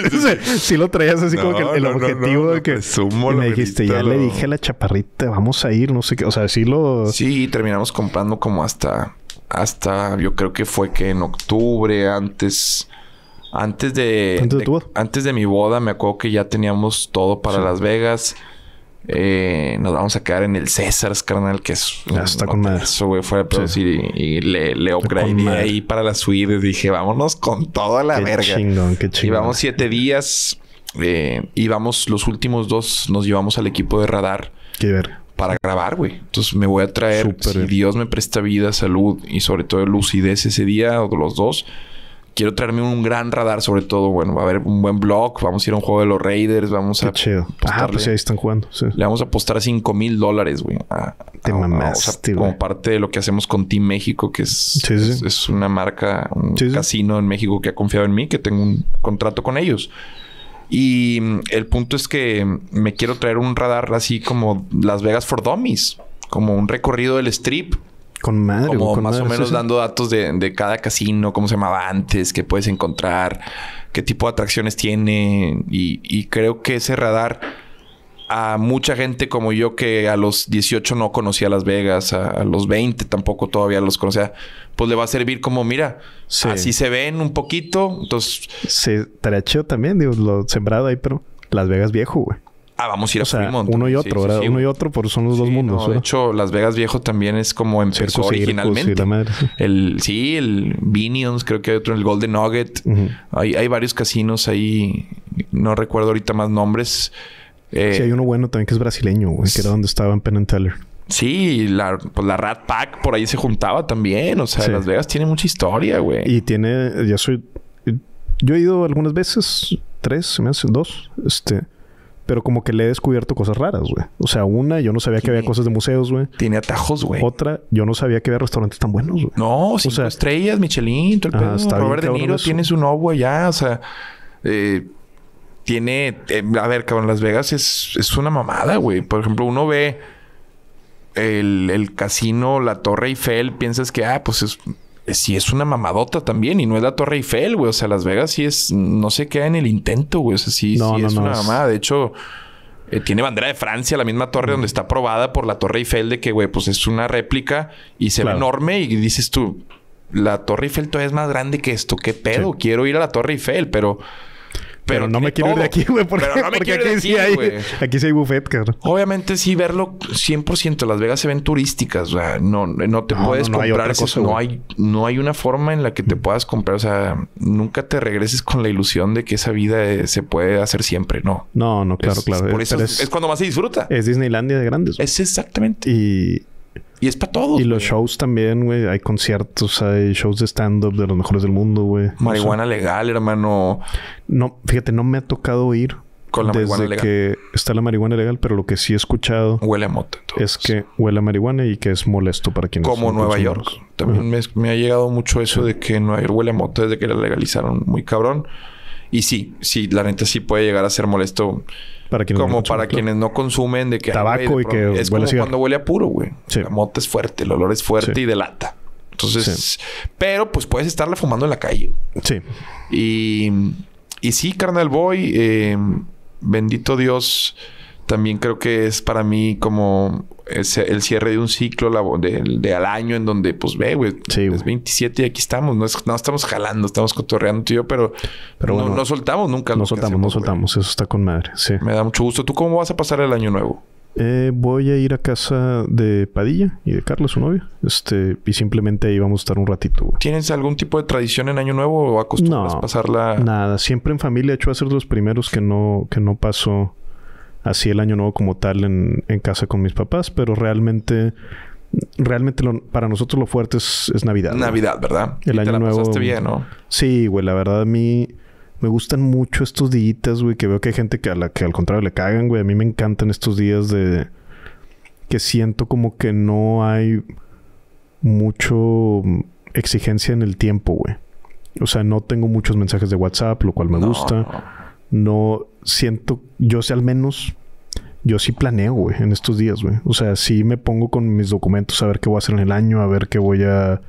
sí, lo traías así como que el, objetivo de que. y me dijiste, ya le dije a la chaparrita, vamos a ir, no sé qué. O sea, sí lo.
Sí, terminamos comprando como hasta hasta yo creo que fue que en octubre, antes, antes de,
antes de,
antes de mi boda, me acuerdo que ya teníamos todo para Las Vegas. Eh, nos vamos a quedar en el César's, carnal, que es...
Ya está con madre.
Eso, güey, fue a producir y, le, le upgradeé ahí para la suite. Dije, vámonos con toda la
qué
verga.
Chingón, qué chingón.
Íbamos siete días. Eh, íbamos los últimos dos, nos llevamos al equipo de radar.
Qué ver
para grabar, güey. Entonces me voy a traer, si Dios me presta vida, salud y sobre todo lucidez ese día o los dos. Quiero traerme un gran radar, sobre todo. Bueno, va a haber un buen blog. Vamos a ir a un juego de los Raiders. Vamos
Qué
a.
chido. Ah, pues ahí están jugando.
Le vamos a apostar 5 mil dólares, güey.
Te mamaste,
Como parte de lo que hacemos con Team México, que es, es, una marca, un casino en México que ha confiado en mí, que tengo un contrato con ellos. Y mm, el punto es que me quiero traer un radar así como Las Vegas for Dummies, como un recorrido del strip.
Con madre,
Como
más
o menos dando datos de, cada casino, cómo se llamaba antes, qué puedes encontrar, qué tipo de atracciones tiene. y creo que ese radar a mucha gente como yo que a los 18 no conocía Las Vegas, a, los 20 tampoco todavía los conocía, pues le va a servir como, mira, así se ven un poquito, entonces...
Sí, estaría chido también, digo, lo sembrado ahí, pero Las Vegas viejo, güey.
Ah, vamos a ir a
sea, Uno y otro, ¿verdad? uno y otro, porque son los dos mundos.
de hecho, Las Vegas viejo también es como empezó originalmente. el, sí, el Binions, creo que hay otro, el Golden Nugget. hay, hay varios casinos ahí, no recuerdo ahorita más nombres.
Eh, sí, hay uno bueno también que es brasileño, güey, que era donde estaba en Penn Teller.
Sí, la, pues la Rat Pack por ahí se juntaba también. O sea, Las Vegas tiene mucha historia, güey.
Y tiene, yo soy, yo he ido algunas veces, tres, se me hacen dos, este, pero como que le he descubierto cosas raras, güey. O sea, una, yo no sabía que había cosas de museos, güey.
Tiene atajos, güey.
Otra, yo no sabía que había restaurantes tan buenos, güey.
No, cinco o sea, estrellas, Michelin, todo el pedo. Robert De Niro tiene su nuevo allá, o sea, eh, tiene. Eh, a ver, cabrón, Las Vegas es, es una mamada, güey. Por ejemplo, uno ve el, el, casino, la Torre Eiffel, piensas que, ah, pues es. Sí, es una mamadota también, y no es la Torre Eiffel, güey. O sea, Las Vegas sí es. No se queda en el intento, güey. O sea, sí, sí es una mamada. De hecho, eh, tiene bandera de Francia, la misma torre donde está aprobada por la Torre Eiffel, de que, güey, pues es una réplica y se ve enorme y dices tú, la Torre Eiffel todavía es más grande que esto. ¿Qué pedo? Quiero ir a la Torre Eiffel, pero
pero, no me quiero ir de aquí, güey. Porque, no me quiero aquí, sí hay, aquí sí hay buffet, cabrón.
Obviamente sí, verlo 100%. Las Vegas se ven turísticas. O sea, no, no te puedes comprar eso. no, hay, no hay una forma en la que te puedas comprar. O sea, nunca te regreses con la ilusión de que esa vida eh, se puede hacer siempre. No.
No, no, claro, claro.
Por eso es, cuando más se disfruta.
Es Disneylandia de grandes.
Es exactamente.
Y...
Y es para todos.
Y los shows también, güey. Hay conciertos, hay shows de stand-up de los mejores del mundo, güey.
Marihuana legal, hermano.
No, fíjate, no me ha tocado ir.
Con la
desde
marihuana legal.
que está la marihuana legal, pero lo que sí he escuchado.
Huele a moto.
Es que huele a marihuana y que es molesto para quienes.
Como Nueva York. También me, ha llegado mucho eso de que Nueva York huele a moto desde que la legalizaron muy cabrón. Y sí, sí, la neta sí puede llegar a ser molesto para quienes como para quienes no consumen de que
tabaco y que
es como cuando huele a puro, güey. La mota es fuerte, el olor es fuerte y delata. Entonces, pero pues puedes estarla fumando en la calle.
Sí.
Y, y sí, carnal boy, eh, bendito Dios también creo que es para mí como el cierre de un ciclo de, al año en donde, pues ve, güey, es 27 y aquí estamos. No, estamos jalando, estamos cotorreando tú y yo, pero, pero no, soltamos nunca.
No soltamos, no soltamos. Eso está con madre, sí.
Me da mucho gusto. ¿Tú cómo vas a pasar el año nuevo?
Eh, voy a ir a casa de Padilla y de Carlos, su novia. Este, y simplemente ahí vamos a estar un ratito.
¿Tienes algún tipo de tradición en Año Nuevo o acostumbras no, pasarla?
Nada, siempre en familia. De hecho, va a ser de los primeros que no, que no paso así el año nuevo como tal en, en casa con mis papás, pero realmente realmente para nosotros lo fuerte es, Navidad.
Navidad, ¿verdad?
El año nuevo.
bien, ¿no?
Sí, güey, la verdad a mí me gustan mucho estos días, güey, que veo que hay gente que a la que al contrario le cagan, güey. A mí me encantan estos días de que siento como que no hay mucho exigencia en el tiempo, güey. O sea, no tengo muchos mensajes de WhatsApp, lo cual me gusta no siento, yo sé al menos, yo sí planeo, güey, en estos días, güey. O sea, sí me pongo con mis documentos a ver qué voy a hacer en el año, a ver qué voy a,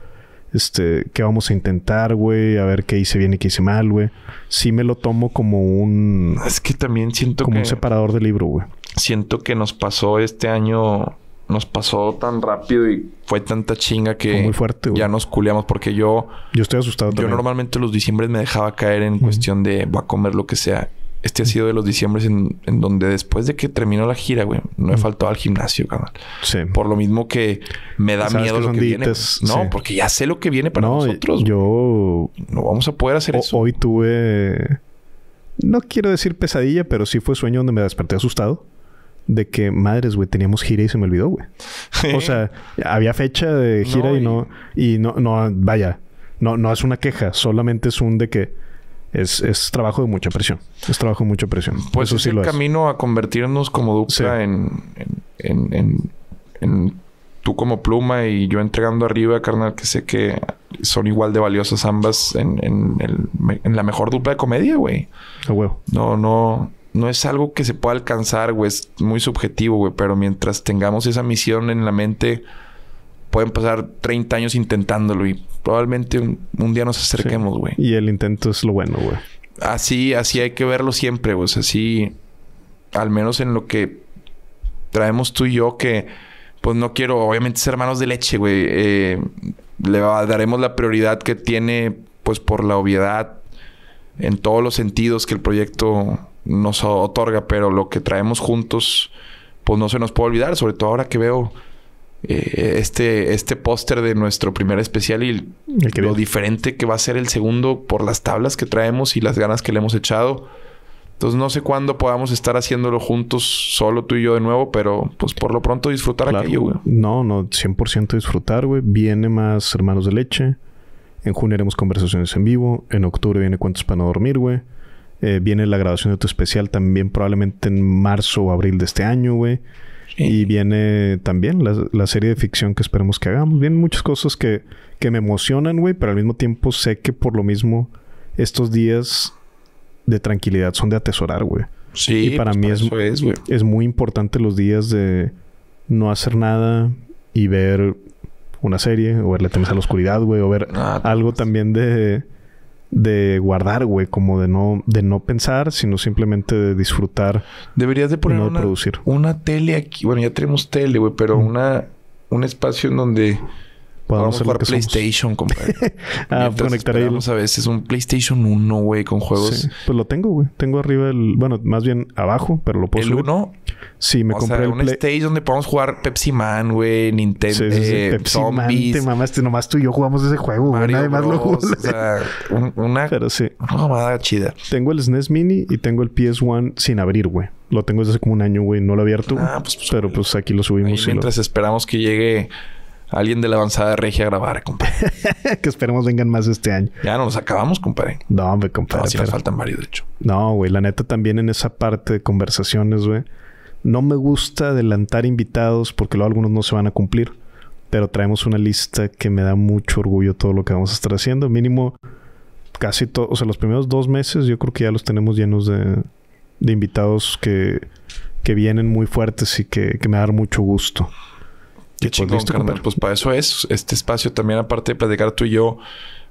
este, qué vamos a intentar, güey, a ver qué hice bien y qué hice mal, güey. Sí me lo tomo como un...
Es que también siento
como un separador de libro, güey.
Siento que nos pasó este año nos pasó tan rápido y fue tanta chinga que
muy fuerte,
ya nos culeamos porque yo
yo estoy asustado
yo normalmente los diciembres me dejaba caer en cuestión de voy a comer lo que sea este ha sido de los diciembres en, donde después de que terminó la gira, güey, no he faltado al gimnasio, canal.
Sí.
Por lo mismo que me da miedo lo que viene. No, porque ya sé lo que viene para nosotros.
Yo
no vamos a poder hacer eso.
Hoy tuve no quiero decir pesadilla, pero sí fue sueño donde me desperté asustado de que, madres, güey, teníamos gira y se me olvidó, güey. o sea, había fecha de gira y, no, y no, no, vaya, no, no es una queja, solamente es un de que es, es trabajo de mucha presión. Es trabajo de mucha presión.
Pues Eso es el camino a convertirnos como dupla en, en, en, en, tú como pluma y yo entregando arriba, carnal, que sé que son igual de valiosas ambas en, en, el, en la mejor dupla de comedia, güey.
A huevo.
No, no no es algo que se pueda alcanzar, güey. Es muy subjetivo, güey. Pero mientras tengamos esa misión en la mente, pueden pasar 30 años intentándolo y probablemente un, día nos acerquemos, güey.
Y el intento es lo bueno, güey.
Así, así hay que verlo siempre, güey. así, al menos en lo que traemos tú y yo, que pues no quiero, obviamente, ser hermanos de leche, güey. Eh, le daremos la prioridad que tiene, pues por la obviedad en todos los sentidos que el proyecto nos otorga, pero lo que traemos juntos, pues no se nos puede olvidar, sobre todo ahora que veo eh, este, este póster de nuestro primer especial y lo diferente que va a ser el segundo por las tablas que traemos y las ganas que le hemos echado. Entonces no sé cuándo podamos estar haciéndolo juntos, solo tú y yo de nuevo, pero pues por lo pronto disfrutar aquello, güey.
No, no, 100% disfrutar, güey. Viene más Hermanos de Leche. En junio haremos conversaciones en vivo. En octubre viene Cuentos para no dormir, güey. Eh, viene la grabación de tu especial también probablemente en marzo o abril de este año, güey. Y viene también la, serie de ficción que esperemos que hagamos. Vienen muchas cosas que, que me emocionan, güey, pero al mismo tiempo sé que por lo mismo estos días de tranquilidad son de atesorar, güey.
Sí,
y para pues mí es, es, muy importante los días de no hacer nada y ver una serie o verle temes a la oscuridad, güey, o ver algo también de de guardar, güey, como de no, de no pensar, sino simplemente de disfrutar.
Deberías de poner una, una tele aquí. Bueno, ya tenemos tele, güey, pero una, un espacio en donde Podemos jugar PlayStation, compadre. ah, conectar ahí. a veces un PlayStation 1, güey, con juegos.
Pues lo tengo, güey. Tengo arriba el. Bueno, más bien abajo, pero lo puedo
¿El 1?
Sí, me compré
sea, un stage donde podamos jugar Pepsi Man, güey, Nintendo, sí, sí,
eh, Pepsi Zombies. Man, te mamaste. Nomás tú y yo jugamos ese juego, güey. Nadie más lo jugó. O sea,
una.
Pero sí.
Una mamada chida.
Tengo el SNES Mini y tengo el PS1 sin abrir, güey. Lo tengo desde hace como un año, güey. No lo he abierto. Ah, pues, pues pero pues aquí lo subimos.
mientras esperamos que llegue alguien de la avanzada regia a grabar, compadre.
que esperemos vengan más este año.
Ya no nos acabamos, compadre.
No, hombre, compadre. No,
nos faltan varios, de hecho.
No, güey. La neta también en esa parte de conversaciones, güey. No me gusta adelantar invitados porque luego algunos no se van a cumplir. Pero traemos una lista que me da mucho orgullo todo lo que vamos a estar haciendo. Mínimo casi todos, o sea, los primeros dos meses yo creo que ya los tenemos llenos de, de invitados que, que vienen muy fuertes y que, que me da mucho gusto.
Qué chingón, carnal. Pues para eso es este espacio también, aparte de platicar tú y yo,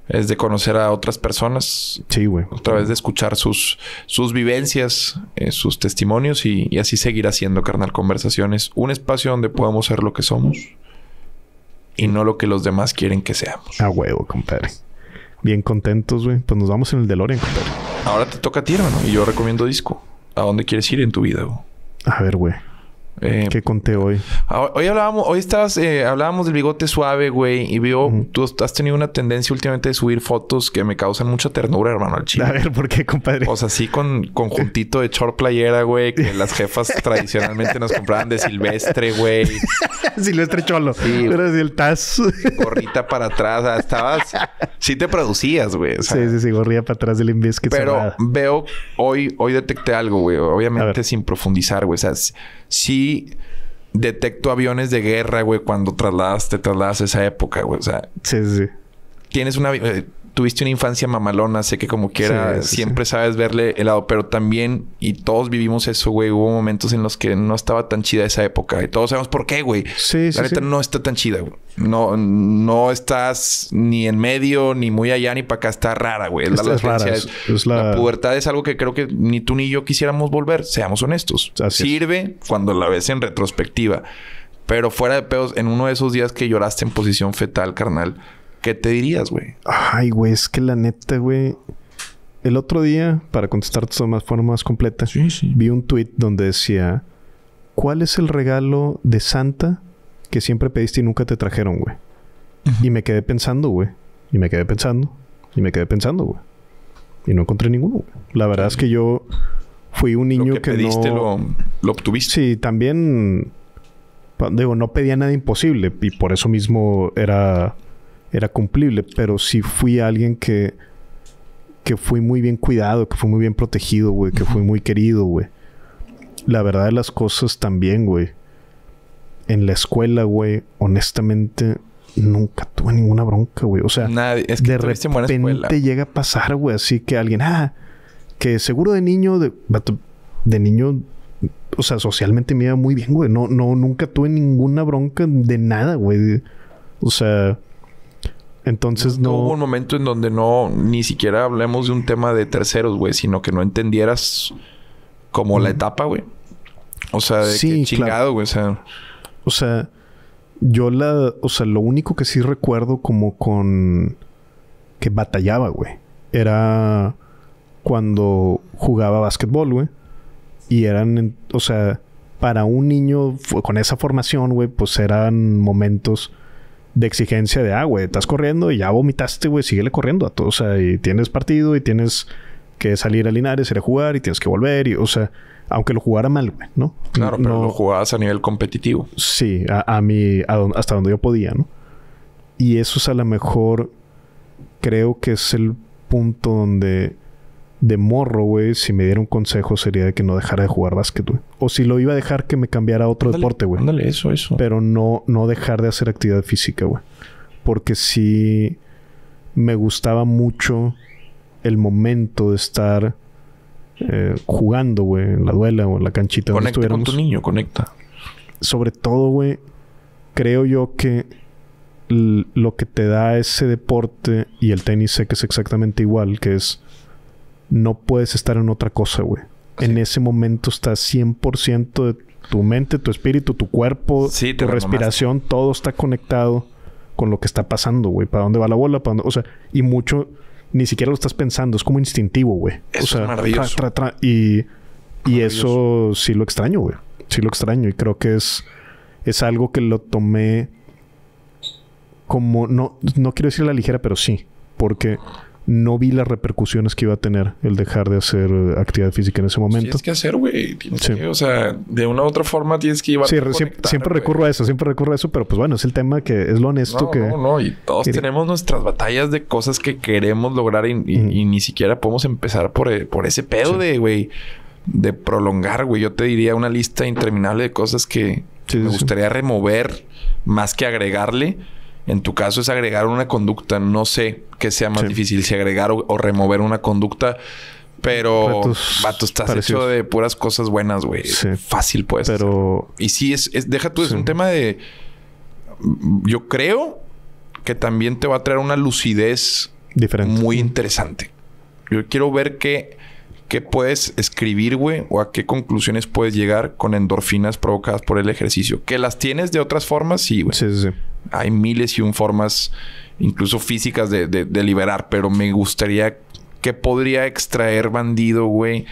es de conocer a otras personas.
Sí, güey.
Otra vez de escuchar sus, sus vivencias, eh, sus testimonios y, y, así seguir haciendo, carnal, conversaciones. Un espacio donde podamos ser lo que somos y no lo que los demás quieren que seamos.
A huevo, compadre. Bien contentos, güey. Pues nos vamos en el DeLorean, compadre.
Ahora te toca a ti, hermano. Y yo recomiendo disco. ¿A dónde quieres ir en tu vida, güey?
A ver, güey. Eh, ¿Qué conté hoy?
Ah, hoy hablábamos, hoy estabas, eh, hablábamos del bigote suave, güey, y veo, tú has tenido una tendencia últimamente de subir fotos que me causan mucha ternura, hermano, al chile.
A ver, ¿por qué, compadre?
O sea, así con conjuntito de short playera, güey, que las jefas tradicionalmente nos compraban de silvestre, güey.
silvestre cholo. Sí. Pero el taz.
Gorrita para atrás. O sea, estabas... Sí te producías, güey.
sí, sí, sí. Gorrilla para atrás del que
Pero veo... Hoy, hoy detecté algo, güey. Obviamente sin profundizar, güey. O sea, sí detecto aviones de guerra, güey, cuando trasladas, te trasladas a esa época, güey. O sea,
sí, sí.
Tienes una. Eh, tuviste una infancia mamalona, sé que como quiera, siempre sabes verle el lado, pero también, y todos vivimos eso, güey, hubo momentos en los que no estaba tan chida esa época, y todos sabemos por qué, güey.
Sí,
La neta no está tan chida, güey. No, no estás ni en medio, ni muy allá, ni para acá, está rara, güey. Es, la, la... pubertad es algo que creo que ni tú ni yo quisiéramos volver, seamos honestos. Sirve cuando la ves en retrospectiva. Pero fuera de pedos, en uno de esos días que lloraste en posición fetal, carnal, ¿Qué te dirías, güey?
Ay, güey, es que la neta, güey. El otro día, para contestarte de más forma más completa, vi un tweet donde decía: ¿Cuál es el regalo de Santa que siempre pediste y nunca te trajeron, güey? Y me quedé pensando, güey. Y me quedé pensando. Y me quedé pensando, güey. Y no encontré ninguno, güey. La verdad es que yo fui un niño lo que, pediste
lo, lo obtuviste.
Sí, también. Digo, no pedía nada imposible. Y por eso mismo era era cumplible, pero sí fui alguien que, que fui muy bien cuidado, que fue muy bien protegido, güey, que fue muy querido, güey. La verdad de las cosas también, güey. En la escuela, güey, honestamente, nunca tuve ninguna bronca, güey. O sea,
es que
de repente llega a pasar, güey, así que alguien, ah, que seguro de niño, de, de niño, o sea, socialmente me iba muy bien, güey. No, no, nunca tuve ninguna bronca de nada, güey. O sea, entonces no...
Hubo un momento en donde no, ni siquiera hablemos de un tema de terceros, güey, sino que no entendieras como la etapa, güey. O sea, de sí, chingado, güey, o sea...
O sea, yo la... O sea, lo único que sí recuerdo como con... Que batallaba, güey. Era cuando jugaba básquetbol, güey. Y eran, o sea, para un niño con esa formación, güey, pues eran momentos de exigencia de, ah, güey, estás corriendo y ya vomitaste, güey, síguele corriendo a todos. O sea, y tienes partido y tienes que salir a Linares, ir a jugar y tienes que volver. Y, o sea, aunque lo jugara mal, güey, ¿no?
Claro, pero lo jugabas a nivel competitivo.
Sí, a, a mí, hasta donde yo podía, ¿no? Y eso es a lo mejor, creo que es el punto donde de morro, güey, si me diera un consejo sería de que no dejara de jugar básquet, güey. O si lo iba a dejar que me cambiara a otro deporte, güey.
Ándale, eso, eso.
Pero no, no dejar de hacer actividad física, güey. Porque sí me gustaba mucho el momento de estar eh, jugando, güey, en la duela o en la canchita.
Conecta con tu niño, conecta.
Sobre todo, güey, creo yo que lo que te da ese deporte y el tenis sé que es exactamente igual, que es no puedes estar en otra cosa, güey. En ese momento estás 100% de tu mente, tu espíritu, tu cuerpo, tu respiración, todo está conectado con lo que está pasando, güey. ¿Para dónde va la bola? ¿Para dónde? O sea, y mucho ni siquiera lo estás pensando. Es como instintivo, güey.
Eso
o sea,
es maravilloso.
tra- tra- tra- y, y eso sí lo extraño, güey. Sí lo extraño. Y creo que es, es algo que lo tomé como... No, no quiero decir la ligera, pero sí. Porque no vi las repercusiones que iba a tener el dejar de hacer actividad física en ese momento.
Tienes que hacer, güey.
Sí.
o sea, de una u otra forma tienes que llevar.
Sí, re- siempre, siempre recurro a eso, siempre recurro a eso, pero pues bueno, es el tema que es lo honesto
No,
que...
no, no. Y todos
que-
tenemos nuestras batallas de cosas que queremos lograr y, y-
Ujú.
y ni siquiera podemos empezar por, eh, por ese pedo
Sí.
de, güey, de prolongar, güey. Yo te diría una lista interminable de cosas que
Sí,
me gustaría remover más que agregarle. En tu caso es agregar una conducta. No sé qué sea más
Sí.
difícil, si agregar o, o remover una conducta. Pero,
Retos
vato, estás
parecidos.
hecho de puras cosas buenas, güey.
Sí.
Fácil, pues.
Pero
Y sí, es, es- deja tú, es
Sí.
un tema de. Yo creo que también te va a traer una lucidez
diferente.
muy interesante. Yo quiero ver qué, qué puedes escribir, güey, o a qué conclusiones puedes llegar con endorfinas provocadas por el ejercicio. Que las tienes de otras formas, sí, güey.
Sí, sí, sí.
Hay miles y un formas, incluso físicas, de, de- de liberar, pero me gustaría que podría extraer bandido, güey,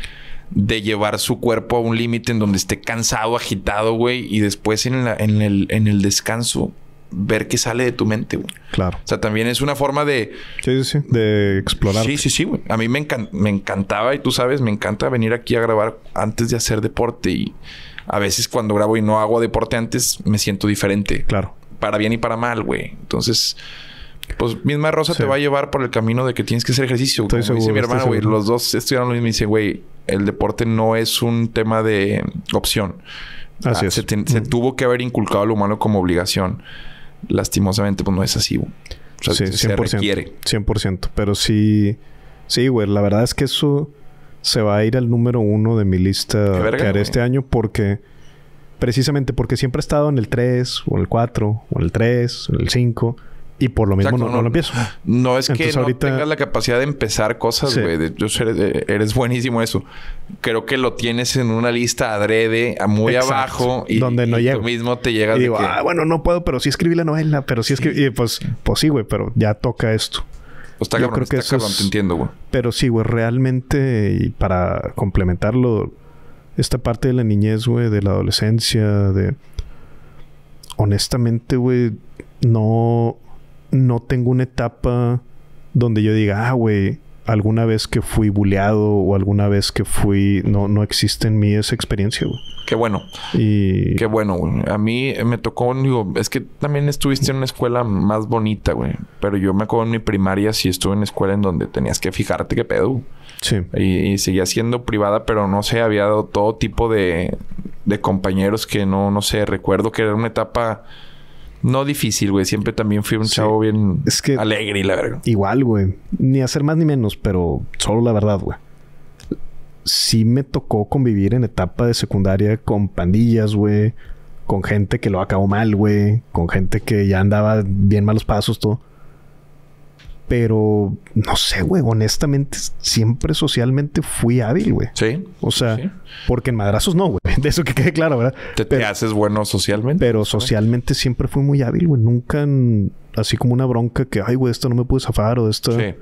de llevar su cuerpo a un límite en donde esté cansado, agitado, güey, y después en, la- en, el, en el descanso ver qué sale de tu mente, güey.
Claro.
O sea, también es una forma de...
Sí, sí, sí. De explorar.
Sí, sí, sí, güey. A mí me, encan- me encantaba, y tú sabes, me encanta venir aquí a grabar antes de hacer deporte. Y a veces cuando grabo y no hago deporte antes, me siento diferente.
Claro.
Para bien y para mal, güey. Entonces, pues misma Rosa
Sí.
te va a llevar por el camino de que tienes que hacer ejercicio.
Estoy
Como dice mi hermano, güey. Los dos estudiaron lo mismo y me dice, güey, el deporte no es un tema de opción.
Así
Ah,
es.
Se, te- se
Mm.
tuvo que haber inculcado al humano como obligación. Lastimosamente, pues no es así, güey. O sea,
sí,
se
100%.
requiere.
100%. Pero sí... Sí, güey. La verdad es que eso se va a ir al número uno de mi lista
verga,
que haré
güey.
este año porque... Precisamente porque siempre he estado en el 3 o el 4 o el 3 o el 5 y por lo mismo
Exacto,
no, no
no.
lo empiezo.
No es que no
ahorita-
tengas la capacidad de empezar cosas,
Sí.
güey. Eh, eres buenísimo en eso. Creo que lo tienes en una lista adrede, a muy
Exacto.
abajo y,
Donde no
y
llego.
tú mismo te llegas
Y
de
digo,
que...
ah, bueno, no puedo, pero sí escribí la novela, pero sí, escribí. Y pues, pues sí, güey, pero ya toca esto.
pues está
yo
cabrón,
creo que
está
eso
cabrón,
es-
te entiendo, güey.
Pero sí, güey, realmente, y para complementarlo, esta parte de la niñez, güey, de la adolescencia, de. Honestamente, güey, no. No tengo una etapa donde yo diga, ah, güey, alguna vez que fui buleado o alguna vez que fui. No, no existe en mí esa experiencia, güey.
Qué bueno.
Y.
Qué bueno, güey. A mí me tocó, digo, es que también estuviste en una escuela más bonita, güey. Pero yo me acuerdo en mi primaria sí estuve en una escuela en donde tenías que fijarte qué pedo.
Sí.
Y, y seguía siendo privada, pero no sé, había dado todo tipo de, de compañeros que no, no sé, recuerdo que era una etapa no difícil, güey. Siempre también fui un
Sí.
chavo bien
Es que-
alegre y la verga.
Igual, güey. Ni hacer más ni menos, pero solo la verdad, güey. Sí me tocó convivir en etapa de secundaria con pandillas, güey. Con gente que lo acabó mal, güey. Con gente que ya andaba bien malos pasos, todo. Pero, no sé, güey. Honestamente, siempre socialmente fui hábil, güey.
Sí.
O sea,
Sí.
porque en madrazos no, güey. De eso que quede claro, ¿verdad?
Te, te haces bueno socialmente.
Pero socialmente siempre fui muy hábil, güey. Nunca en- así como una bronca que, ay, güey, esto no me pude zafar o esto.
Sí.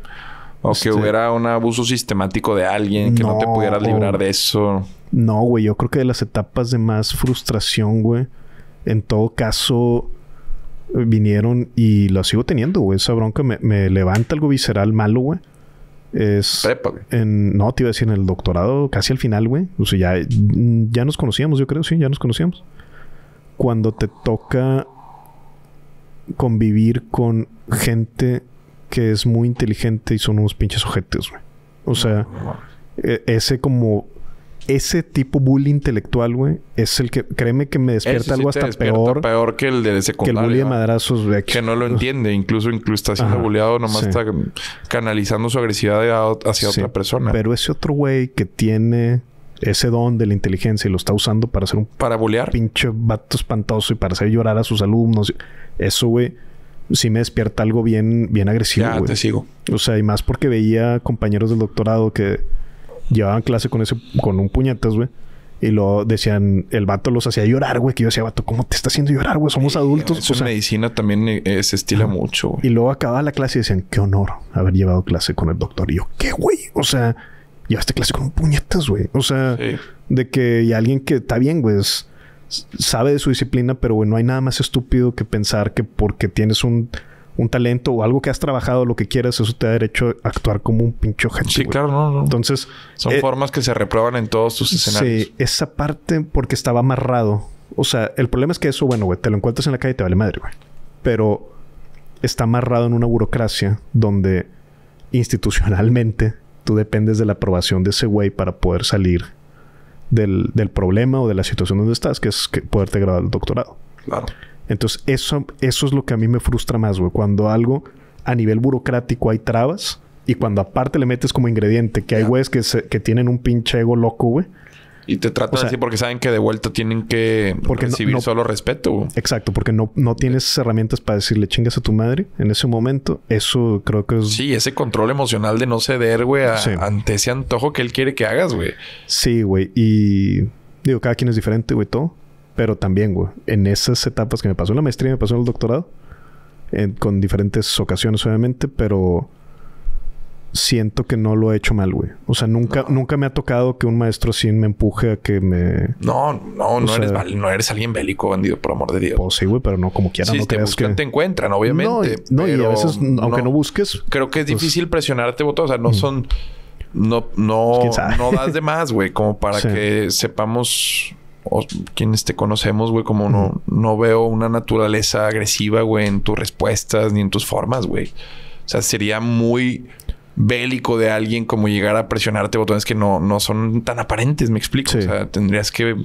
O
Este-
que hubiera un abuso sistemático de alguien, que no, te
No,
pudieras librar de eso.
No, güey, yo creo que de las etapas de más frustración, güey, en todo caso vinieron y lo sigo teniendo, güey. Esa bronca me, me levanta algo visceral malo, güey. Es
Prepa, güey.
en, no, te iba a decir en el doctorado, casi al final, güey. O sea, ya, ya nos conocíamos, yo creo, sí, ya nos conocíamos. Cuando te toca convivir con gente que es muy inteligente y son unos pinches ojetes, güey. O sea, e- ese como ese tipo bully intelectual, güey, es el que créeme que me despierta
sí
algo hasta peor,
peor que el de
que el
secundaria.
bully de madrazos, güey.
Que no lo entiende. Incluso, incluso está siendo
Ajá,
bulleado. Nomás
sí.
está canalizando su agresividad hacia
Sí,
otra persona.
Pero ese otro güey que tiene ese don de la inteligencia y lo está usando para hacer un
Para bullear.
pinche vato espantoso y para hacer llorar a sus alumnos. Eso, güey, sí me despierta algo bien, bien agresivo,
Ya te sigo.
O sea, y más porque veía compañeros del doctorado que llevaban clase con ese, con un puñetas, güey. Y luego decían, el vato los hacía llorar, güey. Que yo decía, vato, ¿cómo te está haciendo llorar, güey? Somos adultos.
Eso en medicina también eh, se estila mucho, güey.
Y luego acababa la clase y decían, qué honor haber llevado clase con el doctor. Y yo, ¿qué, güey? O sea, llevaste clase con puñetas, güey. O sea, de que y alguien que está bien, güey, sabe de su disciplina, pero, güey, no hay nada más estúpido que pensar que porque tienes un un talento o algo que has trabajado, lo que quieras, eso te da derecho a actuar como un pincho gente.
Sí, claro, no, no.
Entonces.
Son eh, formas que se reprueban en todos tus escenarios.
Sí, esa parte porque estaba amarrado. O sea, el problema es que eso, bueno, güey, te lo encuentras en la calle y te vale madre, güey. Pero está amarrado en una burocracia donde institucionalmente tú dependes de la aprobación de ese güey para poder salir del, del problema o de la situación donde estás, que es que poderte graduar el doctorado.
Claro.
Entonces, eso, eso es lo que a mí me frustra más, güey. Cuando algo a nivel burocrático hay trabas y cuando aparte le metes como ingrediente que hay güeyes que, que tienen un pinche ego loco, güey.
Y te tratan así porque saben que de vuelta tienen que recibir solo respeto. Güey.
Exacto, porque no, no tienes herramientas para decirle chingas a tu madre en ese momento. Eso creo que es.
Sí, ese control emocional de no ceder, güey, ante ese antojo que él quiere que hagas, güey.
Sí, güey. Y digo, cada quien es diferente, güey, todo. Pero también, güey, en esas etapas que me pasó en la maestría, me pasó en el doctorado, con diferentes ocasiones, obviamente, pero siento que no lo he hecho mal, güey. O sea, nunca, nunca me ha tocado que un maestro así me empuje a que me.
No, no, no, eres, no eres alguien bélico, bandido, por amor de Dios.
Pues sí, güey, pero no como quieran.
Sí,
no
te buscan, te encuentran, obviamente.
No, y, a veces, aunque no, busques.
Creo que es pues difícil presionarte, O sea, no son. No, no, no das de más, güey, como para que sepamos o quienes te conocemos, güey, como no, no veo una naturaleza agresiva, güey, en tus respuestas ni en tus formas, güey. O sea, sería muy bélico de alguien como llegar a presionarte botones que no, no son tan aparentes, me explico. O sea, tendrías que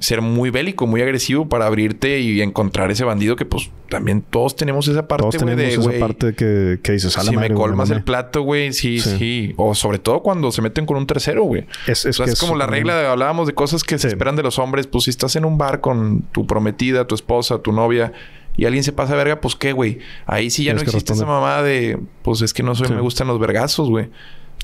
ser muy bélico, muy agresivo para abrirte y encontrar ese bandido que pues también todos tenemos esa parte,
todos tenemos esa parte que, que dices,
si me colmas el plato, güey, sí, sí, O sobre todo cuando se meten con un tercero, güey. Es, es, es como la regla de hablábamos de cosas que se esperan de los hombres. Pues si estás en un bar con tu prometida, tu esposa, tu novia y alguien se pasa de verga, pues qué, güey. Ahí sí ya no existe esa mamá de, pues es que no soy, me gustan los vergazos, güey.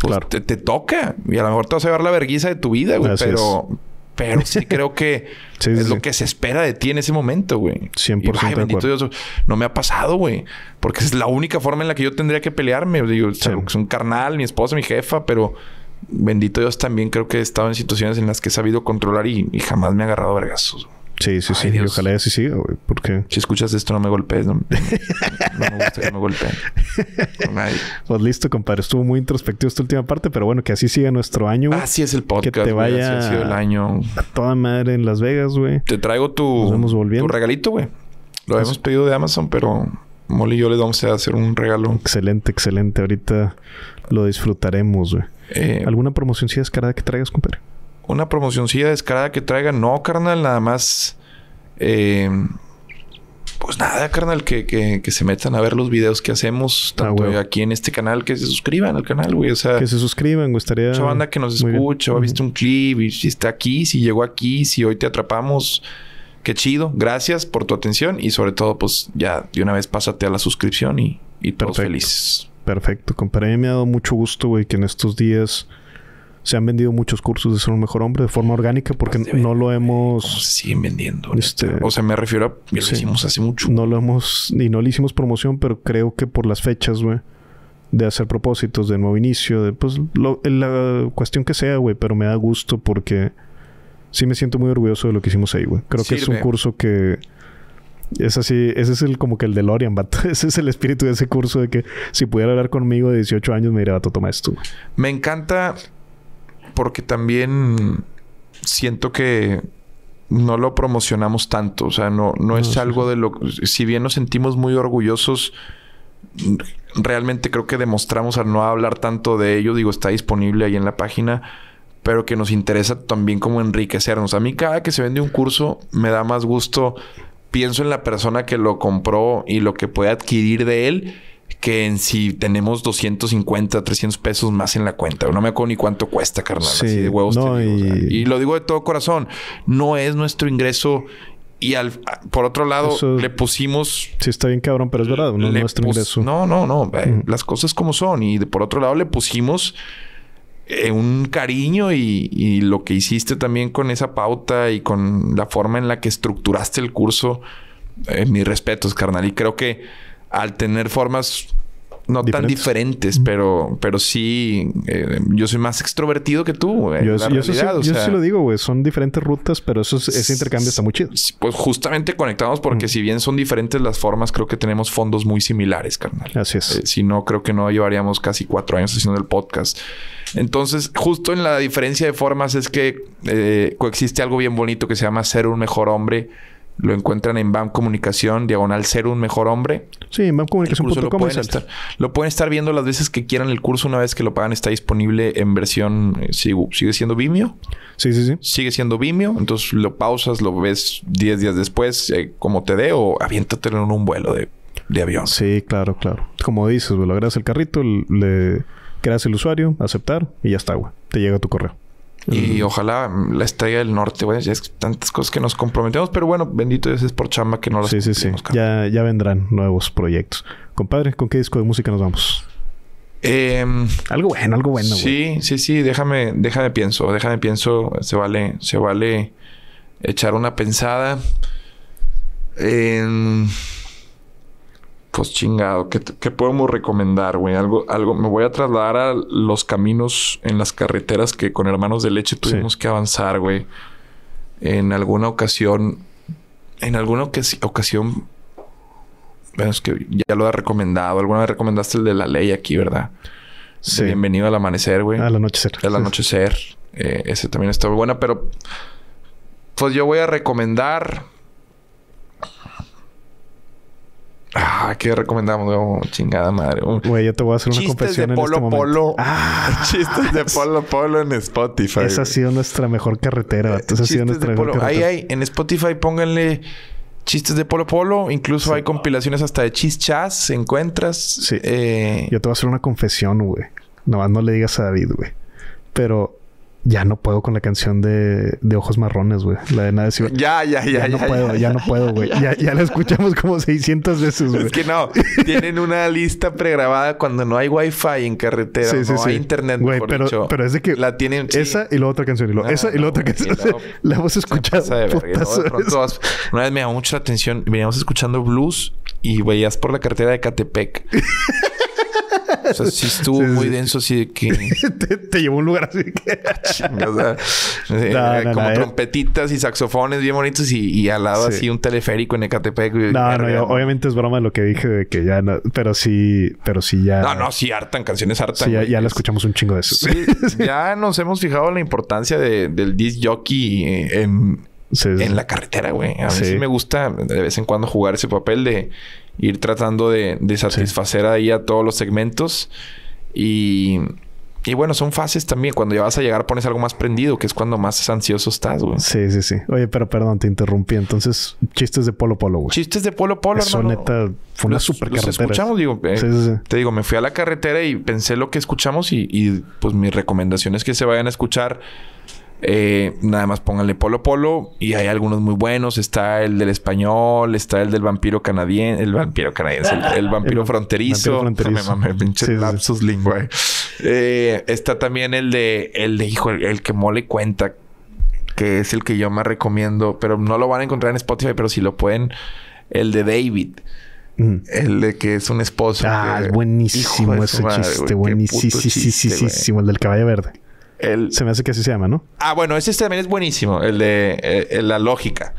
Pues claro. te, te, toca. Y a lo mejor te vas a ver la verguiza de tu vida, güey. Pero pero sí creo que es lo que se espera de ti en ese momento, güey.
100%
ay, bendito Dios, no me ha pasado, güey. Porque es la única forma en la que yo tendría que pelearme. Digo, es un carnal, mi esposa, mi jefa, pero bendito Dios también creo que he estado en situaciones en las que he sabido controlar y, y jamás me ha agarrado vergazos.
Sí, sí, sí. Ojalá así siga, güey. Porque...
Si escuchas esto, no me golpees. No, me gusta que me golpeen.
Pues listo, compadre. Estuvo muy introspectivo esta última parte, pero bueno, que así siga nuestro año.
Güey. Así es el podcast. Que te vaya así ha sido el año.
a toda madre en Las Vegas, güey.
Te traigo tu, tu regalito, güey. Lo hemos pedido de Amazon, pero Molly y yo le vamos a hacer un regalo.
Excelente, excelente. Ahorita lo disfrutaremos, güey. Eh, ¿Alguna promocioncilla descarada que traigas, compadre?
Una promocioncilla descarada que traiga. No, carnal, nada más. Eh, pues nada, carnal, que, que, se metan a ver los videos que hacemos, ah, tanto aquí en este canal, que se suscriban al canal, güey. O sea,
que se suscriban, gustaría.
Mucha banda que nos escucha, ha visto un clip y si está aquí, si llegó aquí, si hoy te atrapamos. Qué chido. Gracias por tu atención y sobre todo, pues ya de una vez pásate a la suscripción y, y todos felices.
Perfecto, compadre. Me ha dado mucho gusto, güey, que en estos días se han vendido muchos cursos de ser un mejor hombre de forma orgánica porque pues no lo hemos...
se siguen vendiendo? Este, o sea, me refiero a... Lo hicimos hace mucho.
No lo hemos... Y no le hicimos promoción, pero creo que por las fechas, güey. De hacer propósitos de nuevo inicio. De, pues la cuestión que sea, güey. Pero me da gusto porque... Sí me siento muy orgulloso de lo que hicimos ahí, güey. Creo que es un curso que... Es así, ese es el como que el de Lorian, vato. Ese es el espíritu de ese curso de que si pudiera hablar conmigo de 18 años me diría, vato, toma esto.
Me encanta porque también siento que no lo promocionamos tanto. O sea, no, no, es algo de lo... Si bien nos sentimos muy orgullosos, realmente creo que demostramos al no hablar tanto de ello. Digo, está disponible ahí en la página. Pero que nos interesa también como enriquecernos. A mí cada que se vende un curso me da más gusto. Pienso en la persona que lo compró y lo que puede adquirir de él que en si tenemos 250, 300 pesos más en la cuenta. No me acuerdo ni cuánto cuesta, carnal. Sí, así de huevos. y... lo digo de todo corazón. No es nuestro ingreso y al, por otro lado, le pusimos.
Sí, está bien cabrón, pero es verdad, no es nuestro ingreso.
No, no, no. Las cosas como son. Y por otro lado, le pusimos eh, un cariño y, y, lo que hiciste también con esa pauta y con la forma en la que estructuraste el curso. Eh, mis respetos, carnal. Y creo que al tener formas no tan diferentes, pero, pero sí, eh, yo soy más extrovertido que tú.
yo, sí, lo digo, güey. Son diferentes rutas, pero eso, ese intercambio está muy chido.
Pues justamente conectamos porque si bien son diferentes las formas, creo que tenemos fondos muy similares, carnal.
Así es.
Eh, si no, creo que no llevaríamos casi cuatro años haciendo el podcast. Entonces, justo en la diferencia de formas es que eh, coexiste algo bien bonito que se llama ser un mejor hombre lo encuentran en BAM Comunicación, diagonal ser un mejor hombre.
Sí, en BAMcomunicación.com.
Lo, pueden estar, lo pueden estar viendo las veces que quieran el curso. Una vez que lo pagan, está disponible en versión. Eh, sigue, siendo Vimeo.
Sí, sí, sí.
Sigue siendo Vimeo. Entonces lo pausas, lo ves 10 días después, eh, como te dé, o aviéntatelo en un vuelo de, avión.
Sí, claro, claro. Como dices, lo agregas el carrito, le creas el usuario, aceptar y ya está, güey. Te llega tu correo.
Y ojalá la estrella del norte, güey. Es tantas cosas que nos comprometemos, pero bueno, bendito Dios es por chamba que no las
Sí, sí, sí. Ya, ya vendrán nuevos proyectos. Compadre, ¿con qué disco de música nos vamos?
Em,
algo bueno, algo bueno,
Sí, sí, sí. Déjame, déjame pienso. Déjame pienso. Se vale, se vale echar una pensada. En pues chingado, ¿qué, podemos recomendar, güey? Algo, algo, me voy a trasladar a los caminos en las carreteras que con hermanos de leche tuvimos que avanzar, güey. En alguna ocasión, en alguna ocasión, bueno, es que ya lo he recomendado. Alguna vez recomendaste el de la ley aquí, ¿verdad? Sí. Bienvenido al amanecer, güey.
Al anochecer.
Al anochecer. Eh, ese también está muy bueno, pero pues yo voy a recomendar Ah, ¿qué recomendamos? chingada madre.
Güey, yo te voy a hacer una confesión
de Polo
en
este Polo. Ah. Chistes de Polo Polo en Spotify.
Esa ha sido nuestra mejor carretera. Esa ha sido nuestra mejor carretera.
Ahí hay. En Spotify pónganle chistes de Polo Polo. Incluso hay compilaciones hasta de chischas. ¿Encuentras?
Sí. Eh... Yo te voy a hacer una confesión, güey. Nomás no le digas a David, güey. Pero ya no puedo con la canción de, de Ojos Marrones, güey. La de Nada de
Ya, ya, ya.
Ya no puedo, ya, no puedo, güey. Ya, ya la escuchamos como 600 veces, güey.
Es que no. Tienen una lista pregrabada cuando no hay wifi en carretera. Sí, sí, no hay internet,
güey. Pero, pero es de que...
La tienen...
Esa y la otra canción. Y lo, esa y la otra canción. la hemos escuchado.
una vez me llamó mucho la atención. Veníamos escuchando blues y veías por la carretera de Catepec. O sea, sí estuvo muy denso, así de que.
te, llevó a un lugar así que.
o como trompetitas y saxofones bien bonitos y, al lado así un teleférico en Ecatepec.
No, no, obviamente es broma lo que dije de que ya no. Pero sí, pero sí ya.
No, no, sí hartan, canciones hartan.
Sí, ya, ya la escuchamos un chingo de eso.
Sí, ya nos hemos fijado en la importancia de, del disc jockey en. en la carretera, güey. A mí sí. me gusta de vez en cuando jugar ese papel de ir tratando de, satisfacer ahí a todos los segmentos. Y, y bueno, son fases también. Cuando ya vas a llegar pones algo más prendido, que es cuando más ansioso estás, güey.
Sí, sí, sí. Oye, pero perdón, te interrumpí. Entonces, chistes de Polo Polo, güey.
Chistes de Polo Polo,
Eso neta fue una super carretera.
escuchamos, digo. Eh, te digo, me fui a la carretera y pensé lo que escuchamos y, y pues mi recomendación es que se vayan a escuchar eh, nada más pónganle Polo Polo y hay algunos muy buenos. Está el del español, está el del vampiro canadiense, el vampiro canadiense, el, vampiro fronterizo. Me pinche lapsus lingua. Eh, está también el de, el de, hijo, el, que mole cuenta, que es el que yo más recomiendo, pero no lo van a encontrar en Spotify, pero si lo pueden, el de David. Mm. El de que es un esposo.
Ah, es buenísimo ese chiste. buenísimo. El del caballo verde. Se me hace que así se llama, ¿no?
Ah, bueno, ese también es buenísimo, el de eh, la lógica.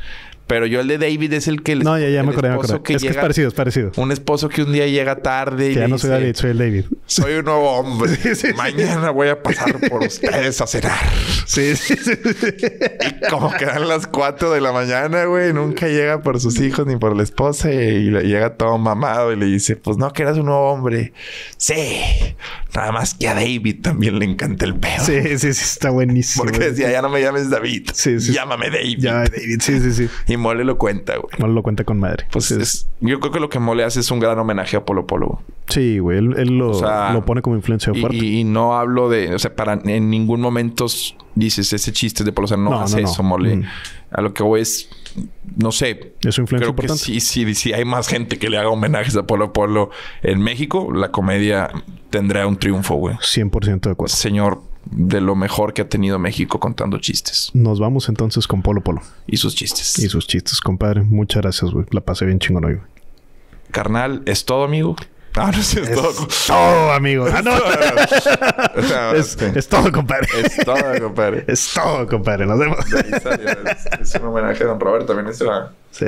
Pero yo el de David es el que...
no, ya, ya me acordé, me acordé. es que es parecido, es parecido.
Un esposo que un día llega tarde y
que ya no soy David, soy el David.
Soy un nuevo hombre. Mañana voy a pasar por ustedes a cenar.
Sí, sí, sí.
Y como quedan las 4 de la mañana, güey. Nunca llega por sus hijos ni por la esposa. Y, le llega todo mamado y le dice... Pues no, que eras un nuevo hombre. Sí. Nada más que a David también le encanta el pedo.
Sí, sí, sí. Está buenísimo.
Porque decía... Ya no me llames David. Sí, sí. Llámame David.
Llámame David. Sí, sí, sí.
Y Mole lo cuenta, güey.
Mole lo cuenta con madre.
Pues es, yo creo que lo que Mole hace es un gran homenaje a Polo Polo.
Sí, güey. Él, lo, lo, pone como influencia fuerte.
Y, no hablo de... O sea, para... En ningún momento dices ese chiste de Polo. O sea, no, hace eso, Mole. Mm. A lo que voy es... No sé.
Es influencia
creo Que sí, sí, sí. Hay más gente que le haga homenajes a Polo Polo en México. La comedia tendrá un triunfo, güey.
100% de acuerdo.
Señor de lo mejor que ha tenido México contando chistes.
Nos vamos entonces con Polo Polo.
Y sus chistes.
Y sus chistes, compadre. Muchas gracias, güey. La pasé bien chingón hoy, güey.
Carnal, ¿es todo, amigo? Ah, no sé, es,
es
todo.
todo, amigo. Ah, no.
No,
es, es todo, compadre.
Es todo, compadre.
Es todo, compadre. Nos vemos.
Es, es un homenaje a Don Robert también. Va.
Sí.